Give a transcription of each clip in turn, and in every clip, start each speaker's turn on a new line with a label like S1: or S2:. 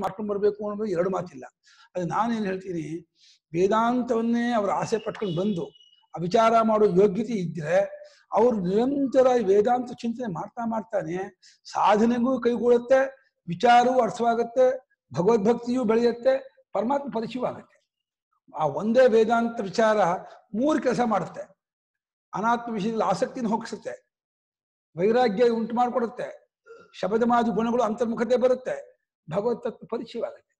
S1: ಮಾಡ್ಕೊಂಡು ಬರ್ಬೇಕು ಅನ್ನೋದು ಎರಡು ಮಾತಿಲ್ಲ. ಅದು ನಾನೇನು ಹೇಳ್ತೀನಿ, ವೇದಾಂತವನ್ನೇ ಅವರು ಆಸೆ ಪಟ್ಕೊಂಡು ಬಂದು ವಿಚಾರ ಮಾಡೋ ಯೋಗ್ಯತೆ ಇದ್ರೆ, ಅವರು ನಿರಂತರ ವೇದಾಂತ ಚಿಂತನೆ ಮಾಡ್ತಾ ಮಾಡ್ತಾನೆ, ಸಾಧನೆಗೂ ಕೈಗೂಡುತ್ತೆ ವಿಚಾರವೂ ಅರ್ಥವಾಗುತ್ತೆ, ಭಗವದ್ಭಕ್ತಿಯೂ ಬೆಳೆಯುತ್ತೆ, ಪರಮಾತ್ಮ ಪರಿಚಯವೂ ಆಗುತ್ತೆ ಆ ಒಂದೇ ವೇದಾಂತ ವಿಚಾರ ಮೂರು ಕೆಲಸ ಮಾಡುತ್ತೆ. ಅನಾತ್ಮ ವಿಷಯದಲ್ಲಿ ಆಸಕ್ತಿನ ಹೋಗಿಸುತ್ತೆ. ವೈರಾಗ್ಯ ಉಂಟು ಮಾಡಿಕೊಡುತ್ತೆ. ಶಬದಮಾದಿ ಗುಣಗಳು ಅಂತರ್ಮುಖತೆ ಬರುತ್ತೆ. ಭಗವತ್ ತತ್ವ ಪರಿಚಯವಾಗುತ್ತೆ.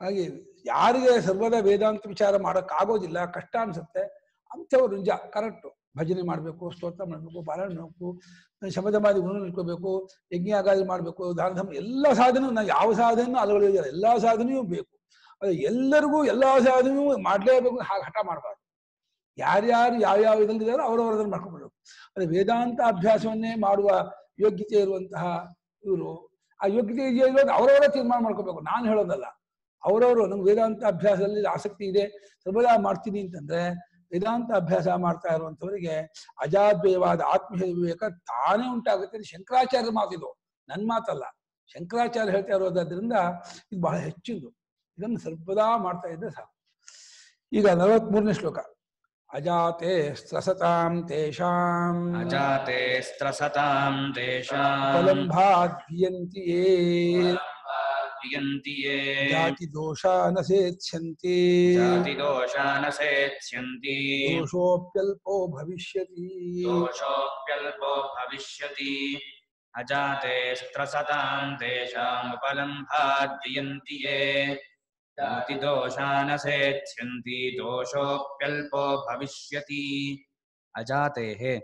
S1: ಹಾಗೆ ಯಾರಿಗೆ ಸರ್ವದ ವೇದಾಂತ ವಿಚಾರ ಮಾಡೋಕ್ಕಾಗೋದಿಲ್ಲ, ಕಷ್ಟ ಅನ್ಸುತ್ತೆ, ಅಂಥವ್ರು ನಿಜ, ಕರೆಕ್ಟು. ಭಜನೆ ಮಾಡಬೇಕು, ಸ್ತೋತ್ರ ಮಾಡಬೇಕು ಪಾರಾಯಣ ಮಾಡಬೇಕು ಶಬ್ದಮಾದಿ ಗುಣ ನಿಲ್ಕೋಬೇಕು ಯಜ್ಞ ಮಾಡಬೇಕು, ದಾನ ಧರ್ಮ, ಎಲ್ಲ ಸಾಧನೆ ನಾವು ಯಾವ ಸಾಧನೆಯೂ ಅಳವಡಿಸಿಲ್ಲ ಎಲ್ಲ ಸಾಧನೆಯೂ ಬೇಕು. ಅದು ಎಲ್ಲರಿಗೂ ಎಲ್ಲ ಸಾಧನೆಯೂ ಮಾಡಲೇಬೇಕು, ಹಾಗೆ ಹಠ ಮಾಡಬಾರ್ದು. ಯಾರ್ಯಾರು ಯಾವ್ಯಾವ ಇದರಲ್ಲಿದ್ದಾರೋ ಅವರವರದನ್ನು ಮಾಡ್ಕೊಳ್ಬೇಕು. ಅದೇ ವೇದಾಂತ ಅಭ್ಯಾಸವನ್ನೇ ಮಾಡುವ ಯೋಗ್ಯತೆ ಇರುವಂತಹ ಇವರು ಆ ಯೋಗ್ಯತೆ ಇದೆಯೋ ಅಂತ ಅವರವರ ತೀರ್ಮಾನ ಮಾಡ್ಕೋಬೇಕು. ನಾನು ಹೇಳೋದಲ್ಲ. ಅವರವರು ನಮ್ಗೆ ವೇದಾಂತ ಅಭ್ಯಾಸದಲ್ಲಿ ಆಸಕ್ತಿ ಇದೆ. ಸರ್ವದಾ ಮಾಡ್ತೀನಿ ಅಂತಂದ್ರೆ, ವೇದಾಂತ ಅಭ್ಯಾಸ ಮಾಡ್ತಾ ಇರುವಂಥವರಿಗೆ ಅಜಾದ್ವಯವಾದ ಆತ್ಮೀಯ ವಿವೇಕ ತಾನೇ ಉಂಟಾಗುತ್ತೆ ಶಂಕರಾಚಾರ್ಯರ ಶಂಕರಾಚಾರ್ಯ ಮಾತಿದು ನನ್ನ ಮಾತಲ್ಲ. ಶಂಕರಾಚಾರ್ಯ ಹೇಳ್ತಾ ಇರೋದ್ರಿಂದ ಇದು ಬಹಳ ಹೆಚ್ಚಿಂದು. ಇದನ್ನು ಸರ್ವದಾ ಮಾಡ್ತಾ ಇದ್ರೆ ಸಾಕು. ಈಗ ನಲವತ್ಮೂರನೇ ಶ್ಲೋಕ. ಅಜಾತೆ ಸ್ತ್ರಸತಾಂ ತೇಷಾಂ
S2: ಅಜಾತೆ ಸ್ತ್ರಸತಾಂ ತೇಷಾಂ
S1: ಫಲಂಭಾದ್ ಭಿಯಂತಿ ಯೇ
S2: ವಿಯಂತಿ ಯೇ
S1: ಜಾತಿ ದೋಷ ನ ಸೇತ್ಸ್ಯಂತಿ
S2: ಜಾತಿದೋಷಾನ ಸೇತ್ಸ್ಯಂತಿ
S1: ದೋಷೋಪ್ಯಲ್ಪೋ ಭವಿಷ್ಯತಿ
S2: ದೋಷೋಪ್ಯಲ್ಪೋ ಭವಿಷ್ಯತಿ ಅಜಾತೆ ಸ್ತ್ರಸತಾಂ ತೇಷಾಂ ಉಪಲಂಭಾದ್ ವಿಯಂತಿ ಯೇ ಜಾತಿದೋಷಾನ जातिदोषानसेच्छन्ति दोषोऽप्यल्पो भविष्यति। अजातेः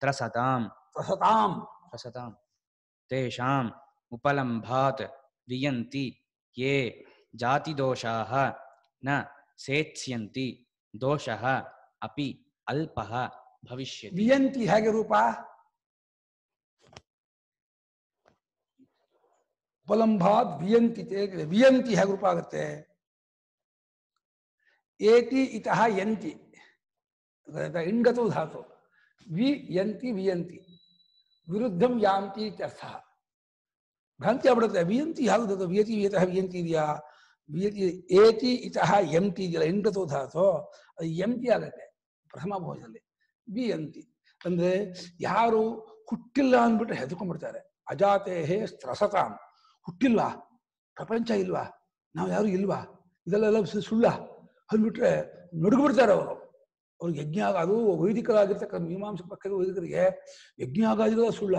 S2: त्रसताम्।
S1: त्रसताम्।
S2: त्रसताम्। तेषाम् उपलम्भात् वियन्ति ये जातिदोषाः न सेत्स्यन्ति दोषः अपि अल्पः भविष्यति।
S1: वियन्ति है के रूपा उपलम्भात् वियन्ति वियन्ति है रूपा करते हैं ಏತಿ ಇತಃ ಯಂತಿ? ಇಂಗತು ಧಾತು. ವಿ ಯಂತಿ ವಿಯಂತಿ. ವಿರುದ್ಧಂ ಯಾಂತಿ ಇತ್ಯರ್ಥ. ಭ್ರಾಂತಿ ಆಗ್ಬಿಡುತ್ತೆ. ವಿಯಂತಿ ಯಾವುದು ವಿಯತಿ, ವಿಯತಃ, ವಿಯಂತಿ ಇದೆಯಾ? ವಿಯತಿ, ಏತಿ ಇತಃ ಯಂತಿ ಇದೆಯಲ್ಲ ಇಂಗತು ಧಾತು. ಅದು ಯಂತಿ ಆಗತ್ತೆ ಪ್ರಥಮ ಭೋಜನಲ್ಲಿ ವಿಯಂತಿ. ಅಂದ್ರೆ ಯಾರು ಹುಟ್ಟಿಲ್ಲ ಅಂದ್ಬಿಟ್ರೆ ಹೆದರ್ಕೊಂಡ್ಬಿಡ್ತಾರೆ. ಅಜಾತೇಹೇ ಸ್ತ್ರಸತಾಂ. ಹುಟ್ಟಿಲ್ವಾ? ಪ್ರಪಂಚ ಇಲ್ವಾ? ನಾವು ಯಾರು ಇಲ್ವಾ? ಇದೆಲ್ಲ ಸು- ಸುಳ್ಳ ಬಿಟ್ಟರೆ ನಡುಗ್ಬಿಡ್ತಾರೆ ಅವರು. ಅವ್ರಿಗೆ ಯಜ್ಞ ಅದು ವೈದಿಕರಾಗಿರ್ತಕ್ಕಂಥ ಮೀಮಾಂಸ ಪಕ್ಕದ ವೈದಿಕರಿಗೆ ಯಜ್ಞ ಆಗಾದಿಗಳ ಸುಳ್ಳ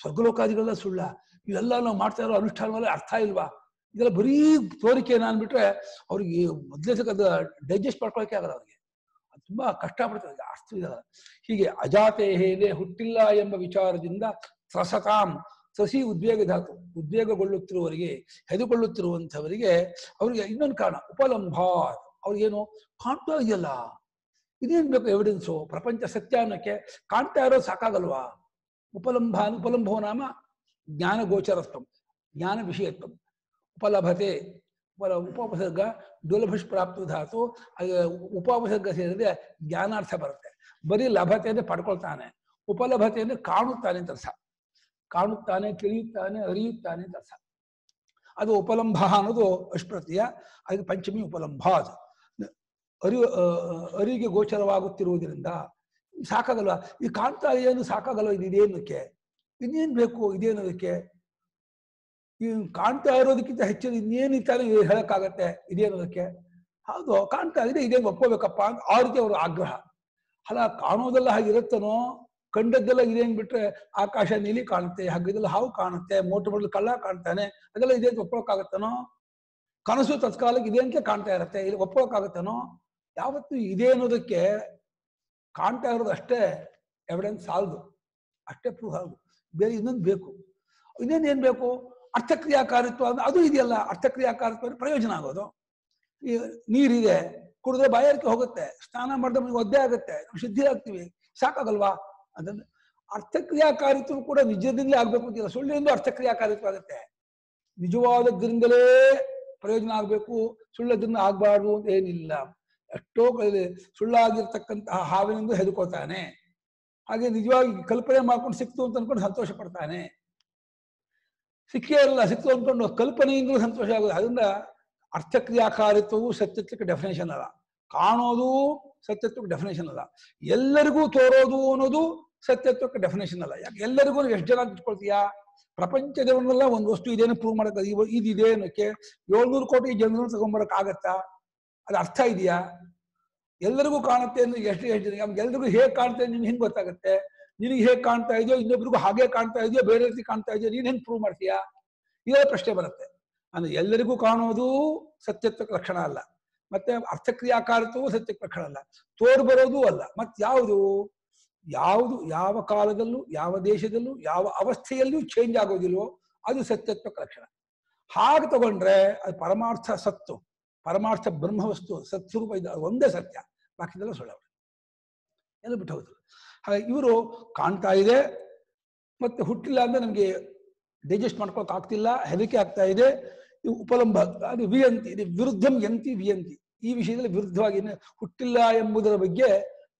S1: ಸ್ವರ್ಗಲೋಕಾದಿಗಳೆಲ್ಲ ಸುಳ್ಳ, ಇವೆಲ್ಲ ನಾವು ಮಾಡ್ತಾ ಇರೋ ಅನುಷ್ಠಾನವಲ್ಲ ಅರ್ಥ ಇಲ್ವಾ? ಇದೆಲ್ಲ ಬರೀ ತೋರಿಕೆನ ಅಂದ್ಬಿಟ್ರೆ ಅವ್ರಿಗೆ ಮೊದಲೇ ಅದು ಡೈಜೆಸ್ಟ್ ಮಾಡ್ಕೊಳಕ್ಕೆ ಆಗಲ್ಲ ಅವ್ರಿಗೆ. ಅದು ತುಂಬಾ ಕಷ್ಟಪಡ್ತಾರೆ ಅರ್ಥ ಇದಲ್ಲ ಹೀಗೆ ಅಜಾತೆ ಹೇಗೆ ಹುಟ್ಟಿಲ್ಲ ಎಂಬ ವಿಚಾರದಿಂದ ತ್ರಸತಾಂ ಸಸಿ ಉದ್ವೇಗ ಧಾತು, ಉದ್ವೇಗಗೊಳ್ಳುತ್ತಿರುವವರಿಗೆ ಹೆದುಕೊಳ್ಳುತ್ತಿರುವಂಥವರಿಗೆ ಅವರಿಗೆ ಇನ್ನೊಂದು ಕಾರಣ ಉಪಲಂಭ ಅವ್ರಿಗೇನು ಕಾಣ್ತಾ ಇದೆಯಲ್ಲ? ಇದೇನ್ ಬೇಕು ಎವಿಡೆನ್ಸು ಪ್ರಪಂಚ ಸತ್ಯ ಅನ್ನೋಕ್ಕೆ ಕಾಣ್ತಾ ಇರೋದು ಸಾಕಾಗಲ್ವಾ? ಉಪಲಂಭ ಉಪಲಂಭೋ ನಾಮ ಜ್ಞಾನ ಗೋಚರತ್ವಂ, ಜ್ಞಾನ ವಿಷಯತ್ವಂ. ಉಪಲಭತೆ ಉಪಲ ಉಪೋಪಸರ್ಗ ದುರ್ಲಭಷ್ ಪ್ರಾಪ್ತ ಧಾತು ಉಪೋಪಸರ್ಗ ಸೇರಿದ್ರೆ ಜ್ಞಾನಾರ್ಥ ಬರುತ್ತೆ. ಬರೀ ಲಭತೆ ಅಂದ್ರೆ ಪಡ್ಕೊಳ್ತಾನೆ. ಉಪಲಭತೆ ಕಾಣುತ್ತಾನೆ ಅಂತ ಅರ್ಥ. ಕಾಣುತ್ತಾನೆ, ತಿಳಿಯುತ್ತಾನೆ, ಅರಿಯುತ್ತಾನೆ ಅಂತ ಅರ್ಥ. ಅದು ಉಪಲಂಭ ಅನ್ನೋದು ಅಷ್ಟ್ರತೀಯ ಅದಕ್ಕೆ ಪಂಚಮಿ ಉಪಲಂಭ ಅದು. ಅರಿ ಆ, ಅರಿಗೆ ಗೋಚರವಾಗುತ್ತಿರುವುದರಿಂದ ಸಾಕಾಗಲ್ಲ ಈ ಕಾಣ್ತಾ ಏನು ಸಾಕಾಗಲ್ಲ ಇದು ಇದೇನಕ್ಕೆ ಇನ್ನೇನು ಬೇಕು ಇದೇನೋದಕ್ಕೆ ಈ ಕಾಣ್ತಾ ಇರೋದಕ್ಕಿಂತ ಹೆಚ್ಚಿನ ಇನ್ನೇನು ಇತ್ತಾನೆ ಹೇಳಕ್ಕಾಗತ್ತೆ ಇದೇನೋದಕ್ಕೆ ಹೌದು ಕಾಣ್ತಾ ಇದೆ ಇದೇನು ಒಪ್ಕೋಬೇಕಪ್ಪ ಅಂತ ಆ ರೀತಿ ಅವರ ಆಗ್ರಹ. ಅಲ್ಲ ಕಾಣೋದೆಲ್ಲ ಹಾಗಿರುತ್ತನೋ ಕಂಡದ್ದೆಲ್ಲ ಇದೇನು ಬಿಟ್ರೆ ಆಕಾಶ ನೀಲಿ ಕಾಣುತ್ತೆ ಹಗ್ಗದೆಲ್ಲ ಹಾವು ಕಾಣುತ್ತೆ ಮೋಟರ್ ಬಡ್ಲು ಕಳ್ಳ ಕಾಣ್ತಾನೆ ಅದೆಲ್ಲ ಇದೇನು ಒಪ್ಪೋಕ್ಕಾಗತ್ತನೋ ಕನಸು ತತ್ಕಾಲಕ್ಕೆ ಇದೇನಕ್ಕೆ ಕಾಣ್ತಾ ಇರತ್ತೆ ಇಲ್ಲಿ ಒಪ್ಕೊಳಕ್ಕಾಗತ್ತನೋ? ಯಾವತ್ತು ಇದೆ ಅನ್ನೋದಕ್ಕೆ ಕಾಣ್ತಾ ಇರೋದು ಅಷ್ಟೇ ಎವಿಡೆನ್ಸ್ ಸಾಲದು. ಅಷ್ಟೇ ಪ್ರೂಫ್ ಆಗು ಬೇರೆ ಇನ್ನೊಂದು ಬೇಕು. ಇನ್ನೇನು ಏನು ಬೇಕು? ಅರ್ಥಕ್ರಿಯಾಕಾರಿತ್ವ ಅಂದ್ರೆ ಅದು ಇದೆಯಲ್ಲ. ಅರ್ಥಕ್ರಿಯಾಕಾರಿತ್ವ ಅಂದ್ರೆ ಪ್ರಯೋಜನ ಆಗೋದು. ನೀರಿದೆ, ಕುಡಿದ್ರೆ ಬಾಯಾರಿಕೆ ಹೋಗುತ್ತೆ, ಸ್ನಾನ ಮಾಡಿದ್ರೆ ನಮಗೆ ಒದ್ದೆ ಆಗುತ್ತೆ ಶುದ್ಧಿ ಆಗ್ತೀವಿ, ಸಾಕಾಗಲ್ವಾ? ಅಂತಂದ್ರೆ ಅರ್ಥಕ್ರಿಯಾಕಾರಿತ್ವ ಕೂಡ ನಿಜದಿಂದಲೇ ಆಗ್ಬೇಕು ಅಂತಿಲ್ಲ ಸುಳ್ಳಿಂದ ಅರ್ಥಕ್ರಿಯಾಕಾರಿತ್ವ ಆಗುತ್ತೆ. ನಿಜವಾದದ್ರಿಂದಲೇ ಪ್ರಯೋಜನ ಆಗಬೇಕು. ಸುಳ್ಳದ್ರಿಂದ ಆಗಬಾರ್ದು ಅಂತ ಏನಿಲ್ಲ. ಎಷ್ಟೋ ಸುಳ್ಳಾಗಿರ್ತಕ್ಕಂತಹ ಹಾವಿನಿಂದ ಹೆದರ್ಕೋತಾನೆ ಹಾಗೆ ನಿಜವಾಗಿ ಕಲ್ಪನೆ ಮಾಡ್ಕೊಂಡು ಸಿಕ್ತು ಅಂತ ಅನ್ಕೊಂಡು ಸಂತೋಷ ಪಡ್ತಾನೆ. ಸಿಕ್ಕೇ ಇರಲ್ಲ ಸಿಕ್ತು ಅಂದ್ಕೊಂಡು ಕಲ್ಪನೆಯಿಂದಲೂ ಸಂತೋಷ ಆಗೋದು ಅದರಿಂದ ಅರ್ಥಕ್ರಿಯಾಕಾರಿತ್ವವು ಸತ್ಯತ್ವಕ್ಕೆ ಡೆಫಿನೇಷನ್ ಅಲ್ಲ. ಕಾಣೋದು ಸತ್ಯತ್ವಕ್ಕೆ ಡೆಫಿನೇಷನ್ ಅಲ್ಲ. ಎಲ್ಲರಿಗೂ ತೋರೋದು ಅನ್ನೋದು ಸತ್ಯತ್ವಕ್ಕೆ ಡೆಫಿನೇಷನ್ ಅಲ್ಲ. ಯಾಕೆ ಎಲ್ಲರಿಗೂ ಎಷ್ಟು ಜನ ಇಟ್ಕೊಳ್ತೀಯಾ? ಪ್ರಪಂಚದವನ್ನೆಲ್ಲ ಒಂದು ವಸ್ತು ಇದೇನು ಪ್ರೂವ್ ಮಾಡಕ್ಕೆ ಇದಿದೆ ಅನ್ನೋಕ್ಕೆ ಏಳ್ನೂರು ಕೋಟಿ ಜನರನ್ನು ತಗೊಂಬರಕ್ ಆಗತ್ತಾ ಅದು ಅರ್ಥ ಇದೆಯಾ? ಎಲ್ಲರಿಗೂ ಕಾಣುತ್ತೆ ಅಂದ್ರೆ ಎಷ್ಟು ಎಷ್ಟು ಜನ ಎಲ್ರಿಗೂ ಹೇಗೆ ಕಾಣ್ತಾ ನಿನ್ ಹೆಂಗೆ ಗೊತ್ತಾಗುತ್ತೆ? ನಿನಗೆ ಹೇಗೆ ಕಾಣ್ತಾ ಇದೆಯೋ, ಇನ್ನೊಬ್ರಿಗೂ ಹಾಗೆ ಕಾಣ್ತಾ ಇದೆಯೋ, ಬೇರೆ ರೀತಿ ಕಾಣ್ತಾ ಇದೆಯೋ, ನೀನ್ ಹೆಂಗ್ ಪ್ರೂವ್ ಮಾಡ್ತೀಯಾ? ಇದೇ ಪ್ರಶ್ನೆ ಬರುತ್ತೆ. ಅಂದ್ರೆ ಎಲ್ಲರಿಗೂ ಕಾಣುವುದು ಸತ್ಯತ್ವಕ್ಕೆ ಲಕ್ಷಣ ಅಲ್ಲ. ಮತ್ತೆ ಅರ್ಥಕ್ರಿಯಾಕಾರತ್ವವು ಸತ್ಯಕ್ಕೆ ಲಕ್ಷಣ ಅಲ್ಲ. ತೋರು ಬರೋದು ಅಲ್ಲ. ಮತ್ತೆ ಯಾವುದು? ಯಾವುದು, ಯಾವ ಕಾಲದಲ್ಲೂ, ಯಾವ ದೇಶದಲ್ಲೂ, ಯಾವ ಅವಸ್ಥೆಯಲ್ಲೂ ಚೇಂಜ್ ಆಗೋದಿಲ್ವೋ, ಅದು ಸತ್ಯತ್ವಕ್ಕೆ ಲಕ್ಷಣ. ಹಾಗೆ ತಗೊಂಡ್ರೆ ಅದು ಪರಮಾರ್ಥ ಸತ್ತು. ಪರಮಾರ್ಥ ಬ್ರಹ್ಮವಸ್ತು ಸತ್ಸ್ವರೂಪ ಇದು ಒಂದೇ ಸತ್ಯ, ಬಾಕಿದೆಲ್ಲ ಸುಳ್ಳವರು ಎಲ್ಲ ಬಿಟ್ಟು ಹೋದ್ರು. ಹಾಗೆ ಇವರು ಕಾಣ್ತಾ ಇದೆ, ಮತ್ತೆ ಹುಟ್ಟಿಲ್ಲ ಅಂದ್ರೆ ನಮಗೆ ಡೈಜೆಸ್ಟ್ ಮಾಡ್ಕೊಳಕ್ ಆಗ್ತಿಲ್ಲ, ಹೆದರಿಕೆ ಆಗ್ತಾ ಇದೆ. ಇವು ಉಪಲಂಬ, ಅದು ವಿಯಂತಿ, ಇದು ವಿರುದ್ಧಂ ಯಂತಿ ವಿಯಂತಿ. ಈ ವಿಷಯದಲ್ಲಿ ವಿರುದ್ಧವಾಗಿ ಹುಟ್ಟಿಲ್ಲ ಎಂಬುದರ ಬಗ್ಗೆ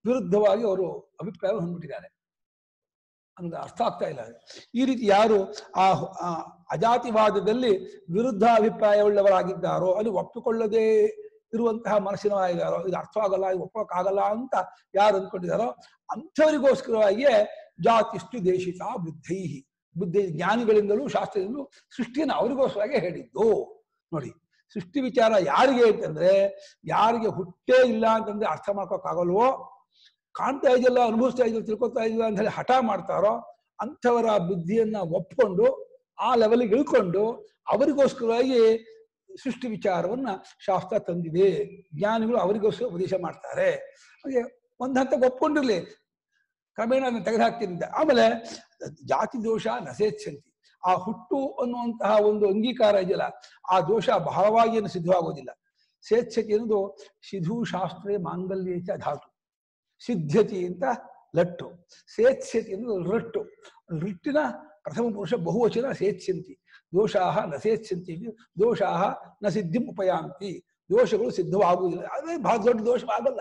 S1: ವಿರುದ್ಧವಾಗಿ ಅವರು ಅಭಿಪ್ರಾಯ ಹೊಂದ್ಬಿಟ್ಟಿದ್ದಾರೆ. ನಮ್ಗೆ ಅರ್ಥ ಆಗ್ತಾ ಇಲ್ಲ. ಈ ರೀತಿ ಯಾರು ಆ ಅಜಾತಿವಾದದಲ್ಲಿ ವಿರುದ್ಧ ಅಭಿಪ್ರಾಯವುಳ್ಳವರಾಗಿದ್ದಾರೋ ಅದು ಒಪ್ಪಿಕೊಳ್ಳದೆ ಇರುವಂತಹ ಮನಸ್ಸಿನವರಾಗಿದ್ದಾರೋ, ಇದು ಅರ್ಥ ಆಗಲ್ಲ ಇದು ಒಪ್ಪಕ್ಕಾಗಲ್ಲ ಅಂತ ಯಾರು ಅಂದ್ಕೊಂಡಿದ್ದಾರೋ ಅಂಥವರಿಗೋಸ್ಕರವಾಗಿಯೇ ಜಾತಿಷ್ಟು ದೇಶಿತ ಬುದ್ಧೈ ಬುದ್ಧಿ ಜ್ಞಾನಿಗಳಿಂದಲೂ ಶಾಸ್ತ್ರದಿಂದಲೂ ಸೃಷ್ಟಿಯನ್ನು ಅವರಿಗೋಸ್ಕರವಾಗಿ ಹೇಳಿದ್ದು. ನೋಡಿ, ಸೃಷ್ಟಿ ವಿಚಾರ ಯಾರಿಗೆ ಅಂತಂದ್ರೆ ಯಾರಿಗೆ ಹುಟ್ಟೇ ಇಲ್ಲ ಅಂತಂದ್ರೆ ಅರ್ಥ ಮಾಡ್ಕೋಕ್ಕಾಗಲ್ವೋ ಕಾಣ್ತಾ ಇದೆಯಲ್ಲ, ಅನುಭವಿಸ್ತಾ ಇದೆಯಲ್ಲ ತಿಳ್ಕೊತಾ ಇದೆಯಲ್ಲ ಅಂತ ಹೇಳಿ ಹಠ ಮಾಡ್ತಾರೋ, ಅಂಥವರ ಬುದ್ಧಿಯನ್ನ ಒಪ್ಕೊಂಡು, ಆ ಲೆವೆಲ್ಗೆ ಇಳ್ಕೊಂಡು ಅವರಿಗೋಸ್ಕರವಾಗಿ ಸೃಷ್ಟಿ ವಿಚಾರವನ್ನ ಶಾಸ್ತ್ರ ತಂದಿದೆ. ಜ್ಞಾನಿಗಳು ಅವರಿಗೋಸ್ಕರ ಉಪದೇಶ ಮಾಡ್ತಾರೆ. ಹಾಗೆ ಒಂದ್ ಹಂತಕ್ಕೆ ಒಪ್ಕೊಂಡಿರ್ಲಿ. ಕ್ರಮೇಣ ತೆಗೆದ ತೆಗೆದುಹಾಕ್ತೀನಿ ಆಮೇಲೆ ಜಾತಿ ದೋಷ ನಸೇಚ್ಛಂತಿ ಆ ಹುಟ್ಟು ಅನ್ನುವಂತಹ ಒಂದು ಅಂಗೀಕಾರ ಇದೆಯಲ್ಲ, ಆ ದೋಷ ಬಹಳವಾಗಿ ಏನು ಸಿದ್ಧವಾಗೋದಿಲ್ಲ. ಸ್ವೇಚ್ಛತೆ ಅನ್ನೋದು ಸಿಧು ಶಾಸ್ತ್ರೇ ಮಾಂಗಲ್ಯ ಧಾತು. ಸಿದ್ಧತಿ ಅಂತ ಲಟ್ಟು. ಸೇತ್ಸ್ಯತಿ ಅಂದ್ರೆ ರಟ್ಟು. ರಿಟ್ಟಿನ ಪ್ರಥಮ ಪುರುಷ ಬಹುವಚನ ಸೇತ್ಸ್ಯಂತಿ ದೋಷಾಹ ನ ಸೇತ್ಸ್ಯಂತಿ ದೋಷಾಹ ನ ಸಿದ್ಧಿ ಉಪಯಾಂತಿ. ದೋಷಗಳು ಸಿದ್ಧವಾಗುವುದಿಲ್ಲ. ಅದೇ ಬಹಳ ದೊಡ್ಡ ದೋಷವಾಗಲ್ಲ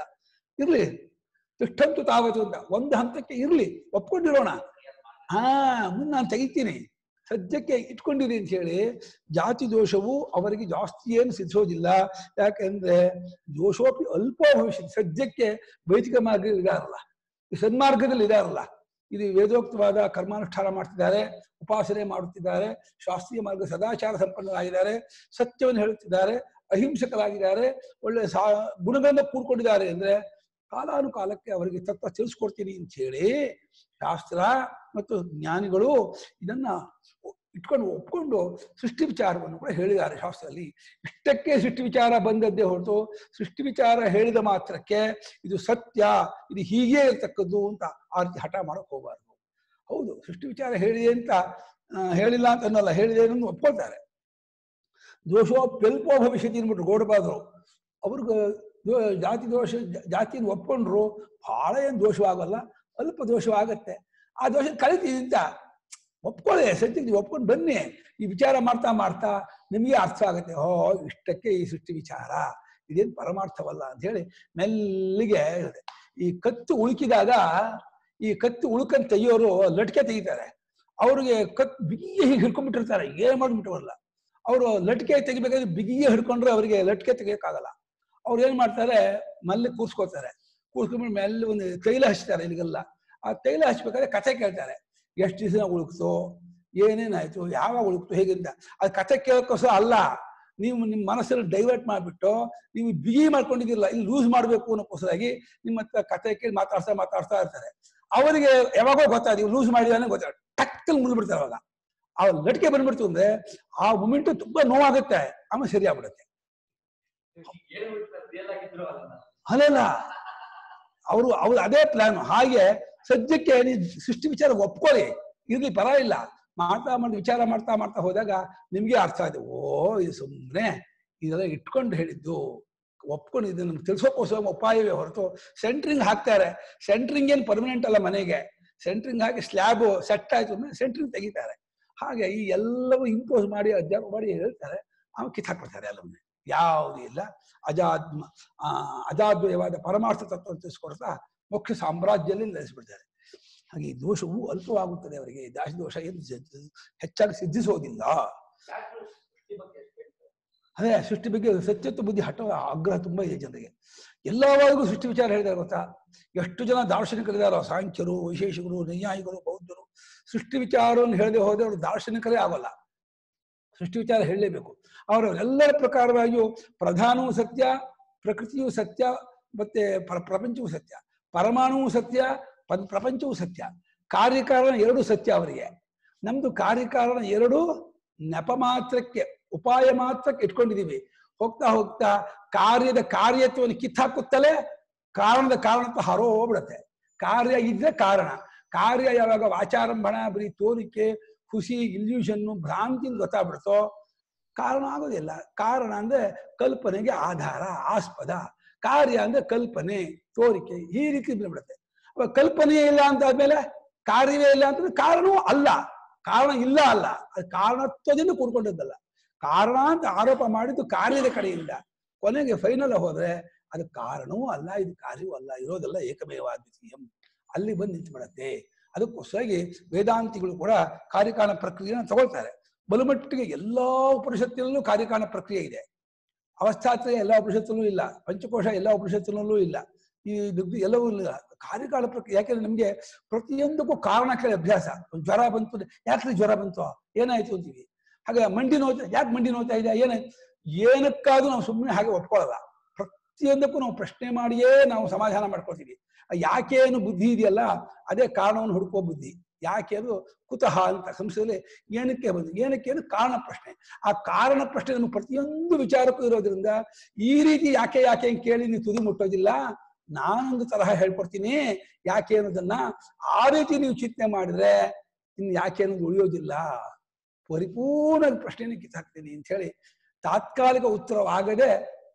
S1: ಇರ್ಲಿ. ತಿಷ್ಟಂತು ತಾವತ್ತು ಅಂತ. ಒಂದು ಹಂತಕ್ಕೆ ಇರ್ಲಿ. ಒಪ್ಕೊಂಡಿರೋಣ. ಹಾ, ಮುಂದೆ ನಾನು ತೆಗಿತೀನಿ. ಸದ್ಯಕ್ಕೆ ಇಟ್ಕೊಂಡಿರಿ ಅಂತ ಹೇಳಿ ಜಾತಿ ದೋಷವು ಅವರಿಗೆ ಜಾಸ್ತಿ ಏನು ಸಿದ್ಧೋದಿಲ್ಲ. ಯಾಕೆಂದ್ರೆ ದೋಷೋಪಿ ಅಲ್ಪ ಭವಿಷ್ಯ ಸದ್ಯಕ್ಕೆ ವೈದಿಕ ಮಾರ್ಗದಲ್ಲಿ ಇದಾರಲ್ಲ. ಈ ಸನ್ಮಾರ್ಗದಲ್ಲಿ ಇದಾರಲ್ಲ. ಇದು ವೇದೋಕ್ತವಾದ ಕರ್ಮಾನುಷ್ಠಾನ ಮಾಡ್ತಿದ್ದಾರೆ, ಉಪಾಸನೆ ಮಾಡುತ್ತಿದ್ದಾರೆ, ಶಾಸ್ತ್ರೀಯ ಮಾರ್ಗ ಸದಾಚಾರ ಸಂಪನ್ನರಾಗಿದ್ದಾರೆ, ಸತ್ಯವನ್ನು ಹೇಳುತ್ತಿದ್ದಾರೆ, ಅಹಿಂಸಕರಾಗಿದ್ದಾರೆ, ಒಳ್ಳೆ ಸಾ ಗುಣಗಳಿಂದ ಕೂಡ್ಕೊಂಡಿದ್ದಾರೆ ಅಂದ್ರೆ ಕಾಲಾನುಕಾಲಕ್ಕೆ ಅವರಿಗೆ ತತ್ವ ತಿಳಿಸ್ಕೊಡ್ತೀನಿ ಅಂತ ಹೇಳಿ ಶಾಸ್ತ್ರ ಮತ್ತು ಜ್ಞಾನಿಗಳು ಇದನ್ನ ಇಟ್ಕೊಂಡು ಒಪ್ಕೊಂಡು ಸೃಷ್ಟಿ ವಿಚಾರವನ್ನು ಕೂಡ ಹೇಳಿದ್ದಾರೆ ಶಾಸ್ತ್ರದಲ್ಲಿ. ಇಷ್ಟಕ್ಕೆ ಸೃಷ್ಟಿ ವಿಚಾರ ಬಂದದ್ದೇ ಹೊರತು ಸೃಷ್ಟಿ ವಿಚಾರ ಹೇಳಿದ ಮಾತ್ರಕ್ಕೆ ಇದು ಸತ್ಯ, ಇದು ಹೀಗೆ ಇರ್ತಕ್ಕದ್ದು ಅಂತ ಆ ರೀತಿ ಹಠ ಮಾಡಕ್ ಹೋಗಬಾರ್ದು. ಹೌದು, ಸೃಷ್ಟಿ ವಿಚಾರ ಹೇಳಿದೆ ಅಂತ ಹೇಳಿಲ್ಲ ಅಂತ ಅನ್ನಲ್ಲ, ಹೇಳಿದೆ ಅನ್ನೋದು ಒಪ್ಕೊಳ್ತಾರೆ. ದೋಷೋಪ್ಯಲ್ಪೋ ಭವಿಷ್ಯತಿ ಅಂದ್ಬಿಟ್ಟು ಗೋಡಬಾದ್ರು ಅವ್ರಿಗೆ ಜಾತಿ ದೋಷ, ಜಾತಿಯನ್ನು ಒಪ್ಕೊಂಡ್ರು ಬಹಳ ಏನು ದೋಷವಾಗಲ್ಲ, ಅಲ್ಪ ದೋಷವಾಗತ್ತೆ. ಆ ದೋಷ ಅಂತ ಒಪ್ಕೊಳ್ಳಿ ಸದ್ಯಕ್ಕೆ ಒಪ್ಕೊಂಡು ಬನ್ನಿ. ಈ ವಿಚಾರ ಮಾಡ್ತಾ ಮಾಡ್ತಾ ನಿಮಗೆ ಅರ್ಥ ಆಗುತ್ತೆ. ಓ ಇಷ್ಟಕ್ಕೆ ಈ ಸೃಷ್ಟಿ ವಿಚಾರ. ಇದೇನು ಪರಮಾರ್ಥವಲ್ಲ ಅಂತ ಹೇಳಿ ಮೆಲ್ಲಿಗೆ ಹೇಳಿದೆ. ಈ ಕತ್ತು ಉಳುಕಿದಾಗ, ಈ ಕತ್ತು ಉಳುಕನ್ ತೆಗಿಯೋರು ಲಟ್ಕೆ ತೆಗಿತಾರೆ. ಅವ್ರಿಗೆ ಕತ್ ಬಿಗಿಯೇ ಹೀಗೆ ಹಿಡ್ಕೊಂಡ್ಬಿಟ್ಟಿರ್ತಾರೆ. ಏನ್ ಮಾಡ್ಬಿಟ್ಟವಲ್ಲ ಅವರು ಲಟ್ಕೆ ತೆಗಿಬೇಕಾದ್ರೆ ಬಿಗಿಯೇ ಹಿಡ್ಕೊಂಡ್ರೆ ಅವರಿಗೆ ಲಟ್ಕೆ ತೆಗಿಯೋಕ್ಕಾಗಲ್ಲ. ಅವ್ರು ಏನು ಮಾಡ್ತಾರೆ? ಮಲ್ಲಿ ಕೂರ್ಸ್ಕೊತಾರೆ ಕೂರ್ಸ್ಕೊಂಡ್ಬಿಟ್ಟು ಮೆಲ್ಲ ಒಂದು ತೈಲ ಹಚ್ತಾರೆ ಇಲ್ಲಿಗೆಲ್ಲ. ಆ ತೈಲ ಹಚ್ಬೇಕಾದ್ರೆ ಕಥೆ ಕೇಳ್ತಾರೆ. ಎಷ್ಟು ದಿವಸ ಉಳುಕ್ತು ಏನೇನಾಯ್ತು ಯಾವಾಗ ಉಳುಕ್ತು ಹೇಗಿಂದ ಅದು ಕಥೆ ಕೇಳೋಕ್ಕೋಸ್ಕರ ಅಲ್ಲ. ನೀವು ನಿಮ್ಮ ಮನಸ್ಸಲ್ಲಿ ಡೈವರ್ಟ್ ಮಾಡಿಬಿಟ್ಟು ನೀವು ಬಿಗಿ ಮಾಡ್ಕೊಂಡಿದ್ದಿಲ್ಲ ಇಲ್ಲಿ ಲೂಸ್ ಮಾಡಬೇಕು ಅನ್ನೋಕ್ಕೋಸ್ಕರಾಗಿ ನಿಮ್ಮ ಹತ್ರ ಕಥೆ ಕೇಳಿ ಮಾತಾಡ್ತಾ ಮಾತಾಡ್ತಾ ಇರ್ತಾರೆ. ಅವರಿಗೆ ಯಾವಾಗೋ ಗೊತ್ತಾದ ಲೂಸ್ ಮಾಡಿದಾನೆ ಗೊತ್ತಾಗ ಟಕ್ಕಲ್ಲಿ ಮುಗಿದ್ಬಿಡ್ತಾರೆ ಅವಾಗ. ಆ ಲಟಿಕೆ ಬಂದ್ಬಿಡ್ತು ಅಂದ್ರೆ ಆ ಮೂಮೆಂಟ್ ತುಂಬಾ ನೋವಾಗುತ್ತೆ. ಆಮೇಲೆ ಸರಿ ಆಗ್ಬಿಡುತ್ತೆ ಅಲ್ಲಲ್ಲ. ಅವರು ಅವ್ರು ಅದೇ ಪ್ಲಾನ್ ಹಾಗೆ ಸದ್ಯಕ್ಕೆ ನೀವು ಸೃಷ್ಟಿ ವಿಚಾರ ಒಪ್ಕೊಳ್ಳಿ. ಇರ್ಲಿ ಪರ ಇಲ್ಲ ಮಾಡ್ತಾ ಮಾಡಿ ವಿಚಾರ ಮಾಡ್ತಾ ಮಾಡ್ತಾ ಹೋದಾಗ ನಿಮ್ಗೆ ಅರ್ಥ ಆಯ್ತು. ಓ, ಇದು ಸುಮ್ಮನೆ ಇದೆಲ್ಲ ಇಟ್ಕೊಂಡು ಹೇಳಿದ್ದು. ಒಪ್ಕೊಂಡು ಇದನ್ನ ನಮ್ಗೆ ತಿಳಿಸೋಕ್ಕೋಸ್ಕರ ಉಪಾಯವೇ ಹೊರತು ಸೆಂಟ್ರಿಂಗ್ ಹಾಕ್ತಾರೆ. ಸೆಂಟ್ರಿಂಗ್ ಏನು ಪರ್ಮನೆಂಟ್ ಅಲ್ಲ ಮನೆಗೆ. ಸೆಂಟ್ರಿಂಗ್ ಹಾಕಿ ಸ್ಲ್ಯಾಬ್ ಸೆಟ್ ಆಯ್ತು ಅಂದ್ರೆ ಸೆಂಟ್ರಿಂಗ್ ತೆಗಿತಾರೆ. ಹಾಗೆ ಈ ಎಲ್ಲವೂ ಇಂಪೋಸ್ ಮಾಡಿ ಅಧ್ಯಾಪ ಮಾಡಿ ಹೇಳ್ತಾರೆ. ಅವ್ನು ಕಿತ್ತಾಕ್ಬಿಡ್ತಾರೆ ಎಲ್ಲವನ್ನೇ. ಯಾವುದೂ ಇಲ್ಲ. ಅಜಾದ್ಮ ಅಜಾದ್ವಯವಾದ ಪರಮಾರ್ಥ ತತ್ವ ತಿಳಿಸ್ಕೊಡ್ತಾ ಮೋಕ್ಷ ಸಾಮ್ರಾಜ್ಯದಲ್ಲಿ ನೆಲೆಸಿಬಿಡ್ತಾರೆ ಹಾಗೆ ಈ ದೋಷವು ಅಲ್ಪವಾಗುತ್ತದೆ ಅವರಿಗೆ. ದಾಶ ದೋಷ ಏನು ಹೆಚ್ಚಾಗಿ ಸಿದ್ಧಿಸೋದಿಲ್ಲ ಅದೇ ಸೃಷ್ಟಿ ಬಗ್ಗೆ ಸತ್ಯತ್ವ ಬುದ್ಧಿ ಹಠ ಆಗ್ರಹ ತುಂಬಾ ಇದೆ ಜನರಿಗೆ. ಎಲ್ಲವಾರಿಗೂ ಸೃಷ್ಟಿ ವಿಚಾರ ಹೇಳಿದಾರೆ ಗೊತ್ತಾ? ಎಷ್ಟು ಜನ ದಾರ್ಶನಿಕರಿದ್ದಾರೋ ಸಾಂಖ್ಯರು ವೈಶೇಷಿಕರು ನೈಯಾಯಿಗಳು ಬೌದ್ಧರು. ಸೃಷ್ಟಿ ವಿಚಾರವನ್ನು ಹೇಳದೆ ಹೋದ್ರೆ ಅವರು ದಾರ್ಶನಿಕರೇ ಆಗೋಲ್ಲ. ಸೃಷ್ಟಿ ವಿಚಾರ ಹೇಳಲೇಬೇಕು. ಅವರು ಎಲ್ಲರ ಪ್ರಕಾರವಾಗಿಯೂ ಪ್ರಧಾನವೂ ಸತ್ಯ, ಪ್ರಕೃತಿಯೂ ಸತ್ಯ, ಮತ್ತೆ ಪ್ರ- ಪ್ರಪಂಚವೂ ಸತ್ಯ. ಪರಮಾಣುವು ಸತ್ಯ ಪ್ರಪಂಚವೂ ಸತ್ಯ. ಕಾರ್ಯಕಾರಣ ಎರಡು ಸತ್ಯ ಅವರಿಗೆ. ನಮ್ದು ಕಾರ್ಯಕಾರಣ ಎರಡು ನೆಪ ಮಾತ್ರಕ್ಕೆ, ಉಪಾಯ ಮಾತ್ರಕ್ಕೆ ಇಟ್ಕೊಂಡಿದೀವಿ. ಹೋಗ್ತಾ ಹೋಗ್ತಾ ಕಾರ್ಯದ ಕಾರ್ಯತ್ವವನ್ನು ಕಿತ್ತಾಕುತ್ತಲೇ ಕಾರಣದ ಕಾರಣತ್ವ ಹರೋಗ್ಬಿಡತ್ತೆ ಕಾರ್ಯ ಇದ್ರೆ ಕಾರಣ. ಕಾರ್ಯ ಯಾವಾಗ ವಾಚಾರಂಭಣ ಬರೀ ತೋರಿಕೆ, ಖುಷಿ ಇಲ್ಯೂಷನ್ನು ಭ್ರಾಂತಿಯಿಂದ ಗೊತ್ತಾಗ್ಬಿಡ್ತೋ ಕಾರಣ ಆಗೋದಿಲ್ಲ. ಕಾರಣ ಅಂದ್ರೆ ಕಲ್ಪನೆಗೆ ಆಧಾರ, ಆಸ್ಪದ. ಕಾರ್ಯ ಅಂದ್ರೆ ಕಲ್ಪನೆ. ತೋರಿಕೆ ಈ ರೀತಿ ಬಿಡುತ್ತೆ ಅವಾಗ ಕಲ್ಪನೆಯೇ ಇಲ್ಲ ಅಂತ ಆದ್ಮೇಲೆ ಕಾರ್ಯವೇ ಇಲ್ಲ ಅಂತಂದ್ರೆ ಕಾರಣವೂ ಅಲ್ಲ. ಕಾರಣ ಇಲ್ಲ ಅಲ್ಲ. ಅದು ಕಾರಣತ್ವದಿಂದ ಕೂಡ್ಕೊಂಡದ್ದಲ್ಲ. ಕಾರಣ ಅಂತ ಆರೋಪ ಮಾಡಿದ್ದು ಕಾರ್ಯದ ಕಡೆಯಿಂದ. ಕೊನೆಗೆ ಫೈನಲ್ ಹೋದ್ರೆ ಅದು ಕಾರಣವೂ ಅಲ್ಲ, ಇದು ಕಾರ್ಯವೂ ಅಲ್ಲ, ಇರೋದೆಲ್ಲ ಏಕಮೇವಾದ್ವಿತೀಯಂ. ಅಲ್ಲಿ ಬಂದು ನಿಂತುಬಿಡತ್ತೆ. ಅದಕ್ಕೋಸ್ಕರಾಗಿ ವೇದಾಂತಿಗಳು ಕೂಡ ಕಾರ್ಯಕಾರಣ ಪ್ರಕ್ರಿಯೆಯನ್ನು ತಗೊಳ್ತಾರೆ. ಬಲುಮಟ್ಟಿಗೆ ಎಲ್ಲಾ ಉಪನಿಷತ್ತಿನಲ್ಲೂ ಕಾರ್ಯಕಾರಣ ಪ್ರಕ್ರಿಯೆ ಇದೆ. ಅವಸ್ಥಾತ್ರಯ ಎಲ್ಲ ಉಪನಿಷತ್ತಲ್ಲೂ ಇಲ್ಲ. ಪಂಚಕೋಶ ಎಲ್ಲ ಉಪನಿಷತ್ತಿನಲ್ಲೂ ಇಲ್ಲ. ಈ ಎಲ್ಲವೂ ಕಾರ್ಯಕಾಲ ಪ್ರಕ್ರಿಯೆ ಯಾಕೆಂದ್ರೆ ನಮ್ಗೆ ಪ್ರತಿಯೊಂದಕ್ಕೂ ಕಾರಣ ಕೇಳಿ ಅಭ್ಯಾಸ. ಒಂದು ಜ್ವರ ಬಂತು ಯಾಕೆ ಯಾಕ್ರಿ ಜ್ವರ ಬಂತು? ಏನಾಯ್ತು ಅಂತೀವಿ? ಹಾಗೆ ಮಂಡಿ ನೋವು, ಯಾಕೆ ಮಂಡಿ ನೋಯ್ತಾ ಇದೆ ಏನಾಯ್ತು ಏನಕ್ಕಾದ್ರೂ ನಾವು ಸುಮ್ಮನೆ ಹಾಗೆ ಒಪ್ಕೊಳ್ಳಲ್ಲ ಪ್ರತಿಯೊಂದಕ್ಕೂ ನಾವು ಪ್ರಶ್ನೆ ಮಾಡಿಯೇ ನಾವು ಸಮಾಧಾನ ಮಾಡ್ಕೊಳ್ತೀವಿ. ಯಾಕೆ ಏನು ಬುದ್ಧಿ ಇದೆಯಲ್ಲ, ಅದೇ ಕಾರಣವನ್ನು ಹುಡುಕೋ ಬುದ್ಧಿ. ಯಾಕೆ ಅದು ಕುತಃ ಅಂತ, ಸಂಸ್ಥೆಯಲ್ಲಿ ಏನಕ್ಕೆ ಬಂದು ಏನಕ್ಕೆ ಅದು ಕಾರಣ ಪ್ರಶ್ನೆ. ಆ ಕಾರಣ ಪ್ರಶ್ನೆ ನಮ್ಮ ಪ್ರತಿಯೊಂದು ವಿಚಾರಕ್ಕೂ ಇರೋದ್ರಿಂದ ಈ ರೀತಿ ಯಾಕೆ ಯಾಕೆ ಕೇಳಿ ನೀವು ತುದಿ ಮುಟ್ಟೋದಿಲ್ಲ. ನಾನೊಂದು ತರಹ ಹೇಳ್ಕೊಡ್ತೀನಿ. ಯಾಕೆ ಅನ್ನೋದನ್ನ ಆ ರೀತಿ ನೀವು ಚಿಂತನೆ ಮಾಡಿದ್ರೆ ಇನ್ನು ಯಾಕೆ ಅನ್ನೋದು ಉಳಿಯೋದಿಲ್ಲ. ಪರಿಪೂರ್ಣ ಪ್ರಶ್ನೆಯನ್ನು ಕಿತ್ತಾಕ್ತೀನಿ ಅಂತ ಹೇಳಿ ತಾತ್ಕಾಲಿಕ ಉತ್ತರವಾಗದೆ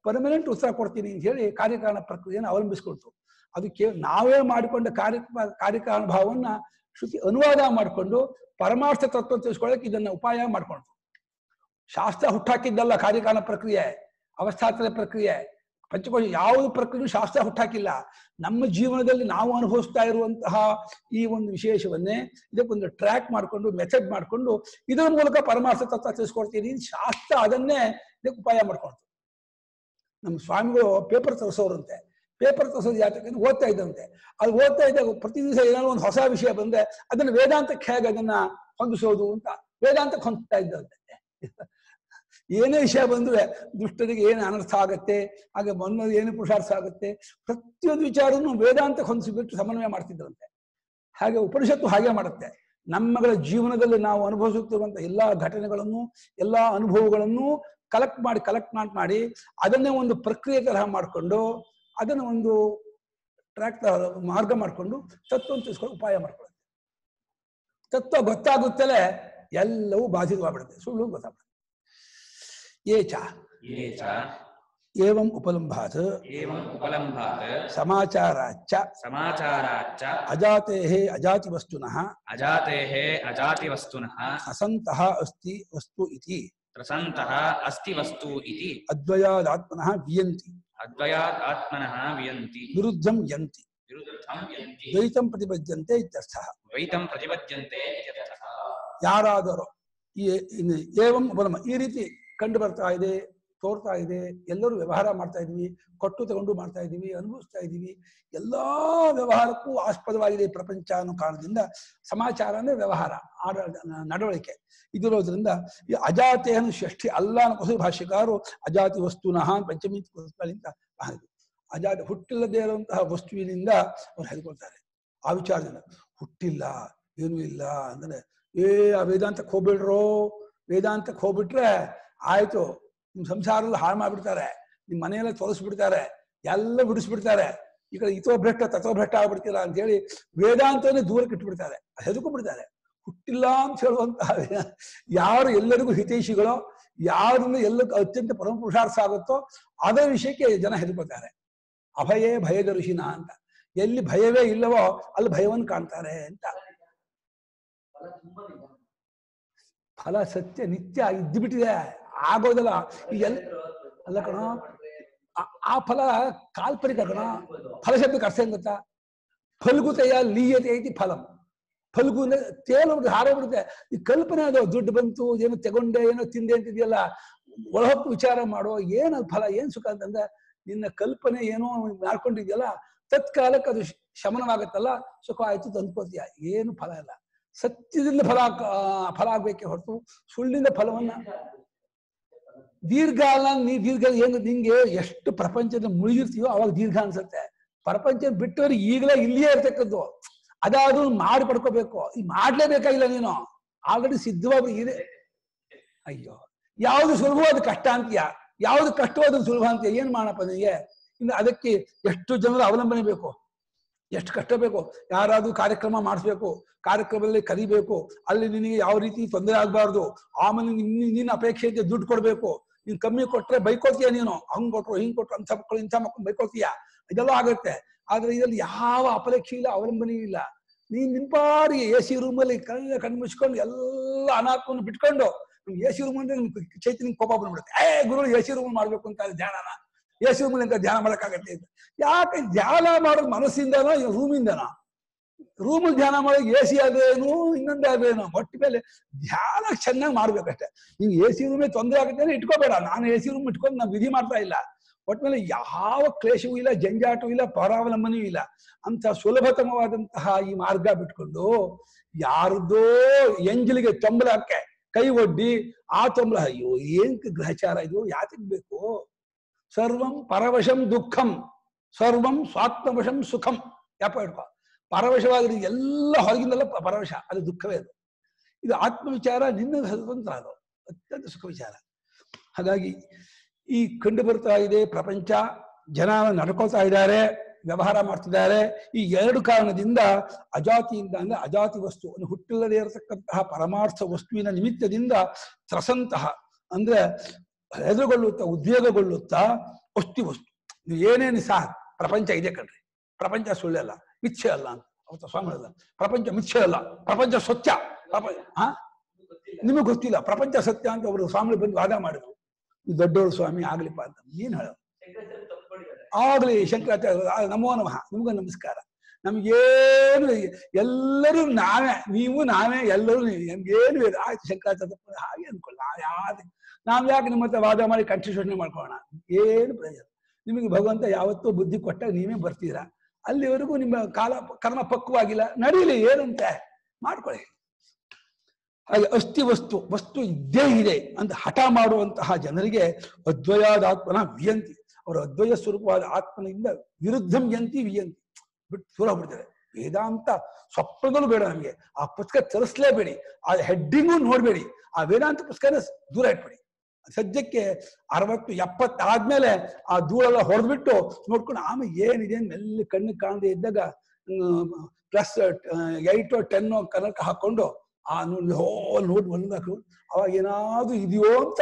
S1: ಪರ್ಮನೆಂಟ್ ಉತ್ತರ ಕೊಡ್ತೀನಿ ಅಂತ ಹೇಳಿ ಕಾರ್ಯಕಾರಣ ಪ್ರಕ್ರಿಯೆಯನ್ನು ಅವಲಂಬಿಸ್ಕೊಳ್ತು. ಕೇವಲ ನಾವೇ ಮಾಡಿಕೊಂಡ ಕಾರ್ಯ ಕಾರ್ಯಕಾರಣ ಭಾವವನ್ನ ಶ್ರುತಿ ಅನುವಾದ ಮಾಡಿಕೊಂಡು ಪರಮಾರ್ಥ ತತ್ವ ತಿಳಿಸ್ಕೊಳ್ಳೋಕೆ ಇದನ್ನ ಉಪಾಯ ಮಾಡ್ಕೊಳ್ತು. ಶಾಸ್ತ್ರ ಹುಟ್ಟಾಕಿದ್ದಲ್ಲ ಕಾರ್ಯಕಾರಣ ಪ್ರಕ್ರಿಯೆ ಅವಸ್ಥಾತ್ರ ಪ್ರಕ್ರಿಯೆ. ಪಂಚಕೋಶ ಯಾವುದು ಪ್ರಕ್ರಿಯೆ ಶಾಸ್ತ್ರ ಹುಟ್ಟಾಕಿಲ್ಲ. ನಮ್ಮ ಜೀವನದಲ್ಲಿ ನಾವು ಅನುಭವಿಸ್ತಾ ಇರುವಂತಹ ಈ ಒಂದು ವಿಶೇಷವನ್ನೇ ಇದಕ್ಕೊಂದು ಟ್ರ್ಯಾಕ್ ಮಾಡಿಕೊಂಡು ಮೆಥಡ್ ಮಾಡಿಕೊಂಡು ಇದರ ಮೂಲಕ ಪರಮಾರ್ಥ ತತ್ವ ತಿಳಿಸ್ಕೊಡ್ತೀನಿ ಶಾಸ್ತ್ರ ಅದನ್ನೇ ಇದಕ್ಕೆ ಉಪಾಯ ಮಾಡ್ಕೊಳ್ತು ನಮ್ಮ ಸ್ವಾಮಿಗಳು ಪೇಪರ್ ತರಿಸೋರಂತೆ. ಪೇಪರ್ ತರಿಸೋದು ಯಾತಕ್ಕೆ ಅಂದ್ರೆ ಓದ್ತಾ ಇದ್ದಂತೆ. ಅದು ಓದ್ತಾ ಇದ್ದಾಗ ಪ್ರತಿ ದಿವಸ ಏನಾದ್ರು ಒಂದು ಹೊಸ ವಿಷಯ ಬಂದ್ರೆ ಅದನ್ನ ವೇದಾಂತಕ್ಕೆ ಹೇಗೆ ಅದನ್ನ ಹೊಂದಿಸೋದು ಅಂತ ವೇದಾಂತಕ್ಕೆ ಹೊಂದ್ತಾ ಇದ್ದಂತೆ. ಏನೇ ವಿಷಯ ಬಂದ್ರೆ ದುಷ್ಟರಿಗೆ ಏನು ಅನರ್ಥ ಆಗತ್ತೆ, ಹಾಗೆ ಮನ್ನದು ಏನು ಪುರುಷಾರ್ಥ ಆಗುತ್ತೆ, ಪ್ರತಿಯೊಂದು ವಿಚಾರವನ್ನು ವೇದಾಂತ ಹೊಂದಿಸಿಬಿಟ್ಟು ಸಮನ್ವಯ ಮಾಡ್ತಿದ್ರಂತೆ. ಹಾಗೆ ಉಪನಿಷತ್ತು ಹಾಗೆ ಮಾಡುತ್ತೆ. ನಮ್ಮಗಳ ಜೀವನದಲ್ಲಿ ನಾವು ಅನುಭವಿಸುತ್ತಿರುವಂತಹ ಎಲ್ಲಾ ಘಟನೆಗಳನ್ನು, ಎಲ್ಲಾ ಅನುಭವಗಳನ್ನು ಕಲೆಕ್ಟ್ ಮಾಡಿ ಕಲೆಕ್ಟ್ ಮಾಡಿ ಮಾಡಿ, ಅದನ್ನೇ ಒಂದು ಪ್ರಕ್ರಿಯೆ ತರಹ ಮಾಡಿಕೊಂಡು, ಅದನ್ನು ಒಂದು ಟ್ರ್ಯಾಕ್ ಮಾರ್ಗ ಮಾಡಿಕೊಂಡು ತತ್ವ ತಿಳಿಸ್ಕೊಂಡು ಉಪಾಯ ಮಾಡ್ಕೊಳ್ಳುತ್ತೆ. ತತ್ವ ಗೊತ್ತಾಗುತ್ತಲೇ ಎಲ್ಲವೂ ಬಾಧಿತವಾಗ್ಬಿಡುತ್ತೆ. ಸುಳ್ಳು ಗೊತ್ತಾಗ್ಬಿಡುತ್ತೆ. ಏಚ
S2: ये च
S1: ಏವಂ ಉಪಲಂಭಾತ್
S2: एवम् उपलम्भात्
S1: ಸಮಾಚಾರಾಚ್ಚ
S2: समाचाराच्च
S1: ಅಜಾತೆ ಅಜಾತಿ ವಸ್ತುನಃ
S2: अजातेः अजातिवस्तुनः
S1: ಅಸಂತಹ ಅಸ್ತಿ ವಸ್ತು ಇತಿ
S2: प्रसन्तः अस्ति वस्तु इति
S1: ಅದ್ವಯಾದಾತ್ಮನಃ ವಿಯಂತಿ
S2: अद्वयात् आत्मनः वियन्ति
S1: ವಿರುದ್ಧಂ ಯಂತಿ
S2: विरुद्धं यन्ति
S1: ದ್ವೈತಂ ಪ್ರತಿಪದ್ಯಂತೆ ಇತ್ಯರ್ಥ
S2: द्वैतं प्रतिपद्यन्ते इत्यर्थः
S1: ಯಾರಾದರೂ ಈ ಇನ್ನು ಏವಂ ಉಪಲಂಬ ಈ ರೀತಿ ಕಂಡು ಬರ್ತಾ ಇದೆ, ತೋರ್ತಾ ಇದೆ, ಎಲ್ಲರೂ ವ್ಯವಹಾರ ಮಾಡ್ತಾ ಇದೀವಿ, ಕೊಟ್ಟು ತಗೊಂಡು ಮಾಡ್ತಾ ಇದೀವಿ, ಅನುಭವಿಸ್ತಾ ಇದೀವಿ. ಎಲ್ಲ ವ್ಯವಹಾರಕ್ಕೂ ಆಸ್ಪದವಾಗಿದೆ ಪ್ರಪಂಚ ಅನ್ನೋ ಕಾರಣದಿಂದ ಸಮಾಚಾರ ಅಂದ್ರೆ ವ್ಯವಹಾರ, ಆಡ, ನಡವಳಿಕೆ. ಇದಿರೋದ್ರಿಂದ ಈ ಅಜಾತೆಯನ್ನು ಷಷ್ಠಿ ಅಲ್ಲ ಅನ್ನೋ ಭಾಷ್ಯಕಾರರು ಅಜಾತಿ ವಸ್ತುನಃ ಪಂಚಮಿ ಅಂತ ಅಜಾತಿ ಹುಟ್ಟಿಲ್ಲದೇ ಇರುವಂತಹ ವಸ್ತುವಿನಿಂದ ಅವ್ರು ಹೇಳ್ಕೊಳ್ತಾರೆ ಆ ವಿಚಾರದಿಂದ ಹುಟ್ಟಿಲ್ಲ, ಏನೂ ಇಲ್ಲ, ಅಂದ್ರೆ, ಏ, ಆ ವೇದಾಂತಕ್ಕೆ ಹೋಗ್ಬಿಡ್ರೋ, ವೇದಾಂತಕ್ಕೆ ಹೋಗ್ಬಿಟ್ರೆ ಆಯ್ತು ನಿಮ್ ಸಂಸಾರದಲ್ಲಿ ಹಾಳು ಮಾಡ್ಬಿಡ್ತಾರೆ ನಿಮ್ಮ ಮನೆಯೆಲ್ಲ ತೊಲಸ್ಬಿಡ್ತಾರೆ ಎಲ್ಲ ಬಿಡಿಸ್ಬಿಡ್ತಾರೆ ಈ ಕಡೆ ಇತೋ ಭ್ರಷ್ಟ ತಥೋ ಭ್ರಷ್ಟ ಆಗ್ಬಿಡ್ತೀರಾ ಅಂತ ಹೇಳಿ ವೇದಾಂತನೇ ದೂರಕ್ಕೆ ಇಟ್ಬಿಡ್ತಾರೆ ಹೆದರ್ಕೊಂಡು ಬಿಡ್ತಾರೆ ಹುಟ್ಟಿಲ್ಲ ಅಂತ ಹೇಳುವಂತಹ ಯಾರು ಎಲ್ಲರಿಗೂ ಹಿತೈಷಿಗಳೋ ಯಾರನ್ನು ಎಲ್ಲಕ್ಕೂ ಅತ್ಯಂತ ಪರಮ ಪುರುಷಾರ್ಥ ಆಗುತ್ತೋ ಅದೇ ವಿಷಯಕ್ಕೆ ಜನ ಹೆದರ್ಕೋತಾರೆ ಅಭಯೇ ಭಯದ ಋಷಿನ ಅಂತ. ಎಲ್ಲಿ ಭಯವೇ ಇಲ್ಲವೋ ಅಲ್ಲಿ ಭಯವನ್ನು ಕಾಣ್ತಾರೆ ಅಂತ. ಫಲ ಸತ್ಯ ನಿತ್ಯ ಇದ್ದು ಬಿಟ್ಟಿದೆ ಆಗೋದಲ್ಲ. ಈ ಎಲ್ ಅಲ್ಲ ಕಣ, ಆ- ಫಲ ಕಾಲ್ಪನಿಕ ಕಣ ಫಲ ಶಬ್ದಕ್ಕೆ ಅರ್ಥ ಏನ್ ಗೊತ್ತಾ ಫಲ್ಗುತೆಯ ಲೀಯತೆ ಐತಿ ಫಲಂ. ಫಲ್ಗು ಅಂದ್ರೆ ಹಾರ ಹಾರೋಗ್ಬಿಡುತ್ತೆ ಈ ಕಲ್ಪನೆ ಅದು, ದುಡ್ಡು ಬಂತು, ಏನೋ ತಗೊಂಡೆ, ಏನೋ ತಿಂದೆ ಅಂತಿದೆಯಲ್ಲ, ಒಳಹೊಕ್ಕು ವಿಚಾರ ಮಾಡೋ, ಏನು ಫಲ, ಏನ್ ಸುಖ ಅಂತಂದ್ರೆ, ನಿನ್ನ ಕಲ್ಪನೆ ಏನೋ ಮಾಡ್ಕೊಂಡಿದ್ಯಲ್ಲ, ತತ್ಕಾಲಕ್ಕೆ ಅದು ಶಮನವಾಗತ್ತಲ್ಲ, ಸುಖ ಆಯ್ತು ತಂದ್ಕೋತೀಯ ಏನು ಫಲ ಇಲ್ಲ. ಸತ್ಯದಿಂದ ಫಲ ಫಲ ಆಗ್ಬೇಕೆ ಹೊರತು, ಸುಳ್ಳಿಂದ ಫಲವನ್ನ ದೀರ್ಘ ಅಲ್ಲ ನೀ ದೀರ್ಘ ಏನು ನಿಂಗೆ ಎಷ್ಟು ಪ್ರಪಂಚದ ಮುಳುಗಿರ್ತೀಯೋ ಅವಾಗ ದೀರ್ಘ ಅನ್ಸುತ್ತೆ. ಪ್ರಪಂಚ ಬಿಟ್ಟವ್ರಿಗೆ ಈಗಲೇ ಇಲ್ಲಿಯೇ ಇರ್ತಕ್ಕದ್ದು. ಅದಾದ್ರೂ ಮಾಡಿ ಪಡ್ಕೋಬೇಕು. ಈ ಮಾಡ್ಲೇಬೇಕಾಗಿಲ್ಲ ನೀನು. ಆಲ್ರೆಡಿ ಸಿದ್ಧವಾಗಿ ಇದೆ. ಅಯ್ಯೋ, ಯಾವ್ದು ಸುಲಭವಾದ ಕಷ್ಟ ಅಂತೀಯ ಯಾವ್ದು ಕಷ್ಟವಾದ ಸುಲಭ ಅಂತೀಯ. ಏನ್ ಮಾಡಪ್ಪ ನಿನಗೆ? ಇನ್ನು ಅದಕ್ಕೆ ಎಷ್ಟು ಜನರ ಅವಲಂಬನೆ ಬೇಕು? ಎಷ್ಟು ಕಷ್ಟ ಬೇಕು? ಯಾರಾದ್ರೂ ಕಾರ್ಯಕ್ರಮ ಮಾಡಿಸ್ಬೇಕು, ಕಾರ್ಯಕ್ರಮದಲ್ಲಿ ಕರಿಬೇಕು ಅಲ್ಲಿ ನಿನಗೆ ಯಾವ ರೀತಿ ತೊಂದರೆ ಆಗ್ಬಾರ್ದು? ಆಮೇಲೆ ನಿನ್ನ ಅಪೇಕ್ಷೆಗೆ ದುಡ್ಡು ಕೊಡ್ಬೇಕು. ನೀನ್ ಕಮ್ಮಿ ಕೊಟ್ರೆ ಬೈಕೋತೀಯ ನೀನು. ಹಂಗ್ ಕೊಟ್ರು, ಹಿಂಗ್ ಕೊಟ್ರು ಅಂತ ಮಕ್ಕಳು ಇಂಥ ಮಕ್ಕಳು ಬೈಕೋತೀಯ? ಇದೆಲ್ಲ ಆಗುತ್ತೆ. ಆದ್ರೆ ಇದರಲ್ಲಿ ಯಾವ ಅಪರೇಕ್ಷೆ ಇಲ್ಲ ಅವಲಂಬನೆ ಇಲ್ಲ. ನೀನ್ ನಿಂಪಾರಿ ಎ ಸಿ ಅಲ್ಲಿ ಕಣ್ಣ ಕಣ್ಣು ಮುಚ್ಕೊಂಡು ಎಲ್ಲ ಅನಾಥವನ್ನು ಬಿಟ್ಕೊಂಡು ಎ ಸಿ ರೂಮ್ ಅಂದ್ರೆ ಚೈತನ್ಯ ಕೋಪ ಬಂದ್ಬಿಡುತ್ತೆ. ಏ ಗುರು ಎ ಸಿ ರೂಮ್ ಮಾಡ್ಬೇಕು ಅಂತ ಧ್ಯಾನನ? ಎ ಸಿ ರೂಮಲ್ಲಿ ಅಂತ ಧ್ಯಾನ ಯಾಕ ಯಾಕೆ ಧ್ಯಾನ ಮಾಡೋದು ಮನಸ್ಸಿಂದನೋ ರೂಮಿಂದನೋ ರೂಮ್ ಧ್ಯಾನ ಮಾಡೋದು ಎ ಸಿ ಆದ್ರೇನು ಇನ್ನೊಂದೇ ಆದ್ರೇನು ಒಟ್ಟ ಮೇಲೆ ಧ್ಯಾನ ಚೆನ್ನಾಗಿ ಮಾಡ್ಬೇಕಷ್ಟೇ. ನೀವು ಎ ಸಿ ರೂಮೇ ತೊಂದರೆ ಆಗುತ್ತೆ ಇಟ್ಕೋಬೇಡ. ನಾನು ಎ ಸಿ ರೂಮ್ ಇಟ್ಕೊಂಡು ನಾನು ವಿಧಿ ಮಾಡ್ತಾ ಇಲ್ಲ. ಒಟ್ನಲ್ಲಿ ಯಾವ ಕ್ಲೇಶವೂ ಇಲ್ಲ, ಜಂಜಾಟವೂ ಇಲ್ಲ, ಪರಾವಲಂಬನೆಯೂ ಇಲ್ಲ. ಅಂತ ಸುಲಭತಮವಾದಂತಹ ಈ ಮಾರ್ಗ ಬಿಟ್ಕೊಂಡು ಯಾರದೋ ಎಂಜಲಿಗೆ ತೊಂಬಲಕ್ಕೆ ಕೈ ಒಡ್ಡಿ, ಆ ತೊಂಬಲ, ಅಯ್ಯೋ ಏನ್ ಗ್ರಹಚಾರ ಇದು? ಯಾತಕ್ ಬೇಕು? ಸರ್ವಂ ಪರವಶಂ ದುಃಖಂ, ಸರ್ವಂ ಸ್ವಾತ್ಮವಶಂ ಸುಖಂ. ಯಾಪ ಹಿಡ್ಕೊ ಪರವಶವಾಗಿದೆ ಎಲ್ಲ ಹೊರಗಿಂದೆಲ್ಲ ಪರವಶ, ಅದು ದುಃಖವೇ ಅದು. ಇದು ಆತ್ಮವಿಚಾರ, ನಿನ್ನ ಸ್ವತಂತ್ರ ಅದು. ಅತ್ಯಂತ ಸುಖ ವಿಚಾರ. ಹಾಗಾಗಿ ಈ ಕಂಡು ಬರ್ತಾ ಇದೆ, ಪ್ರಪಂಚ ಜನ ನಡ್ಕೋತಾ ಇದ್ದಾರೆ, ವ್ಯವಹಾರ ಮಾಡ್ತಿದ್ದಾರೆ. ಈ ಎರಡು ಕಾರಣದಿಂದ ಅಜಾತಿಯಿಂದ, ಅಂದ್ರೆ ಅಜಾತಿ ವಸ್ತು ಹುಟ್ಟಿಲ್ಲದೆ ಇರತಕ್ಕಂತಹ ಪರಮಾರ್ಥ ವಸ್ತುವಿನ ನಿಮಿತ್ತದಿಂದ ತ್ರಸಂತಹ, ಅಂದ್ರೆ ಹೆದರುಗೊಳ್ಳುತ್ತಾ, ಉದ್ವೇಗಗೊಳ್ಳುತ್ತಾ, ವಸ್ತು ವಸ್ತು. ಏನೇನು ಸಹ ಪ್ರಪಂಚ ಇದೆ ಕಣ್ರಿ. ಪ್ರಪಂಚ ಸುಳ್ಳಲ್ಲ. ಮಿಥ್ಯೆ ಅಲ್ಲ ಅಂತ. ಅವತ್ತ ಸ್ವಾಮಿ ಹೇಳಿದ. ಪ್ರಪಂಚ ಮಿಥ್ಯೆ ಅಲ್ಲ. ಪ್ರಪಂಚ ಸತ್ಯ. ಪ್ರಪಂಚ ಹಾ ನಿಮಗೆ ಗೊತ್ತಿಲ್ಲ. ಪ್ರಪಂಚ ಸತ್ಯ ಅಂತ ಅವರು ಸ್ವಾಮಿ ಬಂದು ವಾದ ಮಾಡಿದ್ರು. ನೀವು ದೊಡ್ಡವರು ಸ್ವಾಮಿ, ಆಗ್ಲಿಪ್ಪ ಅಂತ. ಏನ್ ಹೇಳ? ಆಗ್ಲಿ, ಶಂಕರಾಚಾರ್ಯ ನಮೋ ನಮಃ. ನಿಮಗೆ ನಮಸ್ಕಾರ. ನಮ್ಗೇನು ಎಲ್ಲರೂ ನಾವೇ, ನೀವು ನಾವೇ, ಎಲ್ಲರೂ ನೀವೇ. ನಮ್ಗೇನು ಬೇರೆ ಆಯ್ತು, ಶಂಕರಾಚಾರ್ಯ ಹಾಗೆ ಅನ್ಕೊಳ್ಳ. ಯಾವ್ದು? ನಾವ್ ಯಾಕೆ ನಿಮ್ಮ ಹತ್ರ ವಾದ ಮಾಡಿ ಕಂಠಶೋಷಣೆ ಮಾಡ್ಕೊಳ್ಳೋಣ? ಏನು ಪ್ರಯೋಜನ? ನಿಮಗೆ ಭಗವಂತ ಯಾವತ್ತೂ ಬುದ್ಧಿ ಕೊಟ್ಟಾಗ ನೀವೇ ಬರ್ತೀರಾ? ಅಲ್ಲಿವರೆಗೂ ನಿಮ್ಮ ಕಾಲ ಕರ್ಮ ಪಕ್ವಾಗಿಲ್ಲ ನಡೀಲಿ ಏನಂತೆ? ಮಾಡ್ಕೊಳ್ಳಿ. ಹಾಗೆ ಅಸ್ಥಿ ವಸ್ತು ವಸ್ತು ಇದ್ದೇ ಇದೆ ಅಂತ ಹಠ ಮಾಡುವಂತಹ ಜನರಿಗೆ ಅದ್ವಯಾದ ಆತ್ಮನ ವಿಯಂತಿ. ಅವರು ಅದ್ವಯ ಸ್ವರೂಪವಾದ ಆತ್ಮನಿಂದ ವಿರುದ್ಧಂ ಯಂತಿ ವಿಯಂತಿ. ಬಿಟ್ಟು ದೂರ ಬಿಡ್ತಾರೆ ವೇದಾಂತ ಸ್ವಪ್ನದಲ್ಲೂ ಬೇಡ ನಮಗೆ. ಆ ಪುಸ್ತಕ ತರಿಸ್ಲೇಬೇಡಿ ಆ ಹೆಡ್ಡಿಂಗು ನೋಡ್ಬೇಡಿ. ಆ ವೇದಾಂತ ಪುಸ್ತಕನ ದೂರ ಇಟ್ಬಿಡಿ. ಸದ್ಯಕ್ಕೆ ಅರವತ್ತು, ಎಪ್ಪತ್ತು ಆದ್ಮೇಲೆ ಆ ಧೂಳೆಲ್ಲ ಹೊಡೆದ್ಬಿಟ್ಟು ನೋಡ್ಕೊಂಡು ಆಮೇಲೆ ಏನಿದೆ ಮೆಲ್ಲಿ ಕಣ್ಣು ಕಾಣದೆ ಇದ್ದಾಗ ಪ್ಲಸ್ ಏಟ್ ಟೆನ್ ಕನಕ ಹಾಕೊಂಡು ಆ ನೋಡಿ ಹೋ ನೋಡಿ ಒಂದಾಕು ಅವಾಗ ಏನಾದ್ರು ಇದೆಯೋ ಅಂತ.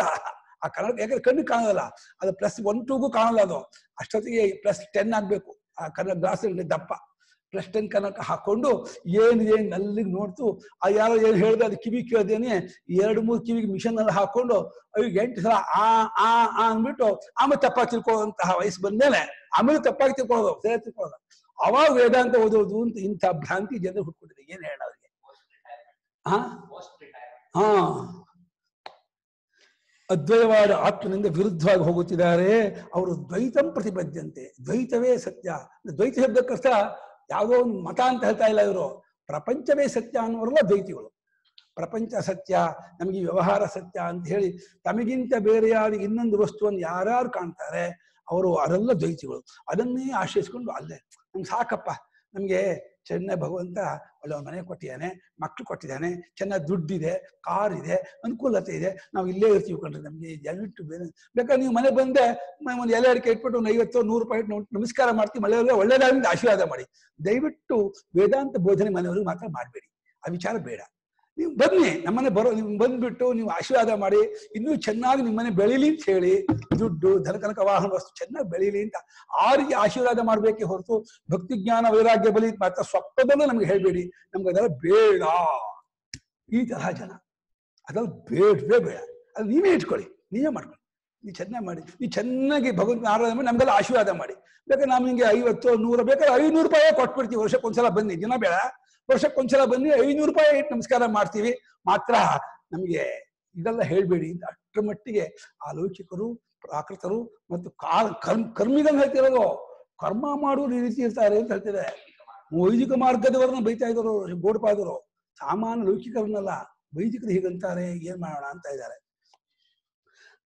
S1: ಆ ಕಲರ್ ಯಾಕಂದ್ರೆ ಕಣ್ಣು ಕಾಣೋದಲ್ಲ. ಅದು ಪ್ಲಸ್ ಒನ್ ಟೂಗೂ ಕಾಣಲ್ಲ ಅದು. ಅಷ್ಟೊತ್ತಿಗೆ ಪ್ಲಸ್ ಟೆನ್ ಆಗ್ಬೇಕು. ಆ ಕಲರ್ ಗ್ಲಾಸ್ ದಪ್ಪ. ಪ್ಲಸ್ ಹಾಕೊಂಡು ಕನಕ ಹಾಕೊಂಡು ಅಲ್ಲಿಗೆ ನೋಡ್ತು. ಆ ಯಾರೋ ಏನು ಹೇಳಿದೆ, ಅದು ಕಿವಿ ಕೇಳ್ದೇನೆ, ಎರಡು ಮೂರು ಕಿವಿಗೆ ಮಿಷನ್ ಅಲ್ಲಿ ಹಾಕೊಂಡು ಅವ್ರಿಗೆ ಎಂಟು ಸಲ ಆ ಆ ಆ ಅಂದ್ಬಿಟ್ಟು, ಆಮೇಲೆ ತಪ್ಪಾಗಿ ತಿಳ್ಕೊಳ್ಳುವಂತಹ ವಯಸ್ಸು ಬಂದ್ಮೇಲೆ, ಆಮೇಲೆ ತಪ್ಪಾಗಿ ತಿಳ್ಕೊಳ್ಳೋದು ಸರಿ ತಿಳ್ಕೊಳ್ಳೋದು ಅವಾಗ ವೇದಾಂತ ಓದೋದು ಅಂತ ಇಂಥ ಭ್ರಾಂತಿ ಜನರು ಹುಟ್ಕೊಂಡಿದೆ ಏನ್ ಹೇಳ ಅವ್ರಿಗೆ? ಹಾ ಹಾ ಅದ್ವಯವಾದ ಆತ್ಮನಿಂದ ವಿರುದ್ಧವಾಗಿ ಹೋಗುತ್ತಿದ್ದಾರೆ. ಅವರು ದ್ವೈತಂ ಪ್ರತಿಬದ್ಧಂತೆ ದ್ವೈತವೇ ಸತ್ಯ. ದ್ವೈತ ಶಬ್ದಕ್ಕರ್ಥ ಯಾವುದೋ ಒಂದು ಮತ ಅಂತ ಹೇಳ್ತಾ ಇಲ್ಲ ಇವರು. ಪ್ರಪಂಚವೇ ಸತ್ಯ ಅನ್ನೋರೆಲ್ಲ ದ್ವೈತಿಗಳು. ಪ್ರಪಂಚ ಸತ್ಯ, ನಮಗೆ ವ್ಯವಹಾರ ಸತ್ಯ ಅಂತ ಹೇಳಿ ತಮಗಿಂತ ಬೇರೆಯಾದ ಇನ್ನೊಂದು ವಸ್ತುವನ್ನು ಯಾರ್ಯಾರು ಕಾಣ್ತಾರೆ, ಅವರು ಅವರೆಲ್ಲ ದ್ವೈತಿಗಳು. ಅದನ್ನೇ ಆಶ್ರಯಿಸ್ಕೊಂಡು ಅಲ್ಲೇ. ನಮ್ಗೆ ಸಾಕಪ್ಪ. ನಮ್ಗೆ ಚೆನ್ನಾಗಿ ಭಗವಂತ ಒಳ್ಳೆ ಮನೆ ಕೊಟ್ಟಿದ್ದಾನೆ ಮಕ್ಕಳು ಕೊಟ್ಟಿದ್ದಾನೆ, ಚೆನ್ನಾಗಿ ದುಡ್ಡಿದೆ ಕಾರ್ ಇದೆ, ಅನುಕೂಲತೆ ಇದೆ. ನಾವು ಇಲ್ಲೇ ಇರ್ತೀವಿ ಕಣ್ರಿ ನಮಗೆ ದಯವಿಟ್ಟು ಬೇಕಾದ್ರೆ ನೀವು ಮನೆ ಬಂದೆ ಒಂದು ಎಲೆ ಅಡಿಕೆ ಇಟ್ಬಿಟ್ಟು ಒಂದು ಐವತ್ತು, ನೂರು ರೂಪಾಯಿ ನಮಸ್ಕಾರ ಮಾಡ್ತೀವಿ ಮಳೆಯವ್ರಿಗೆ ಒಳ್ಳೆಯದಾಗಿ ಆಶೀರ್ವಾದ ಮಾಡಿ. ದಯವಿಟ್ಟು ವೇದಾಂತ ಬೋಧನೆ ಮನೆಯವ್ರಿಗೆ ಮಾತ್ರ ಮಾಡಬೇಡಿ. ಆ ವಿಚಾರ ಬೇಡ. ನೀವು ಬನ್ನಿ, ನಮ್ಮನೆ ಬರೋ, ನೀವು ಬಂದ್ಬಿಟ್ಟು ನೀವು ಆಶೀರ್ವಾದ ಮಾಡಿ, ಇನ್ನೂ ಚೆನ್ನಾಗಿ ನಿಮ್ಮನೆ ಬೆಳೀಲಿ ಅಂತ ಹೇಳಿ, ದುಡ್ಡು, ಧನಕನಕ ವಾಹನ ವಸ್ತು ಚೆನ್ನಾಗಿ ಬೆಳೀಲಿ ಅಂತ ಆ ರೀತಿ ಆಶೀರ್ವಾದ ಮಾಡಬೇಕೆ ಹೊರತು ಭಕ್ತಿ ಜ್ಞಾನ ವೈರಾಗ್ಯ ಬಲಿ ಮತ್ತೆ ಸ್ವಪ್ನದಲ್ಲೂ ನಮ್ಗೆ ಹೇಳ್ಬೇಡಿ. ನಮ್ಗೆ ಅದೆಲ್ಲ ಬೇಡ. ಈ ತರಹ ಜನ. ಅದೆಲ್ಲ ಬೇಡವೇ ಬೇಡ. ಅದು ನೀವೇ ಇಟ್ಕೊಳ್ಳಿ. ನೀವೇ ಮಾಡ್ಕೊಳ್ಳಿ. ನೀವು ಚೆನ್ನಾಗಿ ಮಾಡಿ. ನೀವು ಚೆನ್ನಾಗಿ ಭಗವಂತನ ಆರಾಧನೆ ಮಾಡಿ, ನಮ್ಗೆಲ್ಲ ಆಶೀರ್ವಾದ ಮಾಡಿ. ಬೇಕಾದ್ರೆ ನಾವು ನಿಮಗೆ ಐವತ್ತು, ನೂರು ಬೇಕಾದ್ರೆ ಐನೂರು ರೂಪಾಯಿ ಕೊಟ್ಬಿಡ್ತೀವಿ. ವರ್ಷಕ್ಕೆ ಒಂದ್ಸಲ ಬನ್ನಿ. ದಿನ ಬೇಡ. ವರ್ಷಕ್ಕೊಂದ್ಸಲ ಬಂದು ಐನೂರು ರೂಪಾಯಿ ಇಟ್ಟು ನಮಸ್ಕಾರ ಮಾಡ್ತೀವಿ. ಮಾತ್ರ ನಮಗೆ ಇದೆಲ್ಲ ಹೇಳ್ಬೇಡಿ ಅಂತ ಅಷ್ಟರ ಮಟ್ಟಿಗೆ ಆಲೋಚಕರು, ಪ್ರಾಕೃತರು ಮತ್ತು ಕಾಲ ಕರ್ಮ ಕರ್ಮಿಗಳನ್ನ ಹೇಳ್ತಿರೋದು. ಕರ್ಮ ಮಾಡುವ ರೀತಿ ಇರ್ತಾರೆ ಅಂತ ಹೇಳ್ತಿದೆ. ವೈದಿಕ ಮಾರ್ಗದವರನ್ನ ಬೈತಾ ಇದ್ರು ಗೋಡ್ಪಾದರು. ಸಾಮಾನ್ಯ ಲೌಕಿಕರನ್ನಲ್ಲ ವೈದಿಕರು ಹೀಗಂತಾರೆ, ಏನ್ ಮಾಡೋಣ ಅಂತ ಇದ್ದಾರೆ.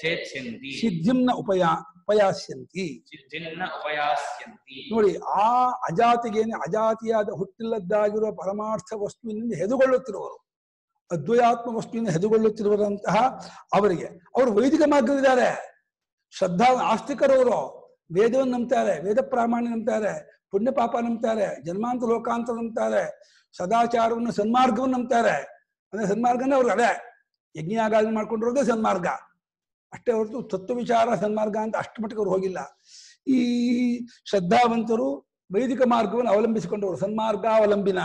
S1: ಸಿದ್ಧಿಂನ ಉಪಯಾ ಉಪಯಾಸ್ಯಂತಿ. ನೋಡಿ ಆ ಅಜಾತಿಗೇನೆ ಅಜಾತಿಯಾದ ಹುಟ್ಟಿಲ್ಲದ್ದಾಗಿರುವ ಪರಮಾರ್ಥ ವಸ್ತುವಿನಿಂದ ಹೆದುಗೊಳ್ಳುತ್ತಿರುವರು ಅದ್ವಯಾತ್ಮ ವಸ್ತುವಿನ ಹೆದುಗೊಳ್ಳುತ್ತಿರುವಂತಹ ಅವರಿಗೆ. ಅವರು ವೈದಿಕ ಮಾರ್ಗದಲ್ಲಿದ್ದಾರೆ. ಶ್ರದ್ಧಾ ಆಸ್ತಿಕರವರು ವೇದವನ್ನು ನಂಬ್ತಾರೆ ವೇದ ಪ್ರಾಮಾಣ್ಯ ನಂಬ್ತಾರೆ ಪುಣ್ಯ ಪಾಪ ಜನ್ಮಾಂತ ಲೋಕಾಂತರ ನಂಬ್ತಾರೆ ಸದಾಚಾರವನ್ನು ಸನ್ಮಾರ್ಗವನ್ನು ನಂಬ್ತಾರೆ. ಅಂದ್ರೆ ಸನ್ಮಾರ್ಗನೇ ಅವ್ರು ಅದೇ. ಯಜ್ಞ ಮಾಡ್ಕೊಂಡಿರೋದೇ ಸನ್ಮಾರ್ಗ. ಅಷ್ಟೇ ಹೊರತು ತತ್ವ ವಿಚಾರ ಸನ್ಮಾರ್ಗ ಅಂತ ಅಷ್ಟು ಮಟ್ಟಿಗೆ ಅವ್ರು ಹೋಗಿಲ್ಲ. ಈ ಶ್ರದ್ಧಾವಂತರು ವೈದಿಕ ಮಾರ್ಗವನ್ನು ಅವಲಂಬಿಸಿಕೊಂಡವರು, ಸನ್ಮಾರ್ಗಾವಲಂಬಿನ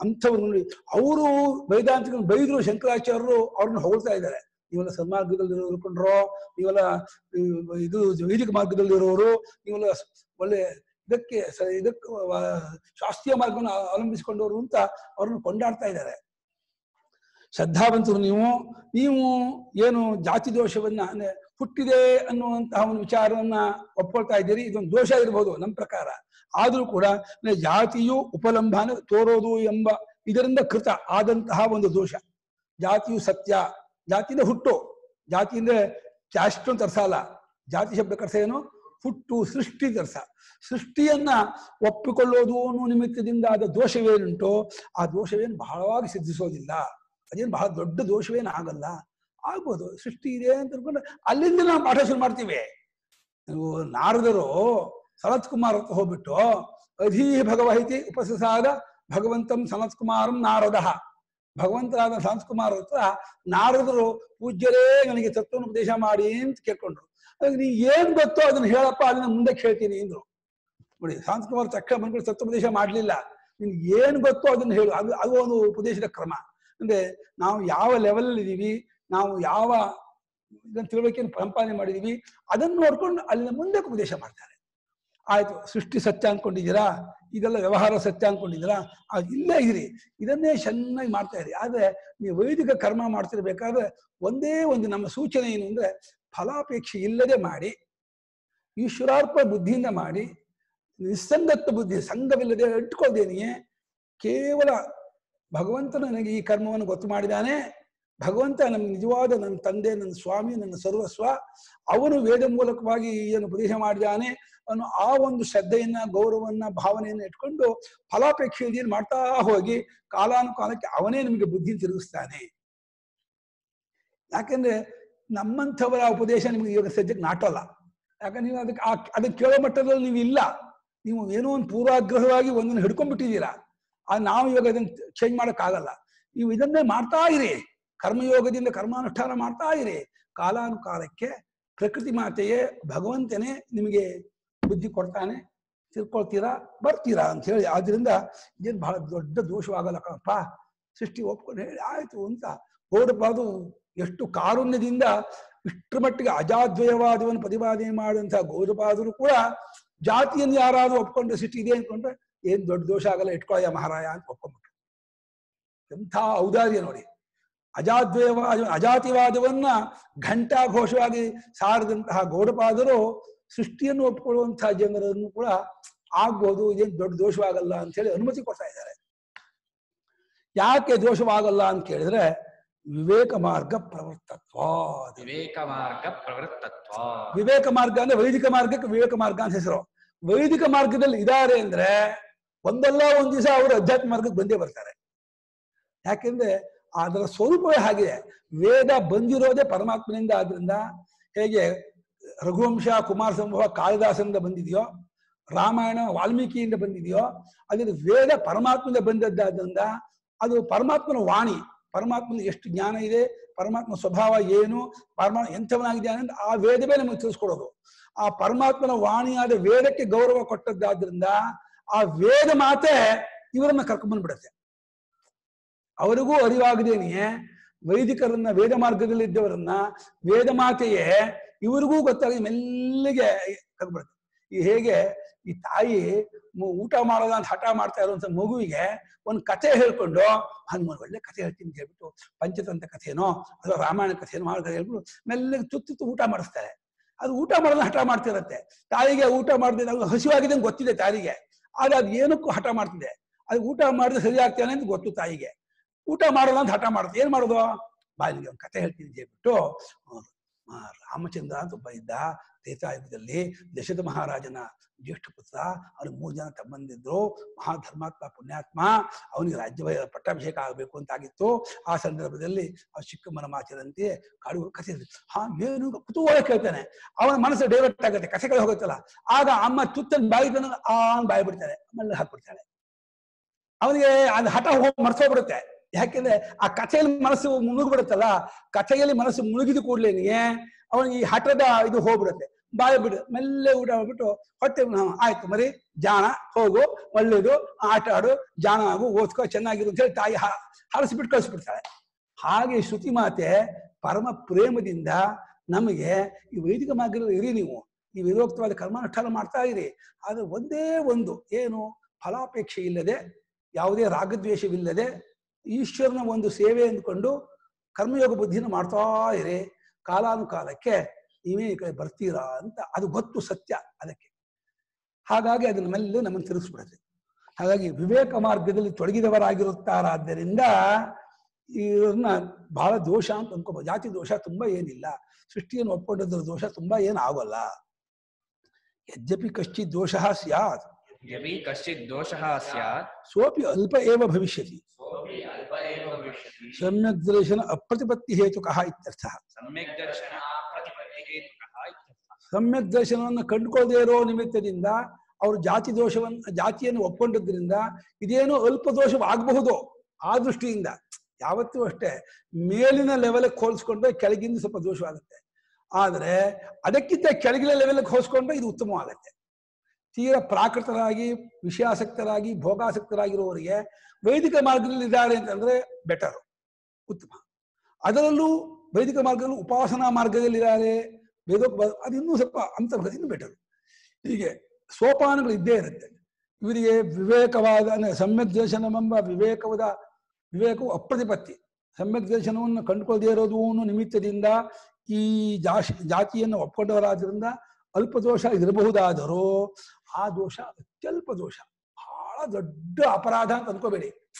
S1: ಅಂಥವ್ರು ನೋಡಿ, ಅವರು ವೈದಾಂತಿಕ ಬೈದರು ಶಂಕರಾಚಾರ್ಯರು ಅವ್ರನ್ನ ಹೊಗಳ್ತಾ ಇದ್ದಾರೆ. ನೀವೆಲ್ಲ ಸನ್ಮಾರ್ಗದಲ್ಲಿ ಇರ್ಕೊಂಡ್ರೋ ನೀವೆಲ್ಲ, ಈ- ಇದು ವೈದಿಕ ಮಾರ್ಗದಲ್ಲಿರೋರು, ನೀವೆಲ್ಲ ಇವೆಲ್ಲ ಒಳ್ಳೆ ಇದಕ್ಕೆ ಇದಕ್ಕೆ ಶಾಸ್ತ್ರೀಯ ಮಾರ್ಗವನ್ನು ಅವಲಂಬಿಸಿಕೊಂಡವರು ಅಂತ ಅವ್ರನ್ನ ಕೊಂಡಾಡ್ತಾ ಇದ್ದಾರೆ. ಶ್ರದ್ಧಾವಂತರು ನೀವು ನೀವು ಏನು ಜಾತಿ ದೋಷವನ್ನ ಹುಟ್ಟಿದೆ ಅನ್ನುವಂತಹ ಒಂದು ವಿಚಾರವನ್ನ ಒಪ್ಕೊಳ್ತಾ ಇದ್ದೀರಿ, ಇದೊಂದು ದೋಷ ಇರಬಹುದು ನಮ್ಮ ಪ್ರಕಾರ. ಆದರೂ ಕೂಡ ಜಾತಿಯು ಉಪಲಂಬ ತೋರೋದು ಎಂಬ ಇದರಿಂದ ಕೃತ ಆದಂತಹ ಒಂದು ದೋಷ. ಜಾತಿಯು ಸತ್ಯ, ಜಾತಿಯಿಂದ ಹುಟ್ಟು ಜಾತಿಯಿಂದ ಕ್ಯಾಸ್ಟ್ ಅಂತ ಅರ್ಥ ಜಾತಿ ಶಬ್ದ ಕರ್ಸ ಏನು? ಹುಟ್ಟು ಸೃಷ್ಟಿ ತರ್ಸ ಸೃಷ್ಟಿಯನ್ನ ಒಪ್ಪಿಕೊಳ್ಳೋದು ಅನ್ನೋ ನಿಮಿತ್ತದಿಂದ ಆದ ದೋಷವೇನುಂಟೋ? ಆ ದೋಷವೇನು ಬಹಳವಾಗಿ ಸಿದ್ಧಿಸೋದಿಲ್ಲ. ಅದೇನು ಬಹಳ ದೊಡ್ಡ ದೋಷವೇನು ಆಗಲ್ಲ. ಆಗ್ಬೋದು, ಸೃಷ್ಟಿ ಇದೆ ಅಂತ ಅನ್ಕೊಂಡು ಅಲ್ಲಿಂದ ನಾವು ಪಾಠ ಶುರು ಮಾಡ್ತೀವಿ. ನಾರದರು ಸನತ್ ಕುಮಾರ್ ಹೋಗ್ಬಿಟ್ಟು, ಅಧೀ ಭಗವಹಿತಿ ಉಪಸಸಾದ ಭಗವಂತಂ ಸನತ್ ಕುಮಾರಂ ನಾರದ. ಭಗವಂತರಾದ ಸನತ್ ಕುಮಾರ್ ಹತ್ರ ನಾರದರು ಪೂಜ್ಯರೇ ನನಗೆ ತತ್ವೋಪದೇಶ ಮಾಡಿ ಅಂತ ಕೇಳ್ಕೊಂಡ್ರು. ನೀ ಏನ್ ಗೊತ್ತೋ ಅದನ್ನ ಹೇಳಪ್ಪ ಅದನ್ನ ಮುಂದೆ ಹೇಳ್ತೀನಿ ಅಂದ್ರು. ನೋಡಿ ಸನತ್ ಕುಮಾರ್ ತಕ್ಷಣ ಬಂದ್ಬಿಟ್ಟು ತತ್ವೋಪದೇಶ ಮಾಡ್ಲಿಲ್ಲ. ನಿನ್ಗೆ ಏನ್ ಗೊತ್ತೋ ಅದನ್ನ ಹೇಳು. ಅದು ಅದು ಒಂದು ಉಪದೇಶದ ಕ್ರಮ. ಅಂದ್ರೆ ನಾವು ಯಾವ ಲೆವೆಲ್ ಇದೀವಿ ನಾವು ಯಾವ ಇದನ್ನ ತಿಳುವಳಿಕೆಯನ್ನು ಸಂಪಾದನೆ ಮಾಡಿದೀವಿ ಅದನ್ನು ನೋಡ್ಕೊಂಡು ಅಲ್ಲಿನ ಮುಂದೆ ಉಪದೇಶ ಮಾಡ್ತಾರೆ ಆಯ್ತು ಸೃಷ್ಟಿ ಸತ್ಯ ಅನ್ಕೊಂಡಿದ್ದೀರಾ ಇದೆಲ್ಲ ವ್ಯವಹಾರ ಸತ್ಯ ಅನ್ಕೊಂಡಿದ್ದೀರಾ ಅದು ಇಲ್ಲೇ ಇರಿ ಇದನ್ನೇ ಚೆನ್ನಾಗಿ ಮಾಡ್ತಾ ಇರಿ ಆದ್ರೆ ನೀವು ವೈದಿಕ ಕರ್ಮ ಮಾಡ್ತಿರ್ಬೇಕಾದ್ರೆ ಒಂದೇ ಒಂದು ನಮ್ಮ ಸೂಚನೆ ಏನು ಅಂದ್ರೆ ಫಲಾಪೇಕ್ಷೆ ಇಲ್ಲದೆ ಮಾಡಿ ಈಶ್ವರಾರ್ಪ ಬುದ್ಧಿಯಿಂದ ಮಾಡಿ ನಿಸ್ಸಂಗತ್ವ ಬುದ್ಧಿ ಸಂಘವಿಲ್ಲದೆ ಇಟ್ಕೊಳ್ದೇನೆಯೇ ಕೇವಲ ಭಗವಂತನು ನನಗೆ ಈ ಕರ್ಮವನ್ನು ಗೊತ್ತು ಮಾಡಿದಾನೆ. ಭಗವಂತ ನನ್ನ ನಿಜವಾದ ನನ್ನ ತಂದೆ, ನನ್ನ ಸ್ವಾಮಿ, ನನ್ನ ಸರ್ವಸ್ವ, ಅವನು ವೇದ ಮೂಲಕವಾಗಿ ಏನು ಉಪದೇಶ ಮಾಡಿದಾನೆ ಅನ್ನೋ ಆ ಒಂದು ಶ್ರದ್ಧೆಯನ್ನ ಗೌರವನ್ನ ಭಾವನೆಯನ್ನ ಇಟ್ಕೊಂಡು ಫಲಾಪೇಕ್ಷೆಯಲ್ಲಿ ಮಾಡ್ತಾ ಹೋಗಿ ಕಾಲಾನುಕಾಲಕ್ಕೆ ಅವನೇ ನಿಮಗೆ ಬುದ್ಧಿ ತಿರುಗಿಸ್ತಾನೆ. ಯಾಕಂದ್ರೆ ನಮ್ಮಂಥವರ ಉಪದೇಶ ನಿಮಗೆ ಇವಾಗ ಸದ್ಯಕ್ಕೆ ನಾಟಲ್ಲ. ಯಾಕಂದ್ರೆ ನೀವು ಅದಕ್ಕೆ ಅದಕ್ಕೆ ಕೇಳೋ ಮಟ್ಟದಲ್ಲಿ ನೀವು ಇಲ್ಲ. ನೀವು ಏನೋ ಒಂದು ಪೂರ್ವಾಗ್ರಹವಾಗಿ ಒಂದನ್ನು ಹಿಡ್ಕೊಂಡ್ಬಿಟ್ಟಿದ್ದೀರಾ. ನಾವು ಇವಾಗ ಅದನ್ನ ಚೇಂಜ್ ಮಾಡೋಕ್ಕಾಗಲ್ಲ. ನೀವು ಇದನ್ನೇ ಮಾಡ್ತಾ ಇರಿ. ಕರ್ಮಯೋಗದಿಂದ ಕರ್ಮಾನುಷ್ಠಾನ ಮಾಡ್ತಾ ಇರಿ. ಕಾಲಾನುಕಾಲಕ್ಕೆ ಪ್ರಕೃತಿ ಮಾತೆಯೇ, ಭಗವಂತನೇ ನಿಮಗೆ ಬುದ್ಧಿ ಕೊಡ್ತಾನೆ. ತಿಳ್ಕೊಳ್ತೀರಾ? ಬರ್ತೀರಾ ಅಂತ ಹೇಳಿ. ಆದ್ರಿಂದ ಇದೇನು ಬಹಳ ದೊಡ್ಡ ದೋಷವಾಗಲ್ಲ ಕಣಪ್ಪ. ಸೃಷ್ಟಿ ಒಪ್ಕೊಂಡು ಹೇಳಿ, ಆಯ್ತು ಅಂತ ಗೌಡಪಾದು ಎಷ್ಟು ಕಾರುಣ್ಯದಿಂದ ಇಷ್ಟರ ಮಟ್ಟಿಗೆ ಅಜಾದ್ವಯವಾದವನ್ನು ಪ್ರತಿಪಾದನೆ ಮಾಡುವಂತಹ ಗೌಡಪಾದರು ಕೂಡ ಜಾತಿಯನ್ನು ಯಾರಾದರೂ ಒಪ್ಕೊಂಡು ಸೃಷ್ಟಿ ಇದೆ ಅನ್ಕೊಂಡ್ರೆ ಏನ್ ದೊಡ್ಡ ದೋಷ ಆಗಲ್ಲ ಇಟ್ಕೊಳ್ಳಯ್ಯ ಮಹಾರಾಯ ಅಂತ ಒಪ್ಕೊಂಡ್ಬಿಟ್ರು. ಎಂಥ ಔದಾರ್ಯ ನೋಡಿ. ಅಜಾದ್ವಯವಾದ ಅಜಾತಿವಾದವನ್ನ ಘಂಟಾಘೋಷವಾಗಿ ಸಾರದಂತಹ ಗೌಡಪಾದರು ಸೃಷ್ಟಿಯನ್ನು ಒಪ್ಪಿಕೊಳ್ಳುವಂತಹ ಜನರನ್ನು ಕೂಡ ಆಗ್ಬೋದು ಇದೇನು ದೊಡ್ಡ ದೋಷವಾಗಲ್ಲ ಅಂತ ಹೇಳಿ ಅನುಮತಿ ಕೊಡ್ತಾ ಇದ್ದಾರೆ. ಯಾಕೆ ದೋಷವಾಗಲ್ಲ ಅಂತ ಕೇಳಿದ್ರೆ ವಿವೇಕ ಮಾರ್ಗ ಪ್ರವರ್ತತ್ವ
S2: ವಿವೇಕ ಮಾರ್ಗ ಪ್ರವೃತ್ತತ್ವ
S1: ವಿವೇಕ ಮಾರ್ಗ ಅಂದ್ರೆ ವೈದಿಕ ಮಾರ್ಗಕ್ಕೆ ವಿವೇಕ ಮಾರ್ಗ ಅಂತ ಹೆಸರು. ವೈದಿಕ ಮಾರ್ಗದಲ್ಲಿ ಇದಾರೆ ಅಂದ್ರೆ ಒಂದಲ್ಲ ಒಂದ್ ದಿವಸ ಅವರು ಅಧ್ಯಾತ್ಮ ಮಾರ್ಗಕ್ಕೆ ಬಂದೇ ಬರ್ತಾರೆ. ಯಾಕೆಂದ್ರೆ ಅದರ ಸ್ವರೂಪವೇ ಹಾಗೆ ವೇದ ಬಂದಿರೋದೇ ಪರಮಾತ್ಮನಿಂದ ಆದ್ರಿಂದ ಹೇಗೆ ರಘುವಂಶ, ಕುಮಾರ ಸಂಭವ ಕಾಳಿದಾಸನಿಂದ ಬಂದಿದೆಯೋ, ರಾಮಾಯಣ, ವಾಲ್ಮೀಕಿಯಿಂದ ಬಂದಿದೆಯೋ ಅದರ ವೇದ ಪರಮಾತ್ಮನಿಂದ ಬಂದದ್ದಾದ್ರಿಂದ ಅದು ಪರಮಾತ್ಮನ ವಾಣಿ, ಪರಮಾತ್ಮನ ಎಷ್ಟು ಜ್ಞಾನ ಇದೆ ಪರಮಾತ್ಮ ಸ್ವಭಾವ ಏನು, ಪರಮಾತ್ಮ ಎಂಥವನಾಗಿದೆ ಅಂತ ಆ ವೇದವೇ ನಮಗೆ ತಿಳಿಸ್ಕೊಡೋದು. ಆ ಪರಮಾತ್ಮನ ವಾಣಿಯಾದ ವೇದಕ್ಕೆ ಗೌರವ ಕೊಟ್ಟದ್ದಾದ್ರಿಂದ ಆ ವೇದ ಮಾತೆ ಇವರನ್ನ ಕರ್ಕೊಂಡ್ಬಂದ್ಬಿಡುತ್ತೆ ಅವರಿಗೂ ಅರಿವಾಗದೇನೆಯೇ ವೈದಿಕರನ್ನ ವೇದ ಮಾರ್ಗದಲ್ಲಿದ್ದವರನ್ನ ವೇದ ಮಾತೆಯೇ ಇವರಿಗೂ ಗೊತ್ತಾಗಿ ಮೆಲ್ಲಿಗೆ ಕರ್ಕೊಂಡ್ಬಿಡುತ್ತೆ. ಈ ಹೇಗೆ ಈ ತಾಯಿ ಊಟ ಮಾಡೋದ ಅಂತ ಹಠ ಮಾಡ್ತಾ ಇರುವಂತ ಮಗುವಿಗೆ ಒಂದು ಕಥೆ ಹೇಳ್ಕೊಂಡು ಹನುಮಾನ್ ಒಳ್ಳೆ ಕಥೆ ಹೇಳ್ತೀನಿ ಅಂತ ಹೇಳ್ಬಿಟ್ಟು ಪಂಚತಂತ್ರ ಕಥೆನೋ ಅಥವಾ ರಾಮಾಯಣ ಕಥೆನೋ ಮಾಡ್ತಾ ಹೇಳ್ಬಿಟ್ಟು ಮೆಲ್ಲಗೆ ತುತ್ತು ಊಟ ಮಾಡಿಸ್ತಾರೆ. ಅದು ಊಟ ಮಾಡೋದನ್ನ ಹಠ ಮಾಡ್ತಿರತ್ತೆ. ತಾಯಿಗೆ ಊಟ ಮಾಡಿದ್ರೆ ಹಸಿವಾಗಿದೆ ಗೊತ್ತಿದೆ ತಾಯಿಗೆ. ಆದ್ರೆ ಅದು ಏನಕ್ಕೂ ಹಠ ಮಾಡ್ತಿದೆ. ಅದು ಊಟ ಮಾಡಿದ್ರೆ ಸರಿ ಆಗ್ತಾನೆ ಅಂತ ಗೊತ್ತು ತಾಯಿಗೆ. ಊಟ ಮಾಡೋಲ್ಲ ಅಂತ ಹಠ ಮಾಡುತ್ತೆ ಏನ್ ಮಾಡೋದು? ಬಾಯಿಗೆ ಒಂದು ಕಥೆ ಹೇಳ್ತೀನಿ ಆ, ರಾಮಚಂದ್ರ ಅಂತ ಒಬ್ಬ ಇದ್ದ. ತ್ರೇತಾಯುಗದಲ್ಲಿ ದಶರಥ ಮಹಾರಾಜನ ಜ್ಯೇಷ್ಠ ಪುತ್ರ ಅವ್ರ ಮೂರು ಜನ ತಮ್ಮಂದಿದ್ರು ಮಹಾಧರ್ಮಾತ್ಮ, ಪುಣ್ಯಾತ್ಮ, ಅವನಿಗೆ ರಾಜ್ಯ ಪಟ್ಟಾಭಿಷೇಕ ಆಗಬೇಕು ಅಂತ ಆಗಿತ್ತು ಆ ಸಂದರ್ಭದಲ್ಲಿ ಆ ಚಿಕ್ಕಮ್ಮನ ಮಾತಿನಂತೆ ಕಾಡು ಹೇಳ್ತಾರೆ. ಹಾ ಏನು ಕುತೂಹಲ ಕೇಳ್ತಾನೆ. ಅವನ ಮನಸ್ಸು ಡೈವರ್ಟ್ ಆಗುತ್ತೆ ಕಥೆಗಳು ಹೋಗುತ್ತಲ್ಲ. ಆಗ ಅಮ್ಮ ತುತ್ತನ್ ಬಾಯಿ ಆನ್ ಬಾಯಿ ಬಿಡ್ತಾನೆ ಅಮ್ಮಲ್ಲಿ ಹಾಕ್ಬಿಡ್ತಾಳೆ. ಅವನಿಗೆ ಅದು ಹಠ ಹೋಗಿ ಮರ್ಸೋಗ್ಬಿಡುತ್ತೆ ಯಾಕೆಂದ್ರೆ ಆ ಕಥೆಯಲ್ಲಿ ಮನಸ್ಸು ಮುಳುಗ್ಬಿಡುತ್ತಲ್ಲ, ಕಥೆಯಲ್ಲಿ ಮನಸ್ಸು ಮುಳುಗಿದ ಕೂಡ್ಲೇನಿಗೆ ಅವನಿಗೆ ಈ ಹಠದ ಇದು ಹೋಗ್ಬಿಡುತ್ತೆ. ಬಾಯಿ ಬಿಡು, ಮೆಲ್ಲೆ ಊಟ ಮಾಡ್ಬಿಟ್ಟು ಹೊಟ್ಟೆ ಆಯ್ತು, ಮರಿ, ಜಾಣ, ಹೋಗು, ಒಳ್ಳೇದು, ಆಟ ಆಡು, ಜಾಣ ಆಗು, ಓದ್ಕೋ, ಚೆನ್ನಾಗಿರು ಅಂತ ಹೇಳಿ ತಾಯಿ ಹರಸ್ಬಿಟ್ಟು ಕಳಿಸ್ಬಿಡ್ತಾಳೆ. ಹಾಗೆ ಶ್ರುತಿ ಮಾತೆ ಪರಮ ಪ್ರೇಮದಿಂದ ನಮಗೆ ಈ ವೈದಿಕ ಮಾರ್ಗದಲ್ಲಿ ಇರಿ ನೀವು. ಈ ವಿರೋಕ್ತವಾದ ಕರ್ಮಾನುಷ್ಠಾನ ಮಾಡ್ತಾ ಇರಿ. ಆದ್ರೆ ಒಂದೇ ಒಂದು, ಏನು? ಫಲಾಪೇಕ್ಷೆ ಇಲ್ಲದೆ, ಯಾವುದೇ ರಾಗದ್ವೇಷವಿಲ್ಲದೆ, ಈಶ್ವರನ ಒಂದು ಸೇವೆ ಅಂದ್ಕೊಂಡು ಕರ್ಮಯೋಗ ಬುದ್ಧಿಯನ್ನು ಮಾಡ್ತಾ ಇರಿ. ಕಾಲಾನುಕಾಲಕ್ಕೆ ನೀವೇ ಈ ಕಡೆ ಬರ್ತೀರಾ ಅಂತ ಅದು ಗೊತ್ತು ಸತ್ಯ ಅದಕ್ಕೆ ಹಾಗಾಗಿ ಅದು ನಮ್ಮೆಲ್ಲ ನಮ್ಮನ್ನು ತಿರುಗಿಸ್ಬಿಡುತ್ತೆ ಹಾಗಾಗಿ ವಿವೇಕ ಮಾರ್ಗದಲ್ಲಿ ತೊಡಗಿದವರಾಗಿರುತ್ತಾರಾದ್ದರಿಂದ ಇವ್ರನ್ನ ಬಹಳ ದೋಷ ಅಂತ ಅನ್ಕೋಬಹುದು ಜಾತಿ ದೋಷ ತುಂಬಾ ಏನಿಲ್ಲ ಸೃಷ್ಟಿಯನ್ನು ಒಪ್ಕೊಂಡಿದ್ರ ದೋಷ ತುಂಬಾ ಏನು ಆಗೋಲ್ಲ ಯದ್ಯಪಿ ಕಶ್ಚಿ ದೋಷ ಸ್ಯಾತ್
S2: ಯದಿ ಕಶ್ಚಿತ್ ದೋಷಃ ಸ್ಯಾತ್
S1: ಸೋಪಿ ಅಲ್ಪ ಏವ ಭವಿಷ್ಯತಿ
S2: ಸೋಪಿ ಅಲ್ಪ ಏವ ಭವಿಷ್ಯತಿ
S1: ಸಮ್ಯಕ್ ದರ್ಶನ ಅಪ್ರತಿಪತ್ತಿ ಹೇತುಕಃ ಇತ್ಯರ್ಥಃ
S2: ಸಮ್ಯಕ್ ದರ್ಶನ
S1: ಸಮ್ಯಕ್ ದರ್ಶನವನ್ನು ಕಂಡುಕೊಳ್ಳದೇ ಇರೋ ನಿಮಿತ್ತದಿಂದ ಅವರು ಜಾತಿ ದೋಷವನ್ನು ಜಾತಿಯನ್ನು ಒಪ್ಕೊಂಡಿದ್ರಿಂದ ಇದೇನೋ ಅಲ್ಪ ದೋಷವಾಗಬಹುದು ಆ ದೃಷ್ಟಿಯಿಂದ. ಯಾವತ್ತೂ ಅಷ್ಟೇ, ಮೇಲಿನ ಲೆವೆಲ್ಗೆ ಹೋಲಿಸ್ಕೊಂಡ್ರೆ ಕೆಳಗಿಂದ ಸ್ವಲ್ಪ ದೋಷವಾಗುತ್ತೆ. ಆದರೆ ಅದಕ್ಕಿಂತ ಕೆಳಗಿನ ಲೆವೆಲ್ಗೆ ಹೋಲಿಸ್ಕೊಂಡ್ರೆ ಇದು ಉತ್ತಮವಾಗುತ್ತೆ. ತೀರ ಪ್ರಾಕೃತರಾಗಿ, ವಿಷಯಾಸಕ್ತರಾಗಿ ಭೋಗಾಸಕ್ತರಾಗಿರುವವರಿಗೆ ವೈದಿಕ ಮಾರ್ಗದಲ್ಲಿ ಇದ್ದಾರೆ ಅಂತಂದ್ರೆ ಬೆಟರ್ ಉತ್ತಮ. ಅದರಲ್ಲೂ ವೈದಿಕ ಮಾರ್ಗದಲ್ಲೂ ಉಪಾಸನಾ ಮಾರ್ಗದಲ್ಲಿದ್ದಾರೆ. ವೇದೋಪ ಅದು ಇನ್ನೂ ಸ್ವಲ್ಪ ಅಂತರ್ಗತ ಇನ್ನೂ ಬೆಟರ್ ಹೀಗೆ ಸೋಪಾನಗಳು ಇದ್ದೇ ಇರುತ್ತೆ. ಇವರಿಗೆ ವಿವೇಕವಾದ, ಅಂದ್ರೆ ಸಮ್ಯಕ್ ದರ್ಶನವೆಂಬ ವಿವೇಕವಾದ, ವಿವೇಕವು ಅಪ್ರತಿಪತ್ತಿ. ಸಮ್ಯಕ್ ದರ್ಶನವನ್ನು ಕಂಡುಕೊಳ್ಳದೇ ಇರೋದು ನಿಮಿತ್ತದಿಂದ ಈ ಜಾಶ್, ಜಾತಿಯನ್ನು ಒಪ್ಪಿಕೊಂಡವರಾದ್ರಿಂದ ಅಲ್ಪ ದೋಷ ಇರಬಹುದಾದರೂ ಆ ದೋಷ ಅತ್ಯಲ್ಪ ದೋಷ. ಬಹಳ ದೊಡ್ಡ ಅಪರಾಧ ಅಂತ ಅನ್ಕೋಬೇಡಿ.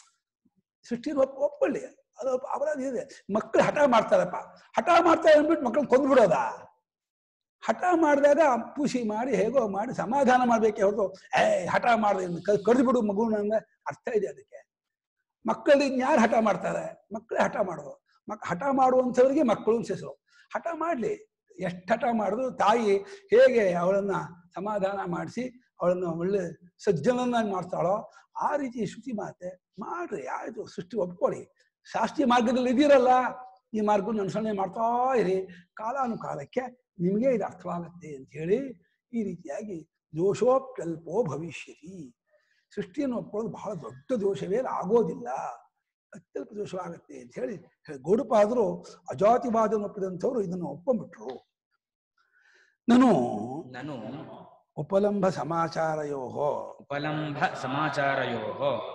S1: ಸೃಷ್ಟಿಯನ್ನು ಒಪ್, ಒಪ್ಕೊಳ್ಳಿ. ಅದು ಅಪರಾಧ ಇದೆ. ಮಕ್ಕಳು ಹಠ ಮಾಡ್ತಾರಪ್ಪ. ಹಠ ಮಾಡ್ತಾರೆ ಅಂದ್ಬಿಟ್ಟು ಮಕ್ಕಳು ಕೊಂದ್ಬಿಡೋದಾ? ಹಠ ಮಾಡಿದಾಗ ಪೂಸಿ ಮಾಡಿ, ಹೇಗೋ ಮಾಡಿ, ಸಮಾಧಾನ ಮಾಡ್ಬೇಕೆ ಹೊರತು, ಏ, ಹಠ ಮಾಡಿದೆ ಕರೆದು ಬಿಡು ಮಗು ಅಂದ್ರೆ ಅರ್ಥ ಇದೆ ಅದಕ್ಕೆ. ಮಕ್ಕಳಿಗೆ ಯಾರು ಹಠ ಮಾಡ್ತಾರೆ? ಮಕ್ಕಳೇ ಹಠ ಮಾಡೋದು. ಮಕ್, ಹಠ ಮಾಡುವಂಥವ್ರಿಗೆ ಮಕ್ಕಳು ಹೆಸರು ಹಠ ಮಾಡಲಿ. ಎಷ್ಟು ಹಠ ಮಾಡಿದ್ರು ತಾಯಿ ಹೇಗೆ ಅವಳನ್ನ ಸಮಾಧಾನ ಮಾಡಿಸಿ, ಅವಳನ್ನ ಒಳ್ಳೆ ಸಜ್ಜನನ್ನಾಗಿ ಮಾಡ್ತಾಳೋ, ಆ ರೀತಿ ಶ್ರುತಿ ಮಾತೆ ಮಾಡ್ರಿ. ಆಯ್ತು, ಸೃಷ್ಟಿ ಒಪ್ಕೊಳ್ಳಿ. ಶಾಸ್ತ್ರೀಯ ಮಾರ್ಗದಲ್ಲಿ ಇದ್ದೀರಲ್ಲ ಈ ಮಾರ್ಗವನ್ನು ಅನುಸರಣೆ ಮಾಡ್ತಾ ಇರಿ. ಕಾಲಾನುಕಾಲಕ್ಕೆ ನಿಮಗೆ ಇದು ಅರ್ಥವಾಗುತ್ತೆ ಅಂತ ಹೇಳಿ ಈ ರೀತಿಯಾಗಿ ದೋಷೋಪ್ಯಲ್ಪೋ ಭವಿಷ್ಯತಿ. ಸೃಷ್ಟಿಯನ್ನು ಒಪ್ಕೊಳ್ಳೋದು ಬಹಳ ದೊಡ್ಡ ದೋಷವೇ ಆಗೋದಿಲ್ಲ. ಅತ್ಯಲ್ಪ ದೋಷವಾಗುತ್ತೆ ಅಂತ ಹೇಳಿ ಗೋಡುಪಾದರು ಅಜಾತಿವಾದವನ್ನು ಒಪ್ಪಿದಂಥವ್ರು ಇದನ್ನು ಒಪ್ಪಂಬಿಟ್ರು ನಾನು
S2: ನಾನು
S1: ಉಪಲಂಭ ಸಮಾಚಾರಯೋ
S2: ಉಪಲಂಭ ಸಮಾಚಾರಯೋ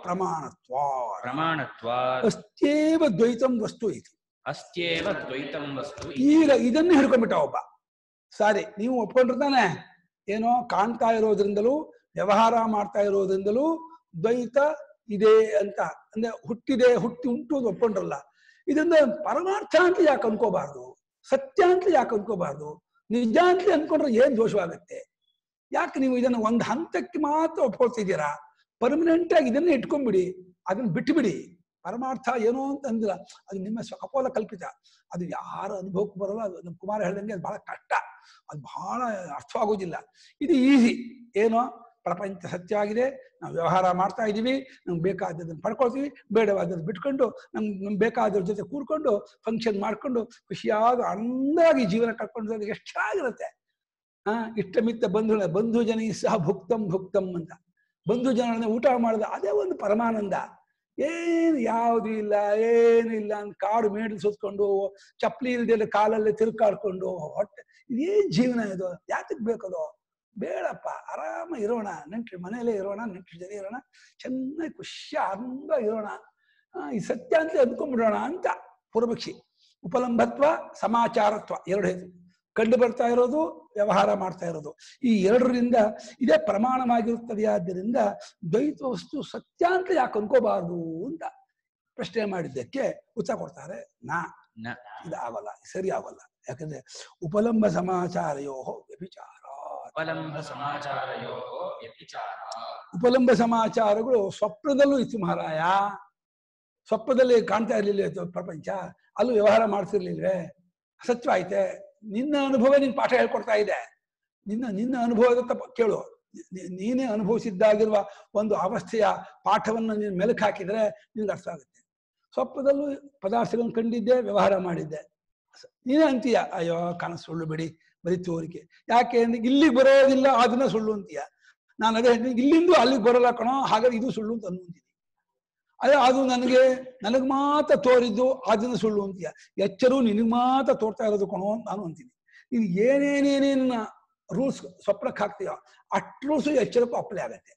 S1: ಪ್ರಮಾಣತ್ವ
S2: ಪ್ರಮಾಣತ್ವ
S1: ಅಷ್ಟೇವ ದ್ವೈತಂ ವಸ್ತು ಇತಿ.
S2: ಅಷ್ಟೇವ ದ್ವೈತಂ ವಸ್ತು
S1: ಈಗ ಇದನ್ನು ಹಿಡ್ಕೊಂಡ್ಬಿಟ್ಟ ಒಬ್ಬ. ಸಾರಿ, ನೀವು ಒಪ್ಕೊಂಡಿರ್ತಾನೆ ಏನೋ ಕಾಣ್ತಾ ಇರೋದ್ರಿಂದಲೂ, ವ್ಯವಹಾರ ಮಾಡ್ತಾ ಇರೋದ್ರಿಂದಲೂ ದ್ವೈತ ಇದೆ ಅಂತ. ಅಂದ್ರೆ ಹುಟ್ಟಿದೆ, ಹುಟ್ಟಿ ಉಂಟು ಅಂತ ಒಪ್ಕೊಂಡ್ರಲ್ಲ. ಇದರಿಂದ ಪರಮಾರ್ಥ ಅಂತ ಯಾಕೆ ಅನ್ಕೋಬಾರ್ದು? ಸತ್ಯ ಅಂತ ಯಾಕೆ ಅನ್ಕೋಬಾರ್ದು? ನಿಜ ಅಂತ ಅನ್ಕೊಂಡ್ರೆ ಏನ್ ದೋಷವಾಗತ್ತೆ? ಯಾಕೆ ನೀವು ಇದನ್ನ ಒಂದ್ ಹಂತಕ್ಕೆ ಮಾತ್ರ ಒಪ್ಕೊಳ್ತಿದ್ದೀರಾ ಪರ್ಮನೆಂಟ್ ಆಗಿ ಇದನ್ನೇ ಇಟ್ಕೊಂಡ್ಬಿಡಿ. ಅದನ್ನ ಬಿಟ್ಟುಬಿಡಿ ಪರಮಾರ್ಥ ಏನೋ ಅಂತ ಅಂದಿಲ್ಲ. ಅದು ನಿಮ್ಮ ಸ್ವಕಪೋಲ ಕಲ್ಪಿತ. ಅದು ಯಾರ ಅನುಭವಕ್ಕೆ ಬರಲ್ಲ. ಅದು ಕುಮಾರ ಹೇಳ್ದಂಗೆ ಅದು ಬಹಳ ಕಷ್ಟ. ಅದು ಬಹಳ ಅರ್ಥವಾಗೋದಿಲ್ಲ ಇದು ಈಸಿ ಏನೋ ಪ್ರಪಂಚ ಸತ್ಯ ಆಗಿದೆ, ನಾವು ವ್ಯವಹಾರ ಮಾಡ್ತಾ ಇದ್ದೀವಿ, ನಮ್ಗೆ ಬೇಕಾದದನ್ನು ಪಡ್ಕೊಳ್ತೀವಿ, ಬೇಡವಾದದ್ದು ಬಿಟ್ಕೊಂಡು ನಮ್ಗೆ ನಮ್ಗೆ ಬೇಕಾದ್ರ ಜೊತೆ ಕೂರ್ಕೊಂಡು ಫಂಕ್ಷನ್ ಮಾಡ್ಕೊಂಡು, ಖುಷಿಯಾದ ಅಂದಾಗಿ ಜೀವನ ಹೋದ್ರೆ ಎಷ್ಟು ಚೆನ್ನಾಗಿರುತ್ತೆ ಹಾ ಇಷ್ಟಮಿತ್ತ ಬಂಧು ಬಂಧು ಜನ ಸಹ ಭುಕ್ತಂ ಭುಕ್ತಂ ಅಂತ. ಬಂಧು ಜನರನ್ನ ಊಟ ಮಾಡಿದ ಅದೇ ಒಂದು ಪರಮಾನಂದ. ಏನು ಯಾವುದು ಇಲ್ಲ, ಏನು ಇಲ್ಲ ಅಂತ ಕಾಡು ಮೇಡಲ್ ಸುತ್ಕೊಂಡು, ಚಪ್ಪಲಿ ಇಲ್ದೆಲ್ಲ ಕಾಲಲ್ಲೇ ತಿರುಕಾಡ್ಕೊಂಡು ಹೊಟ್ಟೆ ಇದೇನ್ ಜೀವನ ಇದು? ಯಾತಕ್ ಬೇಕದು? ಬೇಡಪ್ಪ ಆರಾಮ ಇರೋಣ ನೆಂಟ್ರಿ ಮನೆಯಲ್ಲೇ ಇರೋಣ ನೆಂಟ್ರಿ ಜೊತೆ ಇರೋಣ ಚೆನ್ನಾಗಿ ಖುಷಿ ಆನಂದ ಇರೋಣ. ಈ ಸತ್ಯ ಅಂತ ಅಂದ್ಕೊಂಡ್ಬಿಡೋಣ ಅಂತ ಪೂರ್ವಪಕ್ಷಿ. ಉಪಲಂಬತ್ವ ಸಮಾಚಾರತ್ವ ಎರಡು ಹೇಳಿ ಕಂಡು ಬರ್ತಾ ಇರೋದು ವ್ಯವಹಾರ ಮಾಡ್ತಾ ಇರೋದು. ಈ ಎರಡರಿಂದ ಇದೇ ಪ್ರಮಾಣವಾಗಿರುತ್ತದೆ. ಆದ್ದರಿಂದ ದ್ವೈತ ವಸ್ತು ಸತ್ಯ ಅಂತ ಯಾಕೆ ಅನ್ಕೋಬಾರದು ಅಂತ ಪ್ರಶ್ನೆ ಮಾಡಿದ್ದಕ್ಕೆ ಉತ್ತರ ಕೊಡ್ತಾರೆ ನಾ.
S2: ನ.
S1: ಇದು ಆಗಲ್ಲ ಸರಿ ಆಗಲ್ಲ ಯಾಕಂದ್ರೆ ಉಪಲಂಬ ಸಮಾಚಾರಯೋ ವ್ಯಭಿಚಾರ
S2: ಉಪಲಂಬ ಸಮಾಚಾರಯೋ ವ್ಯಭಿಚಾರ
S1: ಉಪಲಂಬ ಸಮಾಚಾರಗಳು ಸ್ವಪ್ನದಲ್ಲೂ ಇತ್ತು ಮಹಾರಾಯ. ಸ್ವಪ್ನದಲ್ಲಿ ಕಾಣ್ತಾ ಇರ್ಲಿಲ್ಲ ಪ್ರಪಂಚ? ಅಲ್ಲೂ ವ್ಯವಹಾರ ಮಾಡ್ತಿರ್ಲಿಲ್ವೇ? ಐತೆ ನಿನ್ನ ಅನುಭವ ನಿನ್ ಪಾಠ ಹೇಳ್ಕೊಡ್ತಾ ಇದೆ. ನಿನ್ನ ನಿನ್ನ ಅನುಭವದ ತಪ್ಪ ಕೇಳು. ನೀನೇ ಅನುಭವಿಸಿದ್ದಾಗಿರುವ ಒಂದು ಅವಸ್ಥೆಯ ಪಾಠವನ್ನು ನೀನು ಮೆಲುಕು ಹಾಕಿದ್ರೆ ನಿನ್ಗೆ ಅರ್ಥ ಆಗುತ್ತೆ. ಸ್ವಪ್ನದಲ್ಲೂ ಪದಾರ್ಥಗಳನ್ನು ಕಂಡಿದ್ದೆ ವ್ಯವಹಾರ ಮಾಡಿದ್ದೆ. ನೀನೇ ಅಂತೀಯ ಅಯ್ಯೋ ಕನಸು ಸುಳ್ಳು ಬಿಡಿ, ಬರೀ ತೋರಿಕೆ. ಯಾಕೆ ಅಂದ್ರೆ ಇಲ್ಲಿಗೆ ಬರೋದಿಲ್ಲ, ಅದನ್ನ ಸುಳ್ಳು ಅಂತೀಯ. ನಾನು ಅದೇ ಇಲ್ಲಿಂದ ಅಲ್ಲಿಗೆ ಬರಲ್ಲ ಕಣೋ, ಹಾಗಾದ್ರೆ ಇದು ಸುಳ್ಳು ಅಂತ ಅನ್ಕೊಂತೀನಿ ಅದೇ ಅದು ನನಗೆ ನನಗೆ ಮಾತ್ರ ತೋರಿದ್ದು ಅದನ್ನ ಸುಳ್ಳು ಅಂತೀಯ. ಎಚ್ಚರು ನಿನಗೆ ಮಾತ್ರ ತೋರ್ತಾ ಇರೋದು ಕಣೋ ಅಂತ ನಾನು ಅಂತೀನಿ. ನೀನು ಏನೇನೇನೇನ ರೂಲ್ಸ್ ಸ್ವಪ್ನಕ್ಕೆ ಹಾಕ್ತೀಯೋ ಅಷ್ಟು ರೂಲ್ಸು ಎಚ್ಚರಕ್ಕೂ ಅಪ್ಲೈ ಆಗತ್ತೆ.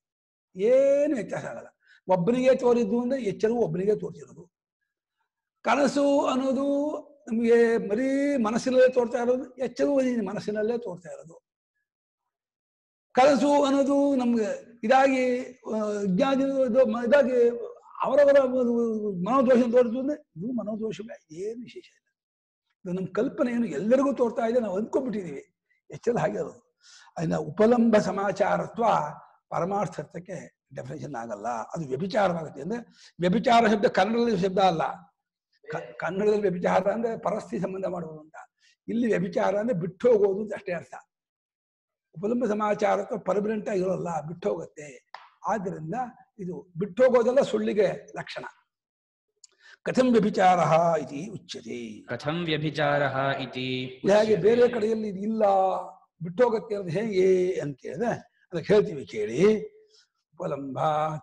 S1: ಏನು ವ್ಯತ್ಯಾಸ ಆಗಲ್ಲ. ಒಬ್ಬನಿಗೆ ತೋರಿದ್ದು ಅಂದ್ರೆ ಎಚ್ಚರವು ಒಬ್ಬನಿಗೆ ತೋರಿಸಿರೋದು. ಕನಸು ಅನ್ನೋದು ನಮಗೆ ಬರೀ ಮನಸ್ಸಿನಲ್ಲೇ ತೋರ್ತಾ ಇರೋದು, ಎಚ್ಚರವು ಮನಸ್ಸಿನಲ್ಲೇ ತೋರ್ತಾ ಇರೋದು. ಕನಸು ಅನ್ನೋದು ನಮ್ಗೆ ಇದಾಗಿ ವಿಜ್ಞಾನಿ ಜ್ಞಾನ ಇದು ಇದಾಗಿ ಅವರವರ ಮನೋದೋಷ ತೋರಿದ್ದು ಅಂದ್ರೆ ಇದು ಮನೋದೋಷವೇ ಏನು ವಿಶೇಷ ಇಲ್ಲ. ಇದು ನಮ್ಮ ಏನು ಎಲ್ಲರಿಗೂ ತೋರ್ತಾ ಇದೆ, ನಾವು ಅಂದ್ಕೊಂಡ್ಬಿಟ್ಟಿದೀವಿ. ಎಚ್ಚರ ಹಾಗೆ ಅದು ಅದನ್ನ ಉಪಲಂಬ ಸಮಾಚಾರತ್ವ ಪರಮಾರ್ಥಕ್ಕೆ ಡೆಫಿನೇಷನ್ ಆಗಲ್ಲ. ಅದು ವ್ಯಭಿಚಾರವಾಗುತ್ತೆ. ಅಂದ್ರೆ ವ್ಯಭಿಚಾರ ಶಬ್ದ ಕನ್ನಡದಲ್ಲಿ ಶಬ್ದ ಅಲ್ಲ. ಕನ್ನಡದಲ್ಲಿ ವ್ಯಭಿಚಾರ ಅಂದ್ರೆ ಪರಸ್ತಿ ಸಂಬಂಧ ಮಾಡುವುದು ಅಂತ. ಇಲ್ಲಿ ವ್ಯಭಿಚಾರ ಅಂದ್ರೆ ಬಿಟ್ಟು ಹೋಗೋದು ಅಂತ ಅಷ್ಟೇ ಅರ್ಥ. ಉಪಲಂಬ ಸಮಾಚಾರಕ್ಕೆ ಪರ್ಮನೆಂಟ್ ಆಗಿರೋಲ್ಲ ಬಿಟ್ಟು ಹೋಗುತ್ತೆ. ಆದ್ರಿಂದ ಇದು ಬಿಟ್ಟು ಹೋಗೋದೆಲ್ಲ ಸುಳ್ಳಿಗೆ ಲಕ್ಷಣ. ಕಥಂ ವ್ಯಭಿಚಾರ ಇತಿ ಉಚ್ಯತೆ.
S2: ಕಥಂ ವ್ಯಭಿಚಾರ ಇತಿ
S1: ಹಾಗೆ ಬೇರೆ ಕಡೆಯಲ್ಲಿ ಇದು ಇಲ್ಲ ಬಿಟ್ಟು ಹೋಗುತ್ತೆ ಅನ್ನೋದು ಹೇಗೆ ಅಂತ ಕೇಳಿದ್ರೆ ಅದಕ್ಕೆ ಹೇಳ್ತೀವಿ ಕೇಳಿ. ಉಪಲಂಬ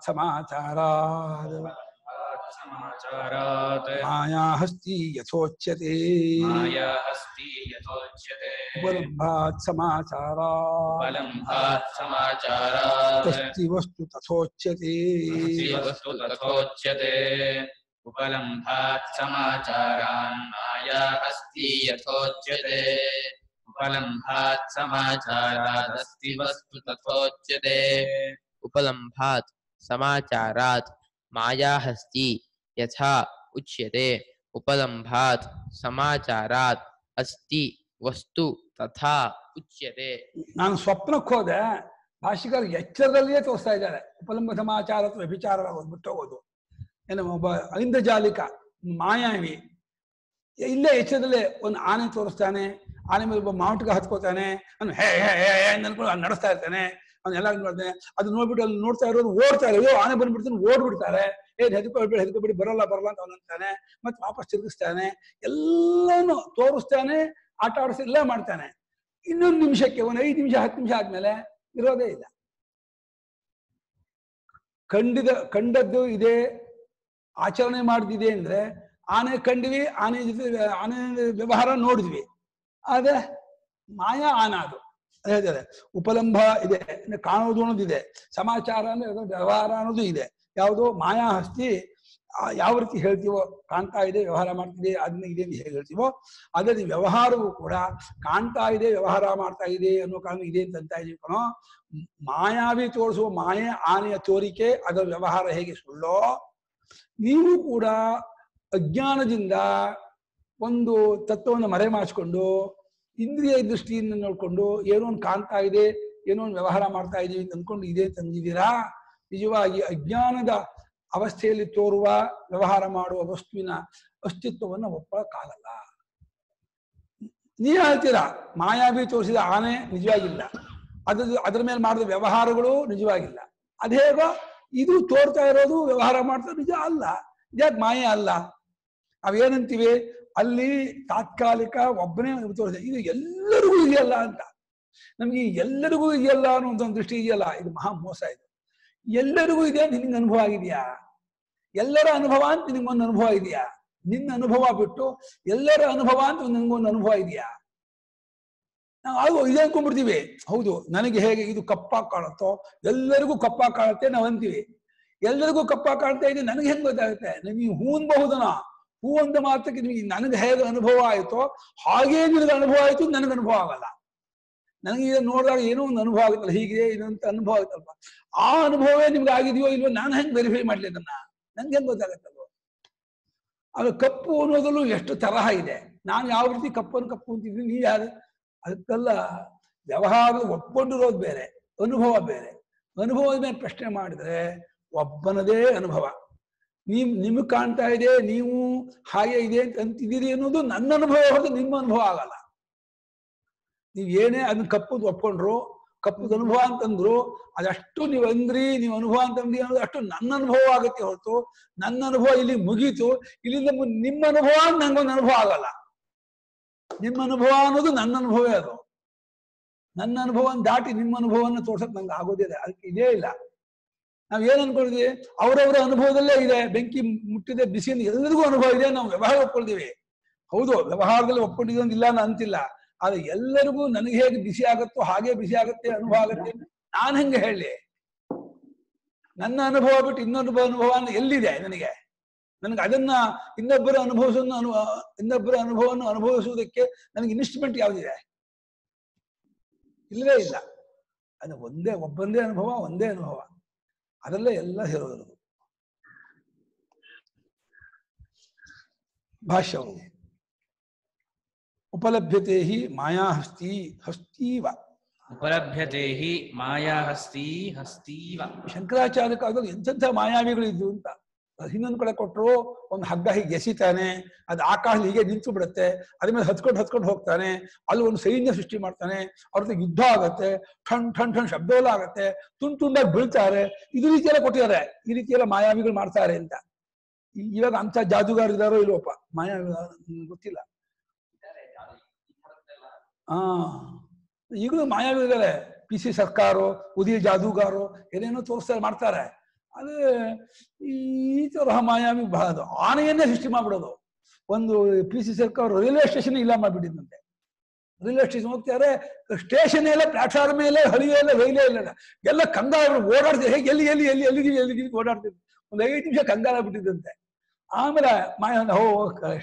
S1: ಸಮಾಚಾರ.
S2: मायाहस्ति यथोच्यते।
S1: मायाहस्ति यथोच्यते। बलम्भात्
S2: बलम्भात् वस्तु तथोच्यते। वस्तु तथोच्यते। उपलम्भात् समाचारान्। यथोच्यते। उपलम्भात् समाचारादस्ति वस्तु तथोच्यते।
S3: उपलम्भात् समाचारात्। ಯಥಾ ಉಚ್ಯತೆ ಉಪಲಂಭಾತ್ ಸಮಾಚಾರಾತ್ ಅಸ್ತಿ ವಸ್ತು ತಥಾ ಉಚ್ಯತೆ
S1: ನಾನು ಸ್ವಪ್ನಕ್ಕೆ ಹೋದೆ, ಭಾಷಿಕರು ಎಚ್ಚರದಲ್ಲಿಯೇ ತೋರಿಸ್ತಾ ಇದ್ದಾರೆ. ಉಪಲಂಬ ಸಮಾಚಾರ ಅಥವಾ ವಿಚಾರ ಬಿಟ್ಟೋಗೋದು ಏನು, ಒಬ್ಬ ಐಂದ್ರಜಾಲಿಕ ಮಾಯಾವಿ, ಇಲ್ಲೇ ಎಚ್ಚರದಲ್ಲೇ ಒಂದು ಆನೆ ತೋರಿಸ್ತಾನೆ, ಆನೆ ಮೇಲೆ ಒಬ್ಬ ಮಾವುಟಿಗೆ ಹತ್ಕೋತಾನೆ, ನಾನು ಹೇ ಹೇ ಹೇ ಹೇ ನಡೆಸ್ತಾ ಇರ್ತಾನೆ. ಅವ್ನು ಎಲ್ಲ ಮಾಡ್ತಾನೆ ಅದು ನೋಡ್ಬಿಟ್ಟು ಅಲ್ಲಿ ನೋಡ್ತಾ ಇರೋರು ಓಡ್ತಾರೆ ಅಯ್ಯೋ, ಆನೆ ಬಂದ್ಬಿಡ್ತೀನಿ, ಓಡ್ಬಿಡ್ತಾರೆ. ಏನ್ ಹೆದ್ಕೊಳ್ಬೇಡಿ ಹೆದ್ಕೊಬೇಡಿ ಬರಲ್ಲ ಬರಲ್ಲ ಅಂತ ಅವನು ಮತ್ತೆ ವಾಪಸ್ ತಿರುಗಿಸ್ತಾನೆ. ಎಲ್ಲಾನು ತೋರಿಸ್ತಾನೆ, ಆಟ ಆಡಿಸಿ ಮಾಡ್ತಾನೆ. ಇನ್ನೊಂದು ನಿಮಿಷಕ್ಕೆ, ಒಂದು ಐದು ನಿಮಿಷ, ಹತ್ತು ನಿಮಿಷ ಆದ್ಮೇಲೆ ಇರೋದೇ ಇಲ್ಲ. ಕಂಡಿದ ಕಂಡದ್ದು ಇದೆ. ಆಚರಣೆ ಮಾಡಿದೆ ಅಂದ್ರೆ ಆನೆ ಕಂಡ್ವಿ, ಆನೆ ಜೊತೆ, ಆನೆ ವ್ಯವಹಾರ ನೋಡಿದ್ವಿ. ಆದ್ರೆ ಮಾಯಾ ಆನ ಅದು. ಹೇಳ್ತಾರೆ ಉಪಲಂಬ ಇದೆ ಕಾಣೋದು ಅನ್ನೋದು ಇದೆ. ಸಮಾಚಾರ ಅಂದ್ರೆ ಅದು ವ್ಯವಹಾರ ಅನ್ನೋದು ಇದೆ. ಯಾವುದು ಮಾಯಾ ಹಸ್ತಿ ಯಾವ ರೀತಿ ಹೇಳ್ತೀವೋ, ಕಾಣ್ತಾ ಇದೆ, ವ್ಯವಹಾರ ಮಾಡ್ತಿದೆ, ಅದನ್ನ ಇದೆ ಅಂತ ಹೇಗೆ ಹೇಳ್ತೀವೋ, ಅದರಲ್ಲಿ ವ್ಯವಹಾರವೂ ಕೂಡ ಕಾಣ್ತಾ ಇದೆ, ವ್ಯವಹಾರ ಮಾಡ್ತಾ ಇದೆ ಅನ್ನೋ ಕಾರಣ ಇದೆ ಅಂತ ಅಂತ ಇದೀವಿ ಕಣೋ. ಮಾಯಾವಿ ತೋರಿಸುವ ಮಾಯೆ, ಆನೆಯ ತೋರಿಕೆ, ಅದರ ವ್ಯವಹಾರ ಹೇಗೆ ಸುಳ್ಳೋ, ನೀವು ಕೂಡ ಅಜ್ಞಾನದಿಂದ ಒಂದು ತತ್ವವನ್ನು ಮರೆಮಾಚಿಕೊಂಡು ಇಂದ್ರಿಯ ದೃಷ್ಟಿಯಿಂದ ನೋಡ್ಕೊಂಡು ಏನೋ ಒಂದು ಕಾಣ್ತಾ ಇದೆ, ಏನೋ ಒಂದು ವ್ಯವಹಾರ ಮಾಡ್ತಾ ಇದೀವಿ ಅಂತ ಅನ್ಕೊಂಡು ಇದೆ ತಂದಿದ್ದೀರಾ? ನಿಜವಾಗಿ ಅಜ್ಞಾನದ ಅವಸ್ಥೆಯಲ್ಲಿ ತೋರುವ ವ್ಯವಹಾರ ಮಾಡುವ ವಸ್ತುವಿನ ಅಸ್ತಿತ್ವವನ್ನು ಒಪ್ಪಕ್ಕಾಗಲ್ಲ ನೀವ್ ಹೇಳ್ತೀರಾ, ಮಾಯಾವಿ ತೋರಿಸಿದ ಆನೆ ನಿಜವಾಗಿಲ್ಲ. ಅದ್ರ ಅದ್ರ ಮೇಲೆ ಮಾಡಿದ ವ್ಯವಹಾರಗಳು ನಿಜವಾಗಿಲ್ಲ. ಅದೇಗೋ ಇದು ತೋರ್ತಾ ಇರೋದು ವ್ಯವಹಾರ ಮಾಡ್ತಾ ನಿಜ ಅಲ್ಲ. ಇದ್ಯಾಕೆ ಮಾಯೆ ಅಲ್ಲ? ನಾವೇನಂತೀವಿ? ಅಲ್ಲಿ ತಾತ್ಕಾಲಿಕ ಒಬ್ಬನೇ ತೋರಿಸಿದೆ ಇದು ಎಲ್ಲರಿಗೂ ಇದೆಯಲ್ಲ ಅಂತ. ನಮ್ಗೆ ಎಲ್ಲರಿಗೂ ಇದೆಯಲ್ಲ ಅನ್ನೋ ಒಂದು ದೃಷ್ಟಿ ಇದೆಯಲ್ಲ, ಇದು ಮಹಾ ಮೋಸ ಇದು. ಎಲ್ಲರಿಗೂ ಇದೆ ನಿನ್ಗೆ ಅನುಭವ ಆಗಿದೆಯಾ? ಎಲ್ಲರ ಅನುಭವ ಅಂತ ನಿನಗೊಂದು ಅನುಭವ ಇದೆಯಾ? ನಿನ್ನ ಅನುಭವ ಬಿಟ್ಟು ಎಲ್ಲರ ಅನುಭವ ಅಂತ ನಿನ್ಗೊಂದು ಅನುಭವ ಇದೆಯಾ? ನಾವು ಅದು ಇದೆ ಅನ್ಕೊಂಡ್ಬಿಡ್ತೀವಿ. ಹೌದು, ನನಗೆ ಹೇಗೆ ಇದು ಕಪ್ಪಾಗಿ ಕಾಣುತ್ತೋ, ಎಲ್ಲರಿಗೂ ಕಪ್ಪಾಗಿ ಕಾಣುತ್ತೆ ನಾವು ಅಂತೀವಿ. ಎಲ್ಲರಿಗೂ ಕಪ್ಪಾಗಿ ಕಾಣ್ತಾ ಇದೆ, ನನಗೆ ಹೆಂಗ್ ಗೊತ್ತಾಗುತ್ತೆ? ನನಗೆ ಹೂ ಅನ್ಬಹುದನ ಹೂ ಅಂದ ಮಾತ್ರಕ್ಕೆ ನಿಮಗೆ ನನಗೆ ಹೇಗೆ ಅನುಭವ ಆಯಿತೋ, ಹಾಗೇ ನಿನಗೆ ಅನುಭವ ಆಯಿತು, ನನಗೆ ಅನುಭವ ಆಗಲ್ಲ. ನನಗೆ ಇದನ್ನು ನೋಡಿದಾಗ ಏನೋ ಒಂದು ಅನುಭವ ಆಗುತ್ತಲ್ಲ ಹೀಗಿದೆ ಅಂತ ಅನುಭವ ಆಗುತ್ತಲ್ಪ ಆ ಅನುಭವವೇ ನಿಮ್ಗೆ ಆಗಿದೆಯೋ ಇಲ್ವೋ ನಾನು ಹೆಂಗ್ ವೆರಿಫೈ ಮಾಡ್ಲಿ ಅದನ್ನ? ನನ್ಗೆ ಹೆಂಗ್ ಗೊತ್ತಾಗತ್ತಲ್ವ ಅದು ಕಪ್ಪು ಅನ್ನೋದಲ್ಲೂ ಎಷ್ಟು ತರಹ ಇದೆ. ನಾನು ಯಾವ ರೀತಿ ಕಪ್ಪನ್ನು ಕಪ್ಪು ಅಂತಿದ್ದೀನಿ ನೀವು ಯಾರು? ಅದಕ್ಕೆಲ್ಲ ವ್ಯವಹಾರ ಒಪ್ಕೊಂಡಿರೋದು ಬೇರೆ, ಅನುಭವ ಬೇರೆ. ಅನುಭವದ ಮೇಲೆ ಪ್ರಶ್ನೆ ಮಾಡಿದ್ರೆ ಒಬ್ಬನದೇ ಅನುಭವ. ನೀವ್, ನಿಮಗೆ ಕಾಣ್ತಾ ಇದೆ, ನೀವು ಹಾಗೆ ಇದೆ ಅಂತ ಅಂತಿದ್ದೀರಿ ಅನ್ನೋದು ನನ್ನ ಅನುಭವ ಹೊರತು ನಿಮ್ಮ ಅನುಭವ ಆಗಲ್ಲ. ನೀವ್ ಏನೇ ಅದನ್ನ ಕಪ್ಪುದು ಒಪ್ಕೊಂಡ್ರು, ಕಪ್ಪದ ಅನುಭವ ಅಂತಂದ್ರು, ಅದಷ್ಟು ನೀವು ಅಂದ್ರಿ, ನೀವು ಅನುಭವ ಅಂತಂದ್ರಿ ಅನ್ನೋದು ಅಷ್ಟು ನನ್ನ ಅನುಭವ ಆಗುತ್ತೆ ಹೊರತು, ನನ್ನ ಅನುಭವ ಇಲ್ಲಿ ಮುಗೀತು, ಇಲ್ಲಿಂದ ನಿಮ್ಮ ಅನುಭವ ನಂಗೊಂದು ಅನುಭವ ಆಗಲ್ಲ. ನಿಮ್ಮ ಅನುಭವ ಅನ್ನೋದು ನನ್ನ ಅನುಭವವೇ ಅದು. ನನ್ನ ಅನುಭವನ ದಾಟಿ ನಿಮ್ಮ ಅನುಭವವನ್ನು ತೋರ್ಸಕ್ ನಂಗೆ ಆಗೋದೇ ಅದಕ್ಕೆ ಇದೇ ಇಲ್ಲ. ನಾವ್ ಏನ್ ಅನ್ಕೊಳ್ತೀವಿ ಅವರವರ ಅನುಭವದಲ್ಲೇ ಇದೆ. ಬೆಂಕಿ ಮುಟ್ಟಿದೆ, ಬಿಸಿ ಅಂತ ಎಲ್ಲರಿಗೂ ಅನುಭವ ಇದೆ, ನಾವು ವ್ಯವಹಾರ ಒಪ್ಕೊಳ್ತೀವಿ ಹೌದು, ವ್ಯವಹಾರದಲ್ಲಿ ಒಪ್ಕೊಂಡಿದ್ದೀವಿ ಅಂತ ಇಲ್ಲ ನಾನು ಅಂತಿಲ್ಲ. ಆದ್ರೆ ಎಲ್ಲರಿಗೂ ನನಗೆ ಹೇಗೆ ಬಿಸಿ ಆಗುತ್ತೋ ಹಾಗೆ ಬಿಸಿ ಆಗತ್ತೆ, ಅನುಭವ ಆಗತ್ತೆ, ನಾನು ಹೆಂಗೆ ಹೇಳಿ? ನನ್ನ ಅನುಭವ ಬಿಟ್ಟು ಇನ್ನೊಂದು ಅನುಭವ ಎಲ್ಲಿದೆ ನನಗೆ? ನನಗೆ ಅದನ್ನ ಇನ್ನೊಬ್ಬರ ಅನುಭವಿಸೋದನ್ನು ಅನು ಇನ್ನೊಬ್ಬರ ಅನುಭವವನ್ನು ಅನುಭವಿಸುವುದಕ್ಕೆ ನನಗೆ ಇನ್ಸ್ಟ್ರೂಮೆಂಟ್ ಯಾವ್ದಿದೆ? ಇಲ್ಲವೇ ಇಲ್ಲ. ಅದು ಒಂದೇ, ಒಬ್ಬಂದೇ ಅನುಭವ, ಒಂದೇ ಅನುಭವ. ಅದರಲ್ಲೇ ಎಲ್ಲ ಹೇಳೋದು. ಭಾಷ್ಯವು ಉಪಲಭ್ಯತೆ ಹಿ ಮಾಯಾ ಹಸ್ತಿ ಹಸ್ತೀವ.
S2: ಉಪಲಭ್ಯತೆ ಹಿ ಮಾಯಾ ಹಸ್ತಿ ಹಸ್ತೀವ.
S1: ಶಂಕರಾಚಾರ್ಯ ಕಾಲದಲ್ಲಿ ಎಂತೆಂಥ ಮಾಯಾವಿಗಳು ಇದ್ವು ಅಂತ. ಇನ್ನೊಂದ್ ಕಡೆ ಕೊಟ್ಟರು, ಒಂದು ಹಗ್ಗ ಹೀಗೆ ಎಸಿತಾನೆ, ಅದು ಆಕಾಶ ಹೀಗೆ ನಿಂತು ಬಿಡುತ್ತೆ, ಅದ್ರ ಮೇಲೆ ಹತ್ಕೊಂಡು ಹತ್ಕೊಂಡು ಹೋಗ್ತಾನೆ, ಅಲ್ಲಿ ಒಂದು ಸೈನ್ಯ ಸೃಷ್ಟಿ ಮಾಡ್ತಾನೆ ಅವ್ರದ್ದು ಯುದ್ಧ ಆಗುತ್ತೆ, ಠಣ್ ಠಣ್ ಠಣ್ ಶಬ್ದ ಎಲ್ಲ ಆಗುತ್ತೆ, ತುಂಡು ತುಂಡಾಗಿ ಬೀಳ್ತಾರೆ, ಇದು ರೀತಿಯೆಲ್ಲ ಕೊಟ್ಟಿದ್ದಾರೆ, ಈ ರೀತಿಯೆಲ್ಲ ಮಾಯಾವಿಗಳು ಮಾಡ್ತಾರೆ ಅಂತ. ಇವಾಗ ಅಂತ ಜಾದುಗಾರ ಇದಾರೋ ಇಲ್ವಪ್ಪ ಮಾಯಾವಿ ಗೊತ್ತಿಲ್ಲ. ಹಾ, ಈಗಲೂ ಮಾಯಾವಿ ಇದ್ದಾರೆ ಪಿ ಸಿ ಸರ್ಕಾರೋ ಉದಿ ಜಾದೂಗಾರು, ಏನೇನೋ ತೋರಿಸ್ತಾರೆ, ಮಾಡ್ತಾರೆ. ಅದು ಈ ಮಾಯಾಮಿ ಬಹಳ ಅದು ಆನೆಯನ್ನೇ ಸೃಷ್ಟಿ ಮಾಡ್ಬಿಡೋದು. ಒಂದು ಪಿ ಸಿ ಸರ್ಕಾರ ರೈಲ್ವೆ ಸ್ಟೇಷನ್ ಇಲ್ಲ ಮಾಡಿಬಿಟ್ಟಿದ್ದಂತೆ ರೈಲ್ವೆ ಸ್ಟೇಷನ್ ಹೋಗ್ತಾರೆ ಸ್ಟೇಷನ್ ಎಲ್ಲ ಪ್ಲಾಟ್ಫಾರ್ಮ್ ಮೇಲೆ ಹಳಿಯೇ ಇಲ್ಲ ರೈಲೇ ಇಲ್ಲ. ಎಲ್ಲ ಕಂಗಾಲ ಓಡಾಡ್ತೀವಿ ಹೇಗೆ ಎಲ್ಲಿ ಎಲ್ಲಿ ಎಲ್ಲಿ ಎಲ್ಲಿ ಎಲ್ಲಿ ಎಲ್ಲಿ ಓಡಾಡ್ತೀವಿ ಒಂದು ಐದು ನಿಮಿಷ ಕಂಗಾಲ ಬಿಟ್ಟಿದ್ದಂತೆ. ಆಮೇಲೆ ಮಾಯ ಹೋ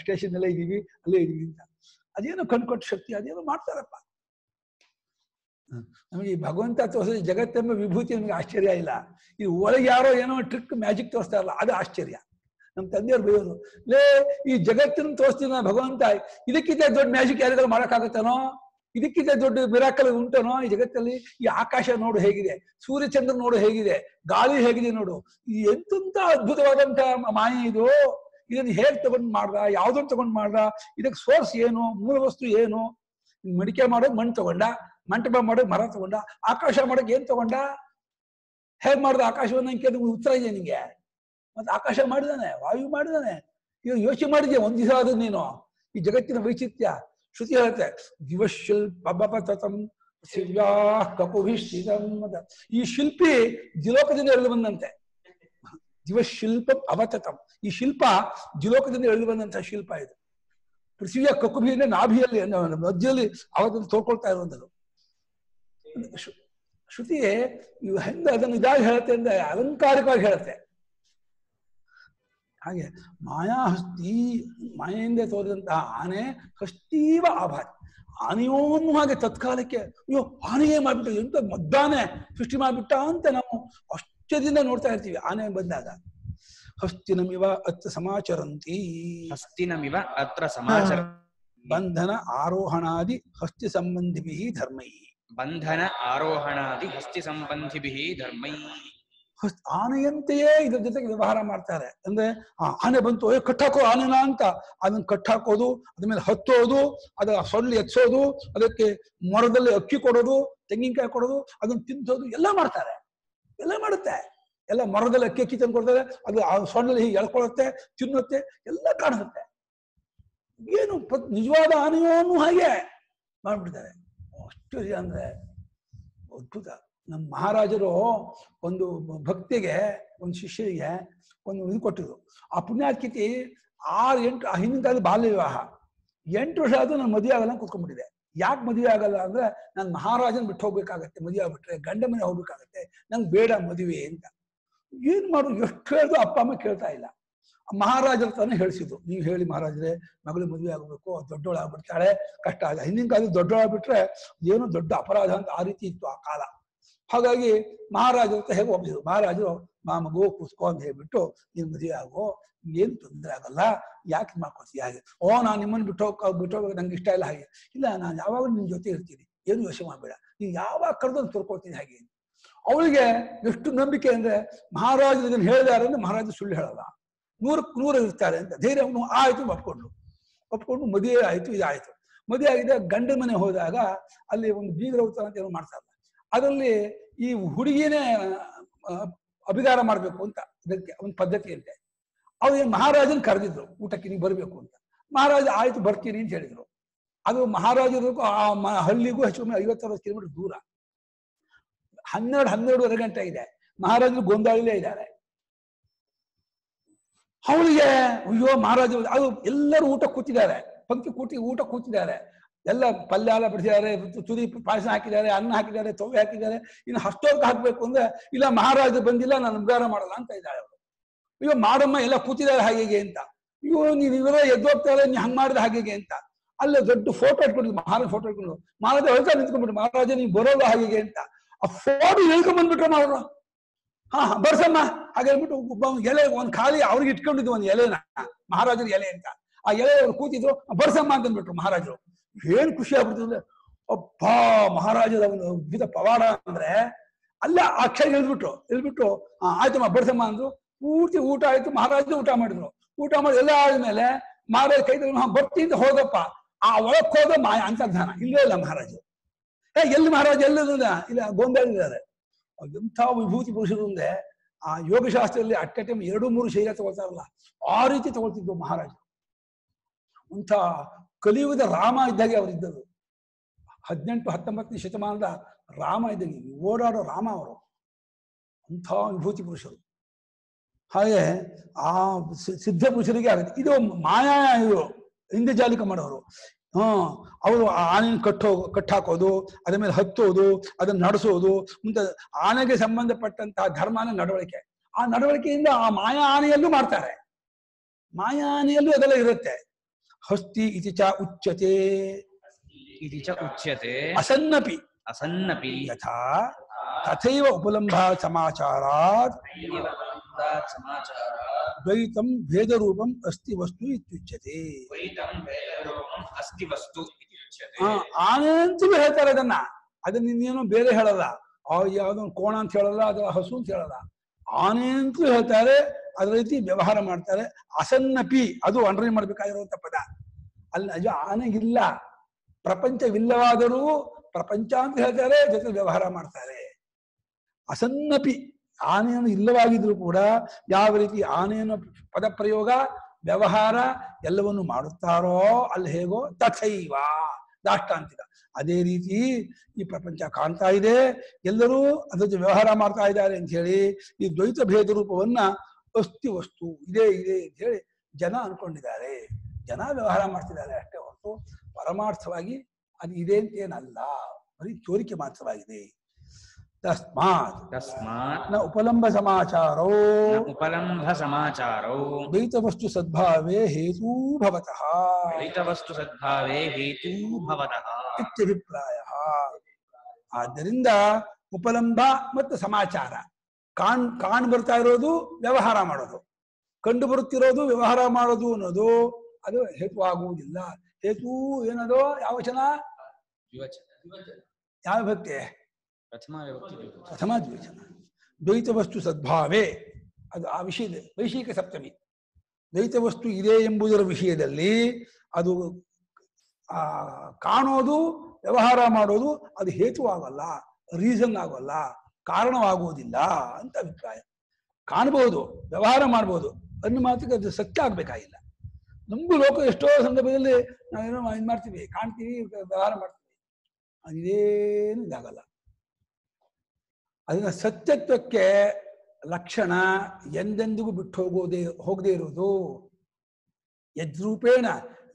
S1: ಸ್ಟೇಷನ್ ಎಲ್ಲ ಇದ್ದೀವಿ, ಅಲ್ಲೇ ಇದ್ದೀವಿ ಅಂತ. ಅದೇನೋ ಕಣ್ಕೊಟ್ಟು ಶಕ್ತಿ, ಅದೇನು ಮಾಡ್ತಾರಪ್ಪ. ನಮಗೆ ಈ ಭಗವಂತ ತೋರಿಸಿದ ಜಗತ್ತೆಂಬ ವಿಭೂತಿ ನಮಗೆ ಆಶ್ಚರ್ಯ ಇಲ್ಲ. ಈ ಒಳಗೆ ಯಾರೋ ಏನೋ ಟ್ರಿಕ್ ಮ್ಯಾಜಿಕ್ ತೋರಿಸ್ತಾರಲ್ಲ ಅದು ಆಶ್ಚರ್ಯ. ನಮ್ಮ ತಂದೆಯವ್ರು ಬೈಯೋರು, ಲೇ, ಈ ಜಗತ್ತನ್ನು ತೋರಿಸ್ತೀನ ಭಗವಂತ, ಇದಕ್ಕಿಂತ ದೊಡ್ಡ ಮ್ಯಾಜಿಕ್ ಯಾರಿಗಾದ್ರು ಮಾಡಕ್ಕಾಗತ್ತನೋ? ಇದಕ್ಕಿಂತ ದೊಡ್ಡ ಮಿರಾಕಲ್ ಉಂಟನೋ ಈ ಜಗತ್ತಲ್ಲಿ? ಈ ಆಕಾಶ ನೋಡು ಹೇಗಿದೆ, ಸೂರ್ಯಚಂದ್ರ ನೋಡು ಹೇಗಿದೆ, ಗಾಳಿ ಹೇಗಿದೆ ನೋಡು. ಈ ಎಂತಂತ ಅದ್ಭುತವಾದಂತ ಮಾಯೆ ಇದು. ಇದನ್ನು ಹೇಗೆ ತಗೊಂಡ್ ಮಾಡ್ದ, ಯಾವ್ದನ್ನು ತಗೊಂಡ್ ಮಾಡ್ದ, ಇದಕ್ಕೆ ಸೋರ್ಸ್ ಏನು, ಮೂಲ ವಸ್ತು ಏನು? ಮಡಿಕೆ ಮಾಡೋದು ಮಣ್ಣು ತಗೊಂಡ ಮಂಟಪ ಮಾಡೋಕ್ ಮರ ತಗೊಂಡ, ಆಕಾಶ ಮಾಡೋಕ್ ಏನ್ ತಗೊಂಡ? ಹೇಗ್ ಮಾಡ್ದ ಆಕಾಶವನ್ನ? ಕೇಳಿದ ಉತ್ತರ ಇದೆ ನಿಂಗೆ. ಮತ್ತೆ ಆಕಾಶ ಮಾಡಿದಾನೆ, ವಾಯು ಮಾಡಿದಾನೆ. ಇವಾಗ ಯೋಚನೆ ಮಾಡಿದ್ಯಾ? ಒಂದ್ ದಿವಸ ಆದ್ರೆ ನೀನು. ಈ ಜಗತ್ತಿನ ವೈಚಿತ್ಯ ಶ್ರುತಿ ಹೇಳುತ್ತೆ ದಿವಶಿಲ್ಪತಂ ಕಪುಭಿಶ್ಚಿತಂ ಅಂತ. ಈ ಶಿಲ್ಪಿ ಜಿಲೋಕದಿಂದ ಎಳೆದು ಬಂದಂತೆ. ದಿವಶಿಲ್ಪ ಅವತತಂ ಈ ಶಿಲ್ಪ ಜಿಲೋಕದಿಂದ ಎಳೆದು ಬಂದಂತಹ ಶಿಲ್ಪ ಇದು. ಪೃಥ್ವಿಯ ಕಕುಭಿಯಿಂದ ನಾಭಿಯಲ್ಲಿ, ಮಧ್ಯದಲ್ಲಿ ಅವತ್ತು ತೋರ್ಕೊಳ್ತಾ ಇರುವಂಥದ್ದು. ಶೃ- ಶ್ರುತಿ ಇವು ಹೆಂಗ ಅದನ್ನು ಇದಾಗಿ ಹೇಳುತ್ತೆ ಅಂದ್ರೆ ಅಲಂಕಾರಿಕವಾಗಿ ಹೇಳುತ್ತೆ. ಹಾಗೆ ಮಾಯಾ ಹಸ್ತಿ ಮಾಯೆಯಿಂದ ತೋರಿದಂತಹ ಆನೆ ಹಸ್ತೀವ ಆಭಾತ್. ಆನೆಯೋನು ಹಾಗೆ ತತ್ಕಾಲಕ್ಕೆ ಅಯ್ಯೋ ಆನೆಯೇ ಮಾಡಿಬಿಟ್ಟು ಎಂತ ಮದ್ದಾನೆ ಸೃಷ್ಟಿ ಮಾಡ್ಬಿಟ್ಟ ಅಂತ ನಾವು ಆಶ್ಚರ್ಯದಿಂದ ನೋಡ್ತಾ ಇರ್ತೀವಿ ಆನೆ ಬಂದಾಗ. ಹಸ್ತಿನಮಿವ ಅತ್ರ ಸಮಾಚರಂತಿ.
S2: ಹಸ್ತಿನಮಿವ ಅತ್ರ ಸಮಾಚಾರ
S1: ಬಂಧನ ಆರೋಹಣಾದಿ ಹಸ್ತಿ ಸಂಬಂಧಿಭಿ ಧರ್ಮೈ
S2: ಬಂಧನ ಆರೋಹಣಾದಿ ಹಸ್ತಿ ಸಂಬಂಧಿಭಿಃ ಧರ್ಮೈ.
S1: ಆನೆಯಂತೆಯೇ ಇದ್ರ ಜೊತೆಗೆ ವ್ಯವಹಾರ ಮಾಡ್ತಾರೆ. ಅಂದ್ರೆ, ಆ ಆನೆ ಬಂತು ಅಯ್ಯೋ ಕಟ್ಟಾಕೋ ಆನೆನ ಅಂತ. ಅದನ್ನ ಕಟ್ಟಾಕೋದು ಅದ ಮೇಲೆ ಹತ್ತೋದು ಅದ ಸೊಳ್ಳೆ ಎಚ್ಚೋದು ಅದಕ್ಕೆ ಮರದಲ್ಲಿ ಅಕ್ಕಿ ಕೊಡೋದು, ತೆಂಗಿನಕಾಯಿ ಕೊಡೋದು, ಅದನ್ನ ತಿಂತೋದು ಎಲ್ಲ ಮಾಡ್ತಾರೆ. ಎಲ್ಲ ಮಾಡುತ್ತೆ. ಎಲ್ಲ ಮರದಲ್ಲಿ ಅಕ್ಕಿ ಅಕ್ಕಿ ತಂದು ಕೊಡ್ತಾರೆ ಅದು ಆ ಸೊಳ್ಳೆ ಹೀಗೆ ಎಳ್ಕೊಳ್ಳುತ್ತೆ ತಿನ್ನುತ್ತೆ, ಎಲ್ಲ ಕಾಣಿಸುತ್ತೆ ಏನು ನಿಜವಾದ ಆನೆಯೋನು ಹಾಗೆ ಮಾಡ್ಬಿಡ್ತಾರೆ ಅಷ್ಟು ಅಂದ್ರೆ ಅದ್ಭುತ. ನಮ್ಮ ಮಹಾರಾಜರು ಒಂದು ಭಕ್ತಿಗೆ, ಒಂದು ಶಿಷ್ಯರಿಗೆ ಒಂದು ಇದು ಕೊಟ್ಟಿದ್ರು. ಆ ಪುಣ್ಯಾತ್ಕಿತಿ ಆರು, ಎಂಟು, ಆ ಹಿಂದಿನ ಕಾಲದ ಬಾಲ್ಯ ವಿವಾಹ ಎಂಟು ವರ್ಷ ಆದ್ರೂ ನಾನು ಮದುವೆ ಆಗಲ್ಲ ಕೂತ್ಕೊಂಡ್ಬಿಟ್ಟಿದೆ ಯಾಕೆ ಮದುವೆ ಆಗಲ್ಲ ಅಂದ್ರೆ ನಾನು ಮಹಾರಾಜನ ಬಿಟ್ಟು ಹೋಗ್ಬೇಕಾಗತ್ತೆ, ಮದುವೆ ಆಗ್ಬಿಟ್ರೆ, ಗಂಡ ಮನೆ ಹೋಗ್ಬೇಕಾಗತ್ತೆ, ನಂಗೆ ಬೇಡ ಮದುವೆ ಅಂತ. ಏನ್ ಮಾಡು ಎಷ್ಟು ಹೇಳಿದ್ರು ಅಪ್ಪ, ಅಮ್ಮ ಕೇಳ್ತಾ ಇಲ್ಲ. ಮಹಾರಾಜರ ತಾನೇ ಹೇಳಿಸಿದ್ರು ನೀವು ಹೇಳಿ ಮಹಾರಾಜರೇ, ಮಗಳು ಮದುವೆ ಆಗಬೇಕು ದೊಡ್ಡೋಳಾಗ್ಬಿಡ್ತಾಳೆ ಕಷ್ಟ ಆಗ ಹಿಂದಿನ ಕಾಲದಲ್ಲಿ ದೊಡ್ಡೋಳಾಗ್ಬಿಟ್ರೆ ಏನು ದೊಡ್ಡ ಅಪರಾಧ ಅಂತ ಆ ರೀತಿ ಇತ್ತು ಆ ಕಾಲ. ಹಾಗಾಗಿ ಮಹಾರಾಜರ ಅಂತ ಹೇಗೆ ಒಪ್ಪಿದ್ರು ಮಹಾರಾಜರು ಮಾ ಮಗು ಕೂಸ್ಕೊ ಅಂತ ಹೇಳ್ಬಿಟ್ಟು, ನೀನ್ ಮದುವೆ ಆಗೋ, ಏನು ತೊಂದರೆ ಆಗಲ್ಲ, ಯಾಕೆ ಮಾಡ್ಕೊಳ್ತೀಯ ಹಾಗೆ? ಓ, ನಾನು ನಿಮ್ಮನ್ನು ಬಿಟ್ಟು ಹೋಗ್, ಬಿಟ್ಟು ನಂಗೆ ಇಷ್ಟ ಇಲ್ಲ ಹಾಗೆ. ಇಲ್ಲ, ನಾನು ಯಾವಾಗಲೂ ನಿನ್ ಜೊತೆ ಇರ್ತೀನಿ. ಏನು ಯೋಚನೆ ಮಾಡಬೇಡ. ನೀನು ಯಾವಾಗ ಕರೆದು ತೋರ್ಕೊಳ್ತೀನಿ ಹಾಗೆ. ಅವಳಿಗೆ ಎಷ್ಟು ನಂಬಿಕೆ ಅಂದ್ರೆ, ಮಹಾರಾಜ ಇದನ್ನು ಹೇಳಿದಾರೆ ಅಂದ್ರೆ, ಮಹಾರಾಜ ಸುಳ್ಳು ಹೇಳಲ್ಲ. ನೂರಕ್ಕೆ ನೂರು ಇರ್ತಾರೆ ಅಂತ ಧೈರ್ಯ ಅವನು ಆಯ್ತು ಒಪ್ಕೊಂಡು ಒಪ್ಕೊಂಡು ಮದುವೆ ಆಯ್ತು, ಇದಾಯ್ತು. ಮದುವೆ ಆಗಿದೆ ಗಂಡ ಮನೆ ಹೋದಾಗ ಅಲ್ಲಿ ಒಂದು ಬೀಗರ ಉತ್ತರ ಅಂತ ಏನೋ ಮಾಡ್ತಾರಲ್ಲ ಅದರಲ್ಲಿ ಈ ಹುಡುಗಿನೇ ಅಭಿದಾರ ಮಾಡಬೇಕು ಅಂತ ಅದಕ್ಕೆ ಒಂದು ಪದ್ಧತಿ ಅಂತೆ ಅವ್ರು ಮಹಾರಾಜನ್ ಕರೆದಿದ್ರು, ಊಟಕ್ಕೆ ನೀವು ಬರಬೇಕು ಅಂತ. ಮಹಾರಾಜ, ಆಯ್ತು, ಬರ್ತೀನಿ ಅಂತ ಹೇಳಿದ್ರು. ಅದು ಮಹಾರಾಜರಿಗೂ ಆ ಮ- ಹಳ್ಳಿಗೂ ಹೆಚ್ಚು ಕಮ್ಮಿ ಐವತ್ತರವತ್ತು ಕಿಲೋಮೀಟರ್ ದೂರ. ಹನ್ನೆರಡು, ಹನ್ನೆರಡುವರೆ ಗಂಟೆ ಇದೆ. ಮಹಾರಾಜರು ಗೊಂದಾಳಿಲೇ ಇದ್ದಾರೆ. ಅವಳಿಗೆ ಅಯ್ಯೋ, ಮಹಾರಾಜ, ಅದು ಎಲ್ಲರೂ ಊಟ ಕೂತಿದ್ದಾರೆ. ಪಂಕ್ತಿ ಕೂತಿ ಊಟ ಕೂತಿದ್ದಾರೆ. ಎಲ್ಲ ಪಲ್ಯ ಎಲ್ಲ ಬಿಡಿಸಿದ್ದಾರೆ ತುದಿ ಪಾಯಸ ಹಾಕಿದ್ದಾರೆ, ಅನ್ನ ಹಾಕಿದ್ದಾರೆ, ತೊವೆ ಹಾಕಿದ್ದಾರೆ. ಇನ್ನು ಹಸ್ತೋರ್ಕ ಹಾಕಬೇಕು ಅಂದ್ರೆ, ಇಲ್ಲ, ಮಹಾರಾಜ ಬಂದಿಲ್ಲ, ನಾನು ಉಪಚಾರ ಮಾಡಲ್ಲ ಅಂತ ಇದ್ದಾಳೆ ಅವರು ಅಯ್ಯೋ ಮಾಡಮ್ಮ ಎಲ್ಲ ಕೂತಿದ್ದಾರೆ ಹಾಗೆ ಅಂತ. ಅಯ್ಯೋ, ನೀವು ಇವರೇ ಎದ್ದೋಗ್ತಾರೆ ನೀ ಹಂಗ್ ಮಾಡಿದ ಹಾಗೆ ಅಂತ. ಅಲ್ಲೇ, ದೊಡ್ಡ ಫೋಟೋ ಇಟ್ಕೊಂಡು ಮಹಾರಾಜ ಫೋಟೋ ಇಟ್ಕೊಂಡು ಮಹಾರಾಜ ಹೊರತ ನಿಂತ್ಕೊಂಡ್ಬಿಟ್ಟು ಮಹಾರಾಜ, ನೀವು ಬರೋಲ್ಲ ಹಾಗೆ ಅಂತ. ಆ ಫೋಟೋ ಹೇಳ್ಕೊಂಡ್ ಬಂದ್ಬಿಟ್ರೆ ಅವರು. ಹಾ ಬರ್ಸಮ್ಮ. ಹಾಗೆ ಹೇಳ್ಬಿಟ್ಟು ಒಬ್ಬ ಎಲೆ ಒಂದ್ ಖಾಲಿ ಅವ್ರಿಗೆ ಇಟ್ಕೊಂಡಿದ್ದು ಒಂದ್ ಎಲೆನ ಮಹಾರಾಜರ ಎಲೆ ಅಂತ. ಆ ಎಲೆ ಅವ್ರು ಕೂತಿದ್ರು ಬರ್ಸಮ್ಮ ಅಂತ ಅಂದ್ಬಿಟ್ರು ಮಹಾರಾಜರು. ಏನ್ ಖುಷಿ ಆಗ್ಬಿಡ್ತು ಅಂದ್ರೆ ಅಪ್ಪಾ ಮಹಾರಾಜರ ಒಂದು ಅದ್ಭುತ ಪವಾಡ ಅಂದ್ರೆ ಅಲ್ಲ ಅಕ್ಷರ ಇಳಿದ್ಬಿಟ್ರು ಇಳಿದ್ಬಿಟ್ಟು ಆ, ಆಯ್ತಮ್ಮ ಬರ್ಸಮ್ಮ ಅಂದ್ರು. ಪೂರ್ತಿ ಊಟ ಆಯ್ತು ಮಹಾರಾಜರು ಊಟ ಮಾಡಿದ್ರು. ಊಟ ಮಾಡಿ ಎಲ್ಲ ಆದ್ಮೇಲೆ ಮಹಾರಾಜ ಕೈ ಬರ್ತೀನಿ ಅಂತ ಹೋದಪ್ಪ ಆ ಒಳಕ್ ಹೋದ ಅಂತರ್ಧಾನ. ಇಲ್ಲೇ ಇಲ್ಲ ಮಹಾರಾಜ ಏ ಎಲ್ಲಿ ಮಹಾರಾಜ ಎಲ್ಲಿ ಇಲ್ಲ ಗೊಂದಲಿದ್ದಾರೆ ಎಂಥ ವಿಭೂತಿ ಪುರುಷರು ಅಂದ್ರೆ ಆ ಯೋಗಶಾಸ್ತ್ರದಲ್ಲಿ ಅಟ್ ಟೈಮ್ ಎರಡು ಮೂರು ಶೈಲ ತಗೊಳ್ತಾರಲ್ಲ, ಆ ರೀತಿ ತಗೊಳ್ತಿದ್ರು ಮಹಾರಾಜ ಅಂಥ ಕಲಿಯುಗದ ರಾಮ ಇದ್ದಾಗೆ ಅವರು ಇದ್ದದ್ದು ಹದಿನೆಂಟು, ಹತ್ತೊಂಬತ್ತನೇ ಶತಮಾನದ ರಾಮ ಇದ್ದಾಗೆ, ಓಡಾಡೋ ರಾಮ ಅವರು. ಅಂಥ ವಿಭೂತಿ ಪುರುಷರು. ಹಾಗೆ ಆ ಸಿದ್ಧ ಪುರುಷರಿಗೆ ಆಗುತ್ತೆ. ಇದು ಮಾಯಾ ಹಿಂದೆ ಜಾಲಿಕ ಮಾಡೋರು. ಹಾ ಅವರು ಆನೆನ ಕಟ್ಟೋ ಕಟ್ಟಾಕೋದು ಅದ್ರ ಮೇಲೆ ಹತ್ತೋದು ಅದನ್ನ ನಡೆಸೋದು ಮುಂತ ಆನೆಗೆ ಸಂಬಂಧಪಟ್ಟಂತಹ ಧರ್ಮನ ನಡವಳಿಕೆ. ಆ ನಡವಳಿಕೆಯಿಂದ ಆ ಮಾಯಾ ಆನೆಯಲ್ಲೂ ಮಾಡ್ತಾರೆ. ಮಾಯಾ ಆನೆಯಲ್ಲೂ ಅದೆಲ್ಲ ಇರುತ್ತೆ. ಹಸ್ತಿ ಇತಿಚ ಉಚ್ಯತೆ.
S2: ಇತಿಚ ಉಚ್ಯತೆ.
S1: ಅಸನ್ನಪಿ.
S2: ಅಸನ್ನಪಿ.
S1: ಯಥಾ ತಥೈವ ಉಪಲಂಭ ಸಮಾಚಾರಾತ್.
S2: ಸಮಾಚಾರ
S1: ದ್ವೈತಂ ಭೇದ ರೂಪಂ ಅಸ್ತಿ ವಸ್ತು ಇತ್ಯುಚ್ಯತೆ. ಅಸ್ತಿ ವಸ್ತು ಆನೆಂತ ಹೇಳ್ತಾರೆ ಅದನ್ನ ಅದನ್ನ ಇನ್ನೇನು ಬೇರೆ ಹೇಳಲ್ಲ. ಯಾವುದೋ ಕೋಣ ಅಂತ ಹೇಳಲ್ಲ ಅದರ ಹಸು ಅಂತ ಹೇಳಲ್ಲ. ಆನೆ ಅಂತಲೂ ಹೇಳ್ತಾರೆ ಅದ್ರ ರೀತಿ ವ್ಯವಹಾರ ಮಾಡ್ತಾರೆ. ಅಸನ್ನಪಿ ಅದು ಅನ್ರಿ ಮಾಡ್ಬೇಕಾಗಿರುವಂತ ಪದ. ಅಲ್ಲಿ ನಿಜ ಆನೆಗಿಲ್ಲ. ಪ್ರಪಂಚವಿಲ್ಲವಾದರೂ ಪ್ರಪಂಚ ಅಂತ ಹೇಳ್ತಾರೆ ಜೊತೆ ವ್ಯವಹಾರ ಮಾಡ್ತಾರೆ. ಅಸನ್ನಪಿ ಆನೆಯನ್ನು ಇಲ್ಲವಾಗಿದ್ರು ಕೂಡ ಯಾವ ರೀತಿ ಆನೆಯನ್ನು ಪದ ಪ್ರಯೋಗ ವ್ಯವಹಾರ ಎಲ್ಲವನ್ನು ಮಾಡುತ್ತಾರೋ ಅಲ್ಲಿ ಹೇಗೋ ತಥೈವ, ದಾಷ್ಟಾಂತಿಕ. ಅದೇ ರೀತಿ ಈ ಪ್ರಪಂಚ ಕಾಣ್ತಾ ಇದೆ. ಎಲ್ಲರೂ ಅದ್ರ ವ್ಯವಹಾರ ಮಾಡ್ತಾ ಇದ್ದಾರೆ ಅಂತ ಹೇಳಿ ಈ ದ್ವೈತ ಭೇದ ರೂಪವನ್ನ ಅಸ್ತಿ ವಸ್ತು, ಇದೆ ಇದೆ ಅಂತ ಹೇಳಿ ಜನ ಅನ್ಕೊಂಡಿದ್ದಾರೆ. ಜನ ವ್ಯವಹಾರ ಮಾಡ್ತಿದ್ದಾರೆ ಅಷ್ಟೇ ಹೊರತು ಪರಮಾರ್ಥವಾಗಿ ಅದು ಇದೆ ಅಂತ ಏನಲ್ಲ. ಬರೀ ತೋರಿಕೆ ಮಾತ್ರವಾಗಿದೆ. ತಸ್ಮಾತ್.
S2: ತಸ್ಮಾತ್.
S1: ನ ಉಪಲಂಬ ಸಮಾಚಾರೋ.
S2: ಉಪಲಂಬ
S1: ಸಮಾಚಾರೋ. ದೈತವಸ್ತು ಸದ್ಭಾವೇ ಹೇತೂ ಭವತಃ.
S2: ದೈತವಸ್ತು ಸದ್ಭಾವೇ ಹೇತೂ ಭವತಃ.
S1: ಇತ್ಯಭಿಪ್ರಾಯ. ಆದ್ದರಿಂದ ಉಪಲಂಬ ಮತ್ತು ಸಮಾಚಾರ. ಕಾಣ್ ಕಾಣ್ ಬರ್ತಾ ಇರೋದು ವ್ಯವಹಾರ ಮಾಡೋದು. ಕಂಡು ಬರುತ್ತಿರೋದು ವ್ಯವಹಾರ ಮಾಡೋದು ಅನ್ನೋದು ಅದು ಹೇತು ಆಗುವುದಿಲ್ಲ ಹೇತು ಏನದೋ? ಯಾವ ವಚನ? ಯಾವ ಭಕ್ತಿ ಪ್ರಥಮ ದ್ವೈತ ವಸ್ತು ಸದ್ಭಾವೇ. ಅದು ಆ ವಿಷಯದ ವೈಶಿಕ ಸಪ್ತಮಿ. ದ್ವೈತ ವಸ್ತು ಇದೆ ಎಂಬುದರ ವಿಷಯದಲ್ಲಿ ಅದು ಆ ಕಾಣೋದು, ವ್ಯವಹಾರ ಮಾಡೋದು, ಅದು ಹೇತುವಾಗಲ್ಲ ರೀಸನ್ ಆಗೋಲ್ಲ, ಕಾರಣವಾಗುವುದಿಲ್ಲ ಅಂತ ಅಭಿಪ್ರಾಯ. ಕಾಣಬಹುದು, ವ್ಯವಹಾರ ಮಾಡ್ಬೋದು ಅನ್ನೋ ಮಾತ್ರಕ್ಕೆ ಅದು ಸತ್ಯ ಆಗ್ಬೇಕಾಗಿಲ್ಲ. ನಮಗೂ ಲೋಕ ಎಷ್ಟೋ ಸಂದರ್ಭದಲ್ಲಿ ನಾವೇನೋ ಇದು ಮಾಡ್ತೀವಿ, ಕಾಣ್ತೀವಿ, ವ್ಯವಹಾರ ಮಾಡ್ತೀವಿ. ಅದೇನು ಇದಾಗಲ್ಲ. ಅದನ್ನ ಸತ್ಯತ್ವಕ್ಕೆ ಲಕ್ಷಣ ಎಂದೆಂದಿಗೂ ಬಿಟ್ಟು ಹೋಗೋದೇ, ಹೋಗದೇ ಇರೋದು. ಯದ್ರೂಪೇಣ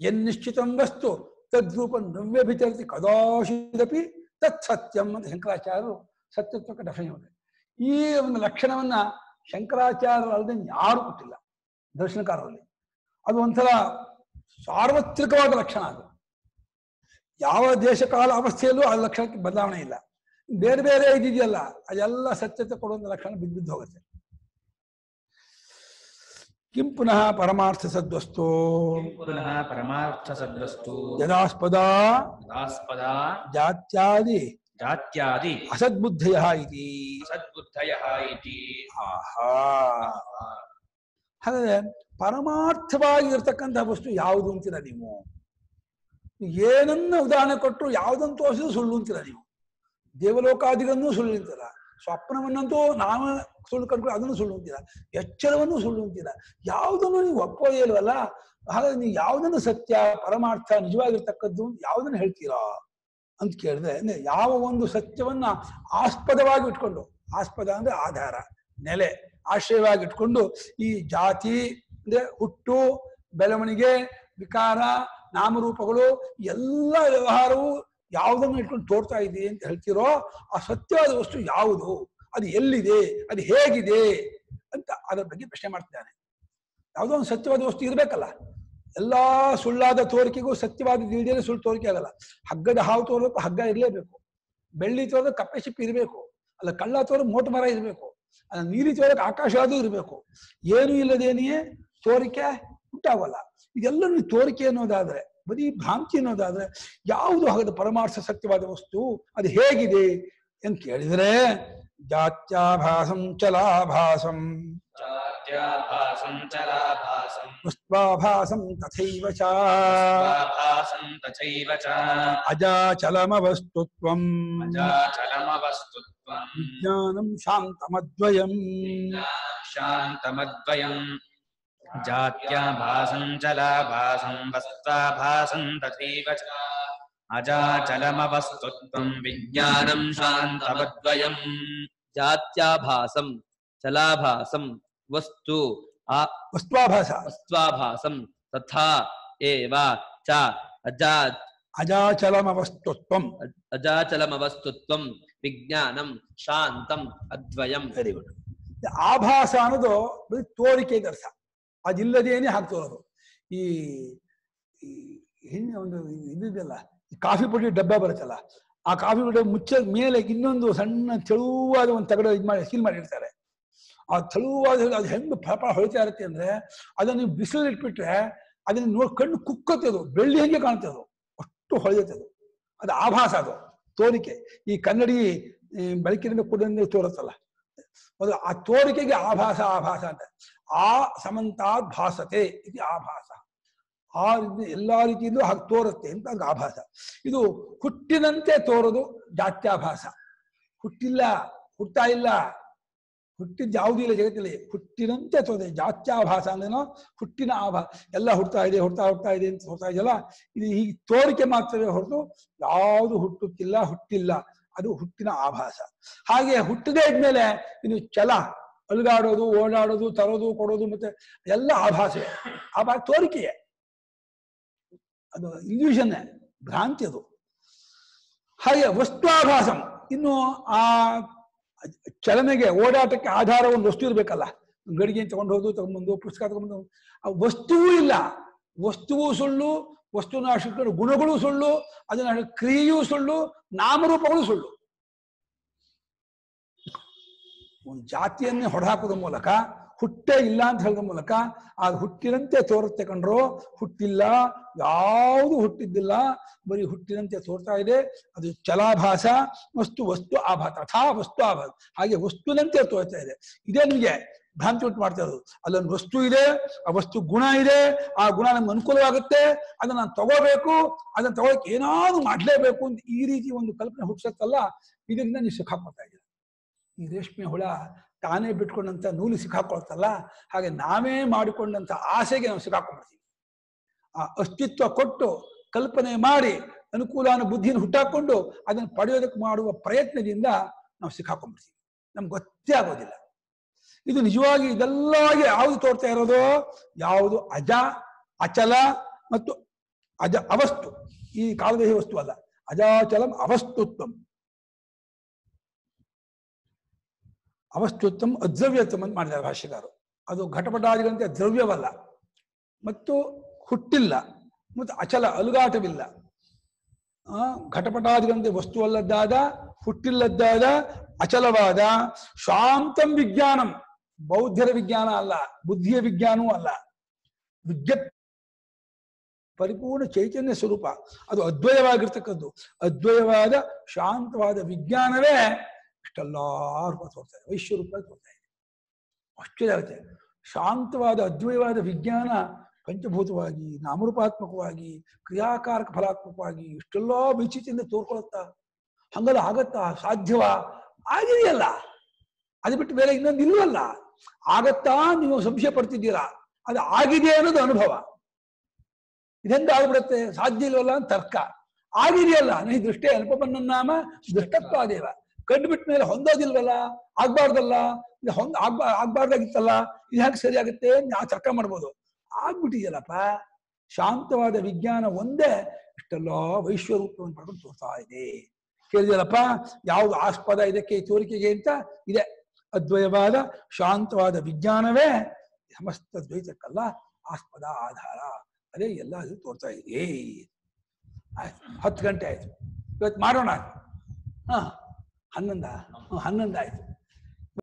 S1: ಎನ್ನಿಶ್ಚಿತಂ ವಸ್ತು, ತದ್ರೂಪ ನವ್ಯಭಿಚರತಿ ಕದಾಶಿದಪಿ ತತ್ ಸತ್ಯಂ ಅಂತ ಶಂಕರಾಚಾರ್ಯರು ಸತ್ಯತ್ವಕ್ಕೆ ಮಾಡಿದ್ದಾರೆ. ಈ ಒಂದು ಲಕ್ಷಣವನ್ನ ಶಂಕರಾಚಾರ್ಯರು ಅಲ್ಲದೆ ಯಾರು ಕೊಟ್ಟಿಲ್ಲ, ದರ್ಶನಕಾರರಲ್ಲಿ. ಅದು ಒಂಥರ ಸಾರ್ವತ್ರಿಕವಾದ ಲಕ್ಷಣ ಅದು. ಯಾವ ದೇಶಕಾಲ ಅವಸ್ಥೆಯಲ್ಲೂ ಆ ಲಕ್ಷಣಕ್ಕೆ ಬದಲಾವಣೆ ಇಲ್ಲ. ಬೇರೆ ಬೇರೆ ಇದಿದೆಯಲ್ಲ ಅದೆಲ್ಲ ಸತ್ಯತೆ ಕೊಡುವಂತ ಲಕ್ಷಣ ಬಿದ್ದು ಬಿದ್ದು ಹೋಗುತ್ತೆ. ಕಿಂ ಪುನಃ ಪರಮಾರ್ಥ ಸದ್ವಸ್ತು.
S2: ಪುನಃ ಪರಮಾರ್ಥ ಸದ್ವಸ್ತು.
S1: ಯದಾಸ್ಪದ.
S2: ದಾಸ್ಪದ
S1: ಜಾತ್ಯಾದಿ.
S2: ಜಾತ್ಯಾದಿ.
S1: ಅಸದ್ಬುದ್ಧಯ ಇತಿ.
S2: ಅಸದ್ಬುದ್ಧಯ ಇತಿ.
S1: ಆಹಾ. ಹಾಗಾದ್ರೆ ಪರಮಾರ್ಥವಾಗಿರ್ತಕ್ಕಂಥ ವಸ್ತು ಯಾವುದು ಅಂತೀರ ನೀವು? ಏನನ್ನ ಉದಾಹರಣೆ ಕೊಟ್ಟರು ಯಾವುದನ್ನು ತೋರಿಸಿದ್ರು ಸುಳ್ಳು ಅಂತೀರ ನೀವು? ದೇವಲೋಕಾದಿಗಳನ್ನೂ ಸುಳ್ಳು ನಿಂತಿಲ್ಲ ಸ್ವಪ್ನವನ್ನಂತೂ ನಾವು ಸುಳ್ಳು ಕಂಡ್ಕೊಂಡು ಅದನ್ನು ಸುಳ್ಳು ನಿಂತಿಲ್ಲ ಎಚ್ಚರವನ್ನು ಸುಳ್ಳು ನಿಂತಿಲ್ಲ ಯಾವುದನ್ನು ನೀವು ಒಪ್ಪೋದೇ ಇಲ್ವಲ್ಲ ಹಾಗಾದ್ರೆ ನೀವು ಯಾವುದನ್ನು ಸತ್ಯ, ಪರಮಾರ್ಥ, ನಿಜವಾಗಿರ್ತಕ್ಕದ್ದು ಯಾವುದನ್ನು ಹೇಳ್ತೀರಾ ಅಂತ ಕೇಳಿದ್ರೆ ಯಾವ ಒಂದು ಸತ್ಯವನ್ನ ಆಸ್ಪದವಾಗಿ ಇಟ್ಕೊಂಡು, ಆಸ್ಪದ ಅಂದ್ರೆ ಆಧಾರ, ನೆಲೆ, ಆಶ್ರಯವಾಗಿ ಇಟ್ಕೊಂಡು ಈ ಜಾತಿ, ಅಂದ್ರೆ ಹುಟ್ಟು, ಬೆಳವಣಿಗೆ, ವಿಕಾರ, ನಾಮರೂಪಗಳು, ಎಲ್ಲ ವ್ಯವಹಾರವು ಯಾವುದನ್ನು ಇಟ್ಕೊಂಡು ತೋರ್ತಾ ಇದೆ ಅಂತ ಹೇಳ್ತಿರೋ ಆ ಸತ್ಯವಾದ ವಸ್ತು ಯಾವುದು? ಅದು ಎಲ್ಲಿದೆ? ಅದು ಹೇಗಿದೆ? ಅಂತ ಅದರ ಬಗ್ಗೆ ಪ್ರಶ್ನೆ ಮಾಡ್ತಿದ್ದಾನೆ. ಯಾವುದೋ ಒಂದು ಸತ್ಯವಾದ ವಸ್ತು ಇರಬೇಕಲ್ಲ. ಎಲ್ಲ ಸುಳ್ಳಾದ ತೋರಿಕೆಗೂ ಸತ್ಯವಾದ ದಿವಿದೇ ಸುಳ್ಳು ತೋರಿಕೆ ಆಗಲ್ಲ. ಹಗ್ಗದ ಹಾವು ತೋರಬೇಕು, ಹಗ್ಗ ಇರಲೇಬೇಕು. ಬೆಳ್ಳಿ ತೋರದ ಕಪ್ಪೆ ಶಿಪ್ಪಿ ಇರಬೇಕು. ಅಲ್ಲ ಕಳ್ಳ ತೋರ ಮೋಟ ಮರ ಇರಬೇಕು. ಅಲ್ಲ ನೀರಿ ತೋರಕ್ಕೆ ಆಕಾಶ ಅದು ಇರಬೇಕು. ಏನೂ ಇಲ್ಲದೇನೆಯೇ ತೋರಿಕೆ ಉಂಟಾಗಲ್ಲ ಇದೆಲ್ಲ ತೋರಿಕೆ ಅನ್ನೋದಾದ್ರೆ ಬರೀ ಭ್ರಾಂತಿ ಅನ್ನೋದಾದ್ರೆ ಯಾವುದು ಹಾಗಾದ ಪರಮಾರ್ಥ ಸತ್ಯವಾದ ವಸ್ತು ಅದು ಹೇಗಿದೆ ಅಂತ ಕೇಳಿದ್ರೆ ಜಾತ್ಯಾಭಾಸಂ ಚಲಾಭಾಸಂ
S2: ಜಾತ್ಯಾಭಾಸಂ ಚಲಾಭಾಸಂ
S1: ಪುಷ್ಪಾಭಾಸಂ ತಥೈವ ಚ.
S2: ಸ್ವಾಭಾಸಂ ತಥೈವ ಚ
S1: ಅಜಾಚಲಮವಸ್ತುತ್ವಂ
S2: ಅಜಾಚಲಮವಸ್ತುತ್ವಂ
S1: ವಿಜ್ಞಾನಂ ಶಾಂತಮದ್ವಯಂ
S2: ಶಾಂತಮದ್ವಯಂ ಜಾತ್ಯಾಭಾಸಂ ಚಲಾಭಾಸಂ ವಸ್ತಾಭಾಸಂ ತಥೈವ ಚ ಅಜಾಚಲಮವಸ್ತುತ್ವಂ ವಿಜ್ಞಾನಂ ಶಾಂತಮದ್ವಯಂ
S4: ಜಾತ್ಯಾಭಾಸಂ ಚಲಾಭಾಸಂ ವಸ್ತು ಆ
S1: ವಸ್ತ್ವಾಭಾಸ
S4: ವಸ್ತ್ವಾಭಾಸಂ ತಥಾ ಏವ ಚ ಅಜಾ
S1: ಅಜಾಚಲಮವಸ್ತುತ್ವಂ
S4: ಅಜಾಚಲಮವಸ್ತುತ್ವಂ ವಿಜ್ಞಾನಂ ಶಾಂತಂ ಅದ್ವಯಂ
S1: ವೆರಿ ಗುಡ್ ಆಭಾಸ ಅನ್ನೋದು ಬರೀ ತೋರಿಕೆಗೆ ಅರ್ಥ ಅದಿಲ್ಲದೇನೆ ತೋರೋದು ಈ ಹಿಂದೆ ಒಂದು ಇದಿದೆಯಲ್ಲ ಕಾಫಿ ಪುಡಿ ಡಬ್ಬ ಬರುತ್ತಲ್ಲ, ಆ ಕಾಫಿ ಪುಡಿ ಮುಚ್ಚ ಮೇಲೆ ಇನ್ನೊಂದು ಸಣ್ಣ ತೆಳುವಾದ ಒಂದು ತಗಡ ಇದು ಮಾಡಿ ಸೀಲ್ ಮಾಡಿರ್ತಾರೆ ಆ ತೆಳುವಾದ ಅದು ಹೆಂಗೆ ಪಾಪ ಹೊಳಿತಾ ಇರುತ್ತೆ ಅಂದ್ರೆ, ಅದನ್ನ ಬಿಸಿಲು ಇಟ್ಬಿಟ್ರೆ ಅದನ್ನ ನೋಡಿ ಕಣ್ಣು ಕುಕ್ಕತ್ತೆ ಅದು, ಬೆಳ್ಳಿ ಹೆಂಗೆ ಕಾಣುತ್ತೆ ಅದು. ಅಷ್ಟು ಹೊಳೆಯುತ್ತೆ ಅದು. ಅದು ಆಭಾಸ ಅದು, ತೋರಿಕೆ. ಈ ಕನ್ನಡಿ ಬೆಳಕಿನಿಂದ ಕೂಡಂದು ತೋರುತ್ತಲ್ಲ ಅದು ಆ ತೋರಿಕೆಗೆ ಆಭಾಸ ಆಭಾಸ ಅಂತ. ಆ ಸಮಂತಾದ್ ಭಾಸತೆ ಇದು ಆಭಾಸ. ಆ ಎಲ್ಲ ರೀತಿಯಲ್ಲೂ ಹಾಗೆ ತೋರುತ್ತೆ ಅಂತ ಒಂದು ಆಭಾಸ. ಇದು ಹುಟ್ಟಿನಂತೆ ತೋರೋದು ಜಾತ್ಯಾಭಾಸ. ಹುಟ್ಟಿಲ್ಲ ಹುಟ್ತಾ ಇಲ್ಲ ಹುಟ್ಟಿದ್ದು ಯಾವುದೂ ಇಲ್ಲ, ಜಗತ್ತಲ್ಲಿ, ಹುಟ್ಟಿನಂತೆ ತೋರಿದೆ ಜಾತ್ಯಾಭಾಸ ಅಂದ್ರೇನೋ? ಹುಟ್ಟಿನ ಆಭಾಸ. ಎಲ್ಲ ಹುಡ್ತಾ ಇದೆ, ಹುಡ್ತಾ ಹುಡ್ತಾ ಇದೆ ಅಂತ ಹೋಗ್ತಾ ಇದೆಯಲ್ಲ? ಇದು ಹೀಗೆ ತೋರಿಕೆ ಮಾತ್ರವೇ ಹೊರತು ಯಾವುದು ಹುಟ್ಟುತ್ತಿಲ್ಲ, ಹುಟ್ಟಿಲ್ಲ. ಅದು ಹುಟ್ಟಿನ ಆಭಾಸ. ಹಾಗೆ ಹುಟ್ಟದೇ ಇದ್ಮೇಲೆ ಇದು ಛಲ. ಅಲುಗಾಡೋದು, ಓಡಾಡೋದು, ತರೋದು, ಕೊಡೋದು ಮತ್ತೆ ಎಲ್ಲ ಆಭಾಷೆ ಆ ಭಾಷೆ ತೋರಿಕೆಯೇ. ಅದು ಇಲ್ಯೂಷನ್ನೇ ಭ್ರಾಂತಿ ಅದು. ಹಾಗೆ ವಸ್ತುವಾಭಾಸಂ. ಇನ್ನು ಆ ಚಲನೆಗೆ, ಓಡಾಟಕ್ಕೆ ಆಧಾರ ಒಂದು ವಸ್ತು ಇರಬೇಕಲ್ಲ. ಗಡಿಗೆ ತಗೊಂಡು ಹೋದು ತಗೊಂಡ್ಬಂದು, ಪುಸ್ತಕ ತಗೊಂಡು ಆ ವಸ್ತುವೂ ಇಲ್ಲ. ವಸ್ತುವು ಸುಳ್ಳು, ವಸ್ತುವಿನ ಗುಣಗಳು ಸುಳ್ಳು, ಅದನ್ನ ಕ್ರಿಯೆಯೂ ಸುಳ್ಳು, ನಾಮರೂಪಗಳು ಸುಳ್ಳು. ಒಂದು ಜಾತಿಯನ್ನೇ ಹೊಡಹಾಕೋದ್ರ ಮೂಲಕ, ಹುಟ್ಟೇ ಇಲ್ಲ ಅಂತ ಹೇಳಿದ ಮೂಲಕ, ಆ ಹುಟ್ಟಿನಂತೆ ತೋರುತ್ತೆ ಕಂಡ್ರು ಹುಟ್ಟಿಲ್ಲ, ಯಾವುದು ಹುಟ್ಟಿದ್ದಿಲ್ಲ, ಬರೀ ಹುಟ್ಟಿನಂತೆ ತೋರ್ತಾ ಇದೆ, ಅದು ಚಲಾಭಾಸ ವಸ್ತು ವಸ್ತು ಆಭಾಸ ತಥಾ ವಸ್ತು ಆಭಾಸ, ಹಾಗೆ ವಸ್ತುನಂತೆ ತೋರ್ತಾ ಇದೆ. ಇದೇ ನಿಮಗೆ ಭ್ರಾಂತಿ ಉಂಟು ಮಾಡ್ತಾ ಇರೋದು. ಅಲ್ಲೊಂದು ವಸ್ತು ಇದೆ, ಆ ವಸ್ತು ಗುಣ ಇದೆ, ಆ ಗುಣ ನಮ್ಗೆ ಅನುಕೂಲವಾಗುತ್ತೆ, ಅದನ್ನ ನಾನು ತಗೋಬೇಕು, ಅದನ್ನ ತಗೋಕ್ ಏನಾದ್ರು ಮಾಡ್ಲೇಬೇಕು ಅಂತ ಈ ರೀತಿ ಒಂದು ಕಲ್ಪನೆ ಹುಟ್ಟಿಸತ್ತಲ್ಲ ಇದರಿಂದ ನೀವು ಸಿಕ್ಕಾಕೊಳ್ತಾ ಇದ್ದೀರ. ಈ ರೇಷ್ಮೆ ಹುಳ ತಾನೇ ಬಿಟ್ಕೊಂಡಂತ ನೂಲು ಸಿಕ್ಕಾಕೊಳ್ತಲ್ಲ? ಹಾಗೆ ನಾವೇ ಮಾಡಿಕೊಂಡಂತ ಆಸೆಗೆ ನಾವು ಸಿಕ್ಕಾಕೊಂಡ್ಬಿಡ್ತೀವಿ ಆ ಅಸ್ತಿತ್ವ ಕೊಟ್ಟು ಕಲ್ಪನೆ ಮಾಡಿ ಅನುಕೂಲನ ಬುದ್ಧಿಯನ್ನು ಹುಟ್ಟಾಕೊಂಡು ಅದನ್ನು ಪಡೆಯೋದಕ್ಕೆ ಮಾಡುವ ಪ್ರಯತ್ನದಿಂದ ನಾವು ಸಿಕ್ಕಾಕೊಂಡ್ಬಿಡ್ತೀವಿ ನಮ್ಗೆ ಗೊತ್ತೇ ಆಗೋದಿಲ್ಲ. ಇದು ನಿಜವಾಗಿ ಇದೆಲ್ಲವಾಗಿ ಯಾವುದು ತೋರ್ತಾ ಇರೋದು? ಯಾವುದು ಅಜ, ಅಚಲ ಮತ್ತು ಅಜ ಅವಸ್ತು. ಈ ಕಾಲದೇಹಿ ವಸ್ತು ಅಲ್ಲ. ಅಜಾಚಲಂ ಅವಸ್ತುತ್ವಂ. ಅವಸ್ತುತ್ವಂ ಅದ್ರವ್ಯತ್ವ ಅಂತ ಮಾಡಿದ್ದಾರೆ ಭಾಷೆಗಾರು ಅದು ಘಟಪಟಾದಿಗಳಂತೆ ದ್ರವ್ಯವಲ್ಲ. ಮತ್ತು ಹುಟ್ಟಿಲ್ಲ, ಮತ್ತು ಅಚಲ, ಅಲುಗಾಟವಿಲ್ಲ. ಘಟಪಟಾದಿಗಳಂತೆ ವಸ್ತುವಲ್ಲದ್ದಾದ, ಹುಟ್ಟಿಲ್ಲದ್ದಾದ, ಅಚಲವಾದ, ಶಾಂತಂ ವಿಜ್ಞಾನಂ. ಬೌದ್ಧರ ವಿಜ್ಞಾನ ಅಲ್ಲ, ಬುದ್ಧಿಯ ವಿಜ್ಞಾನವೂ ಅಲ್ಲ. ವಿಜ್ಞ ಪರಿಪೂರ್ಣ ಚೈತನ್ಯ ಸ್ವರೂಪ. ಅದು ಅದ್ವಯವಾಗಿರ್ತಕ್ಕದ್ದು. ಅದ್ವಯವಾದ, ಶಾಂತವಾದ ವಿಜ್ಞಾನವೇ ಇಷ್ಟೆಲ್ಲ ರೂಪ ತೋರ್ತಾ ಇದೆ ವೈಶ್ವರೂಪ ತೋರ್ತಾ ಇದೆ. ಆಶ್ಚರ್ಯ ಆಗುತ್ತೆ ಶಾಂತವಾದ, ಅದ್ವೈವಾದ ವಿಜ್ಞಾನ ಪಂಚಭೂತವಾಗಿ, ನಾಮರೂಪಾತ್ಮಕವಾಗಿ, ಕ್ರಿಯಾಕಾರಕ ಫಲಾತ್ಮಕವಾಗಿ ಇಷ್ಟೆಲ್ಲ ವೈಚಿತ್ಯದಿಂದ ತೋರ್ಕೊಳತ್ತಾ, ಹಂಗಲ್ಲ ಆಗತ್ತಾ, ಸಾಧ್ಯವಾ? ಆಗಿದೆಯಲ್ಲ. ಅದು ಬಿಟ್ಟು ಬೇರೆ ಇನ್ನೊಂದು ಇಲ್ವಲ್ಲ. ಆಗತ್ತಾ ನೀವು ಸಂಶಯ ಪಡ್ತಿದ್ದೀರಾ? ಅದು ಆಗಿದೆ ಅನ್ನೋದು ಅನುಭವ. ಇದೆಂದ ಆಗ್ಬಿಡುತ್ತೆ ಸಾಧ್ಯ ಇಲ್ವಲ್ಲ ಅಂತ ತರ್ಕ. ಆಗಿದೆಯಲ್ಲ, ನೀ ದೃಷ್ಟೇ ಅನುಪಮನ್ನ ನಾಮ ದೃಷ್ಟತ್ವಾದೇವ. ಕಂಡು ಬಿಟ್ಟ ಮೇಲೆ ಹೊಂದೋದಿಲ್ವಲ್ಲ? ಆಗ್ಬಾರ್ದಲ್ಲ? ಹೊಂದ ಆಗ್ಬಾ ಆಗ್ಬಾರ್ದಾಗಿತ್ತಲ್ಲ? ಇದು ಯಾಕೆ ಸರಿ ಆಗುತ್ತೆ? ನಾವು ತರ್ಕ ಮಾಡ್ಬೋದು. ಆಗ್ಬಿಟ್ಟಿದೆಯಲ್ಲಪ್ಪ. ಶಾಂತವಾದ ವಿಜ್ಞಾನ ಒಂದೇ ಇಷ್ಟೆಲ್ಲ ವೈಶ್ವರೂಪವನ್ನು ಪಡ್ಕೊಂಡು ತೋರ್ತಾ ಇದೆ. ಕೇಳಿದೆಯಲ್ಲಪ್ಪ? ಯಾವುದು ಆಸ್ಪದ ಇದಕ್ಕೆ ತೋರಿಕೆಗೆ ಅಂತ? ಇದೆ. ಅದ್ವಯವಾದ, ಶಾಂತವಾದ ವಿಜ್ಞಾನವೇ ಸಮಸ್ತ ದ್ವೈತಕ್ಕಲ್ಲ ಆಸ್ಪದ ಆಧಾರ. ಅದೇ ಎಲ್ಲ ಅದು ತೋರ್ತಾ ಇದೆ. ಆಯ್ತು. ಹತ್ತು ಗಂಟೆ ಆಯ್ತು. ಇವತ್ತು ಮಾಡೋಣ? ಹಾ. 갖는다. 어, 갖는다.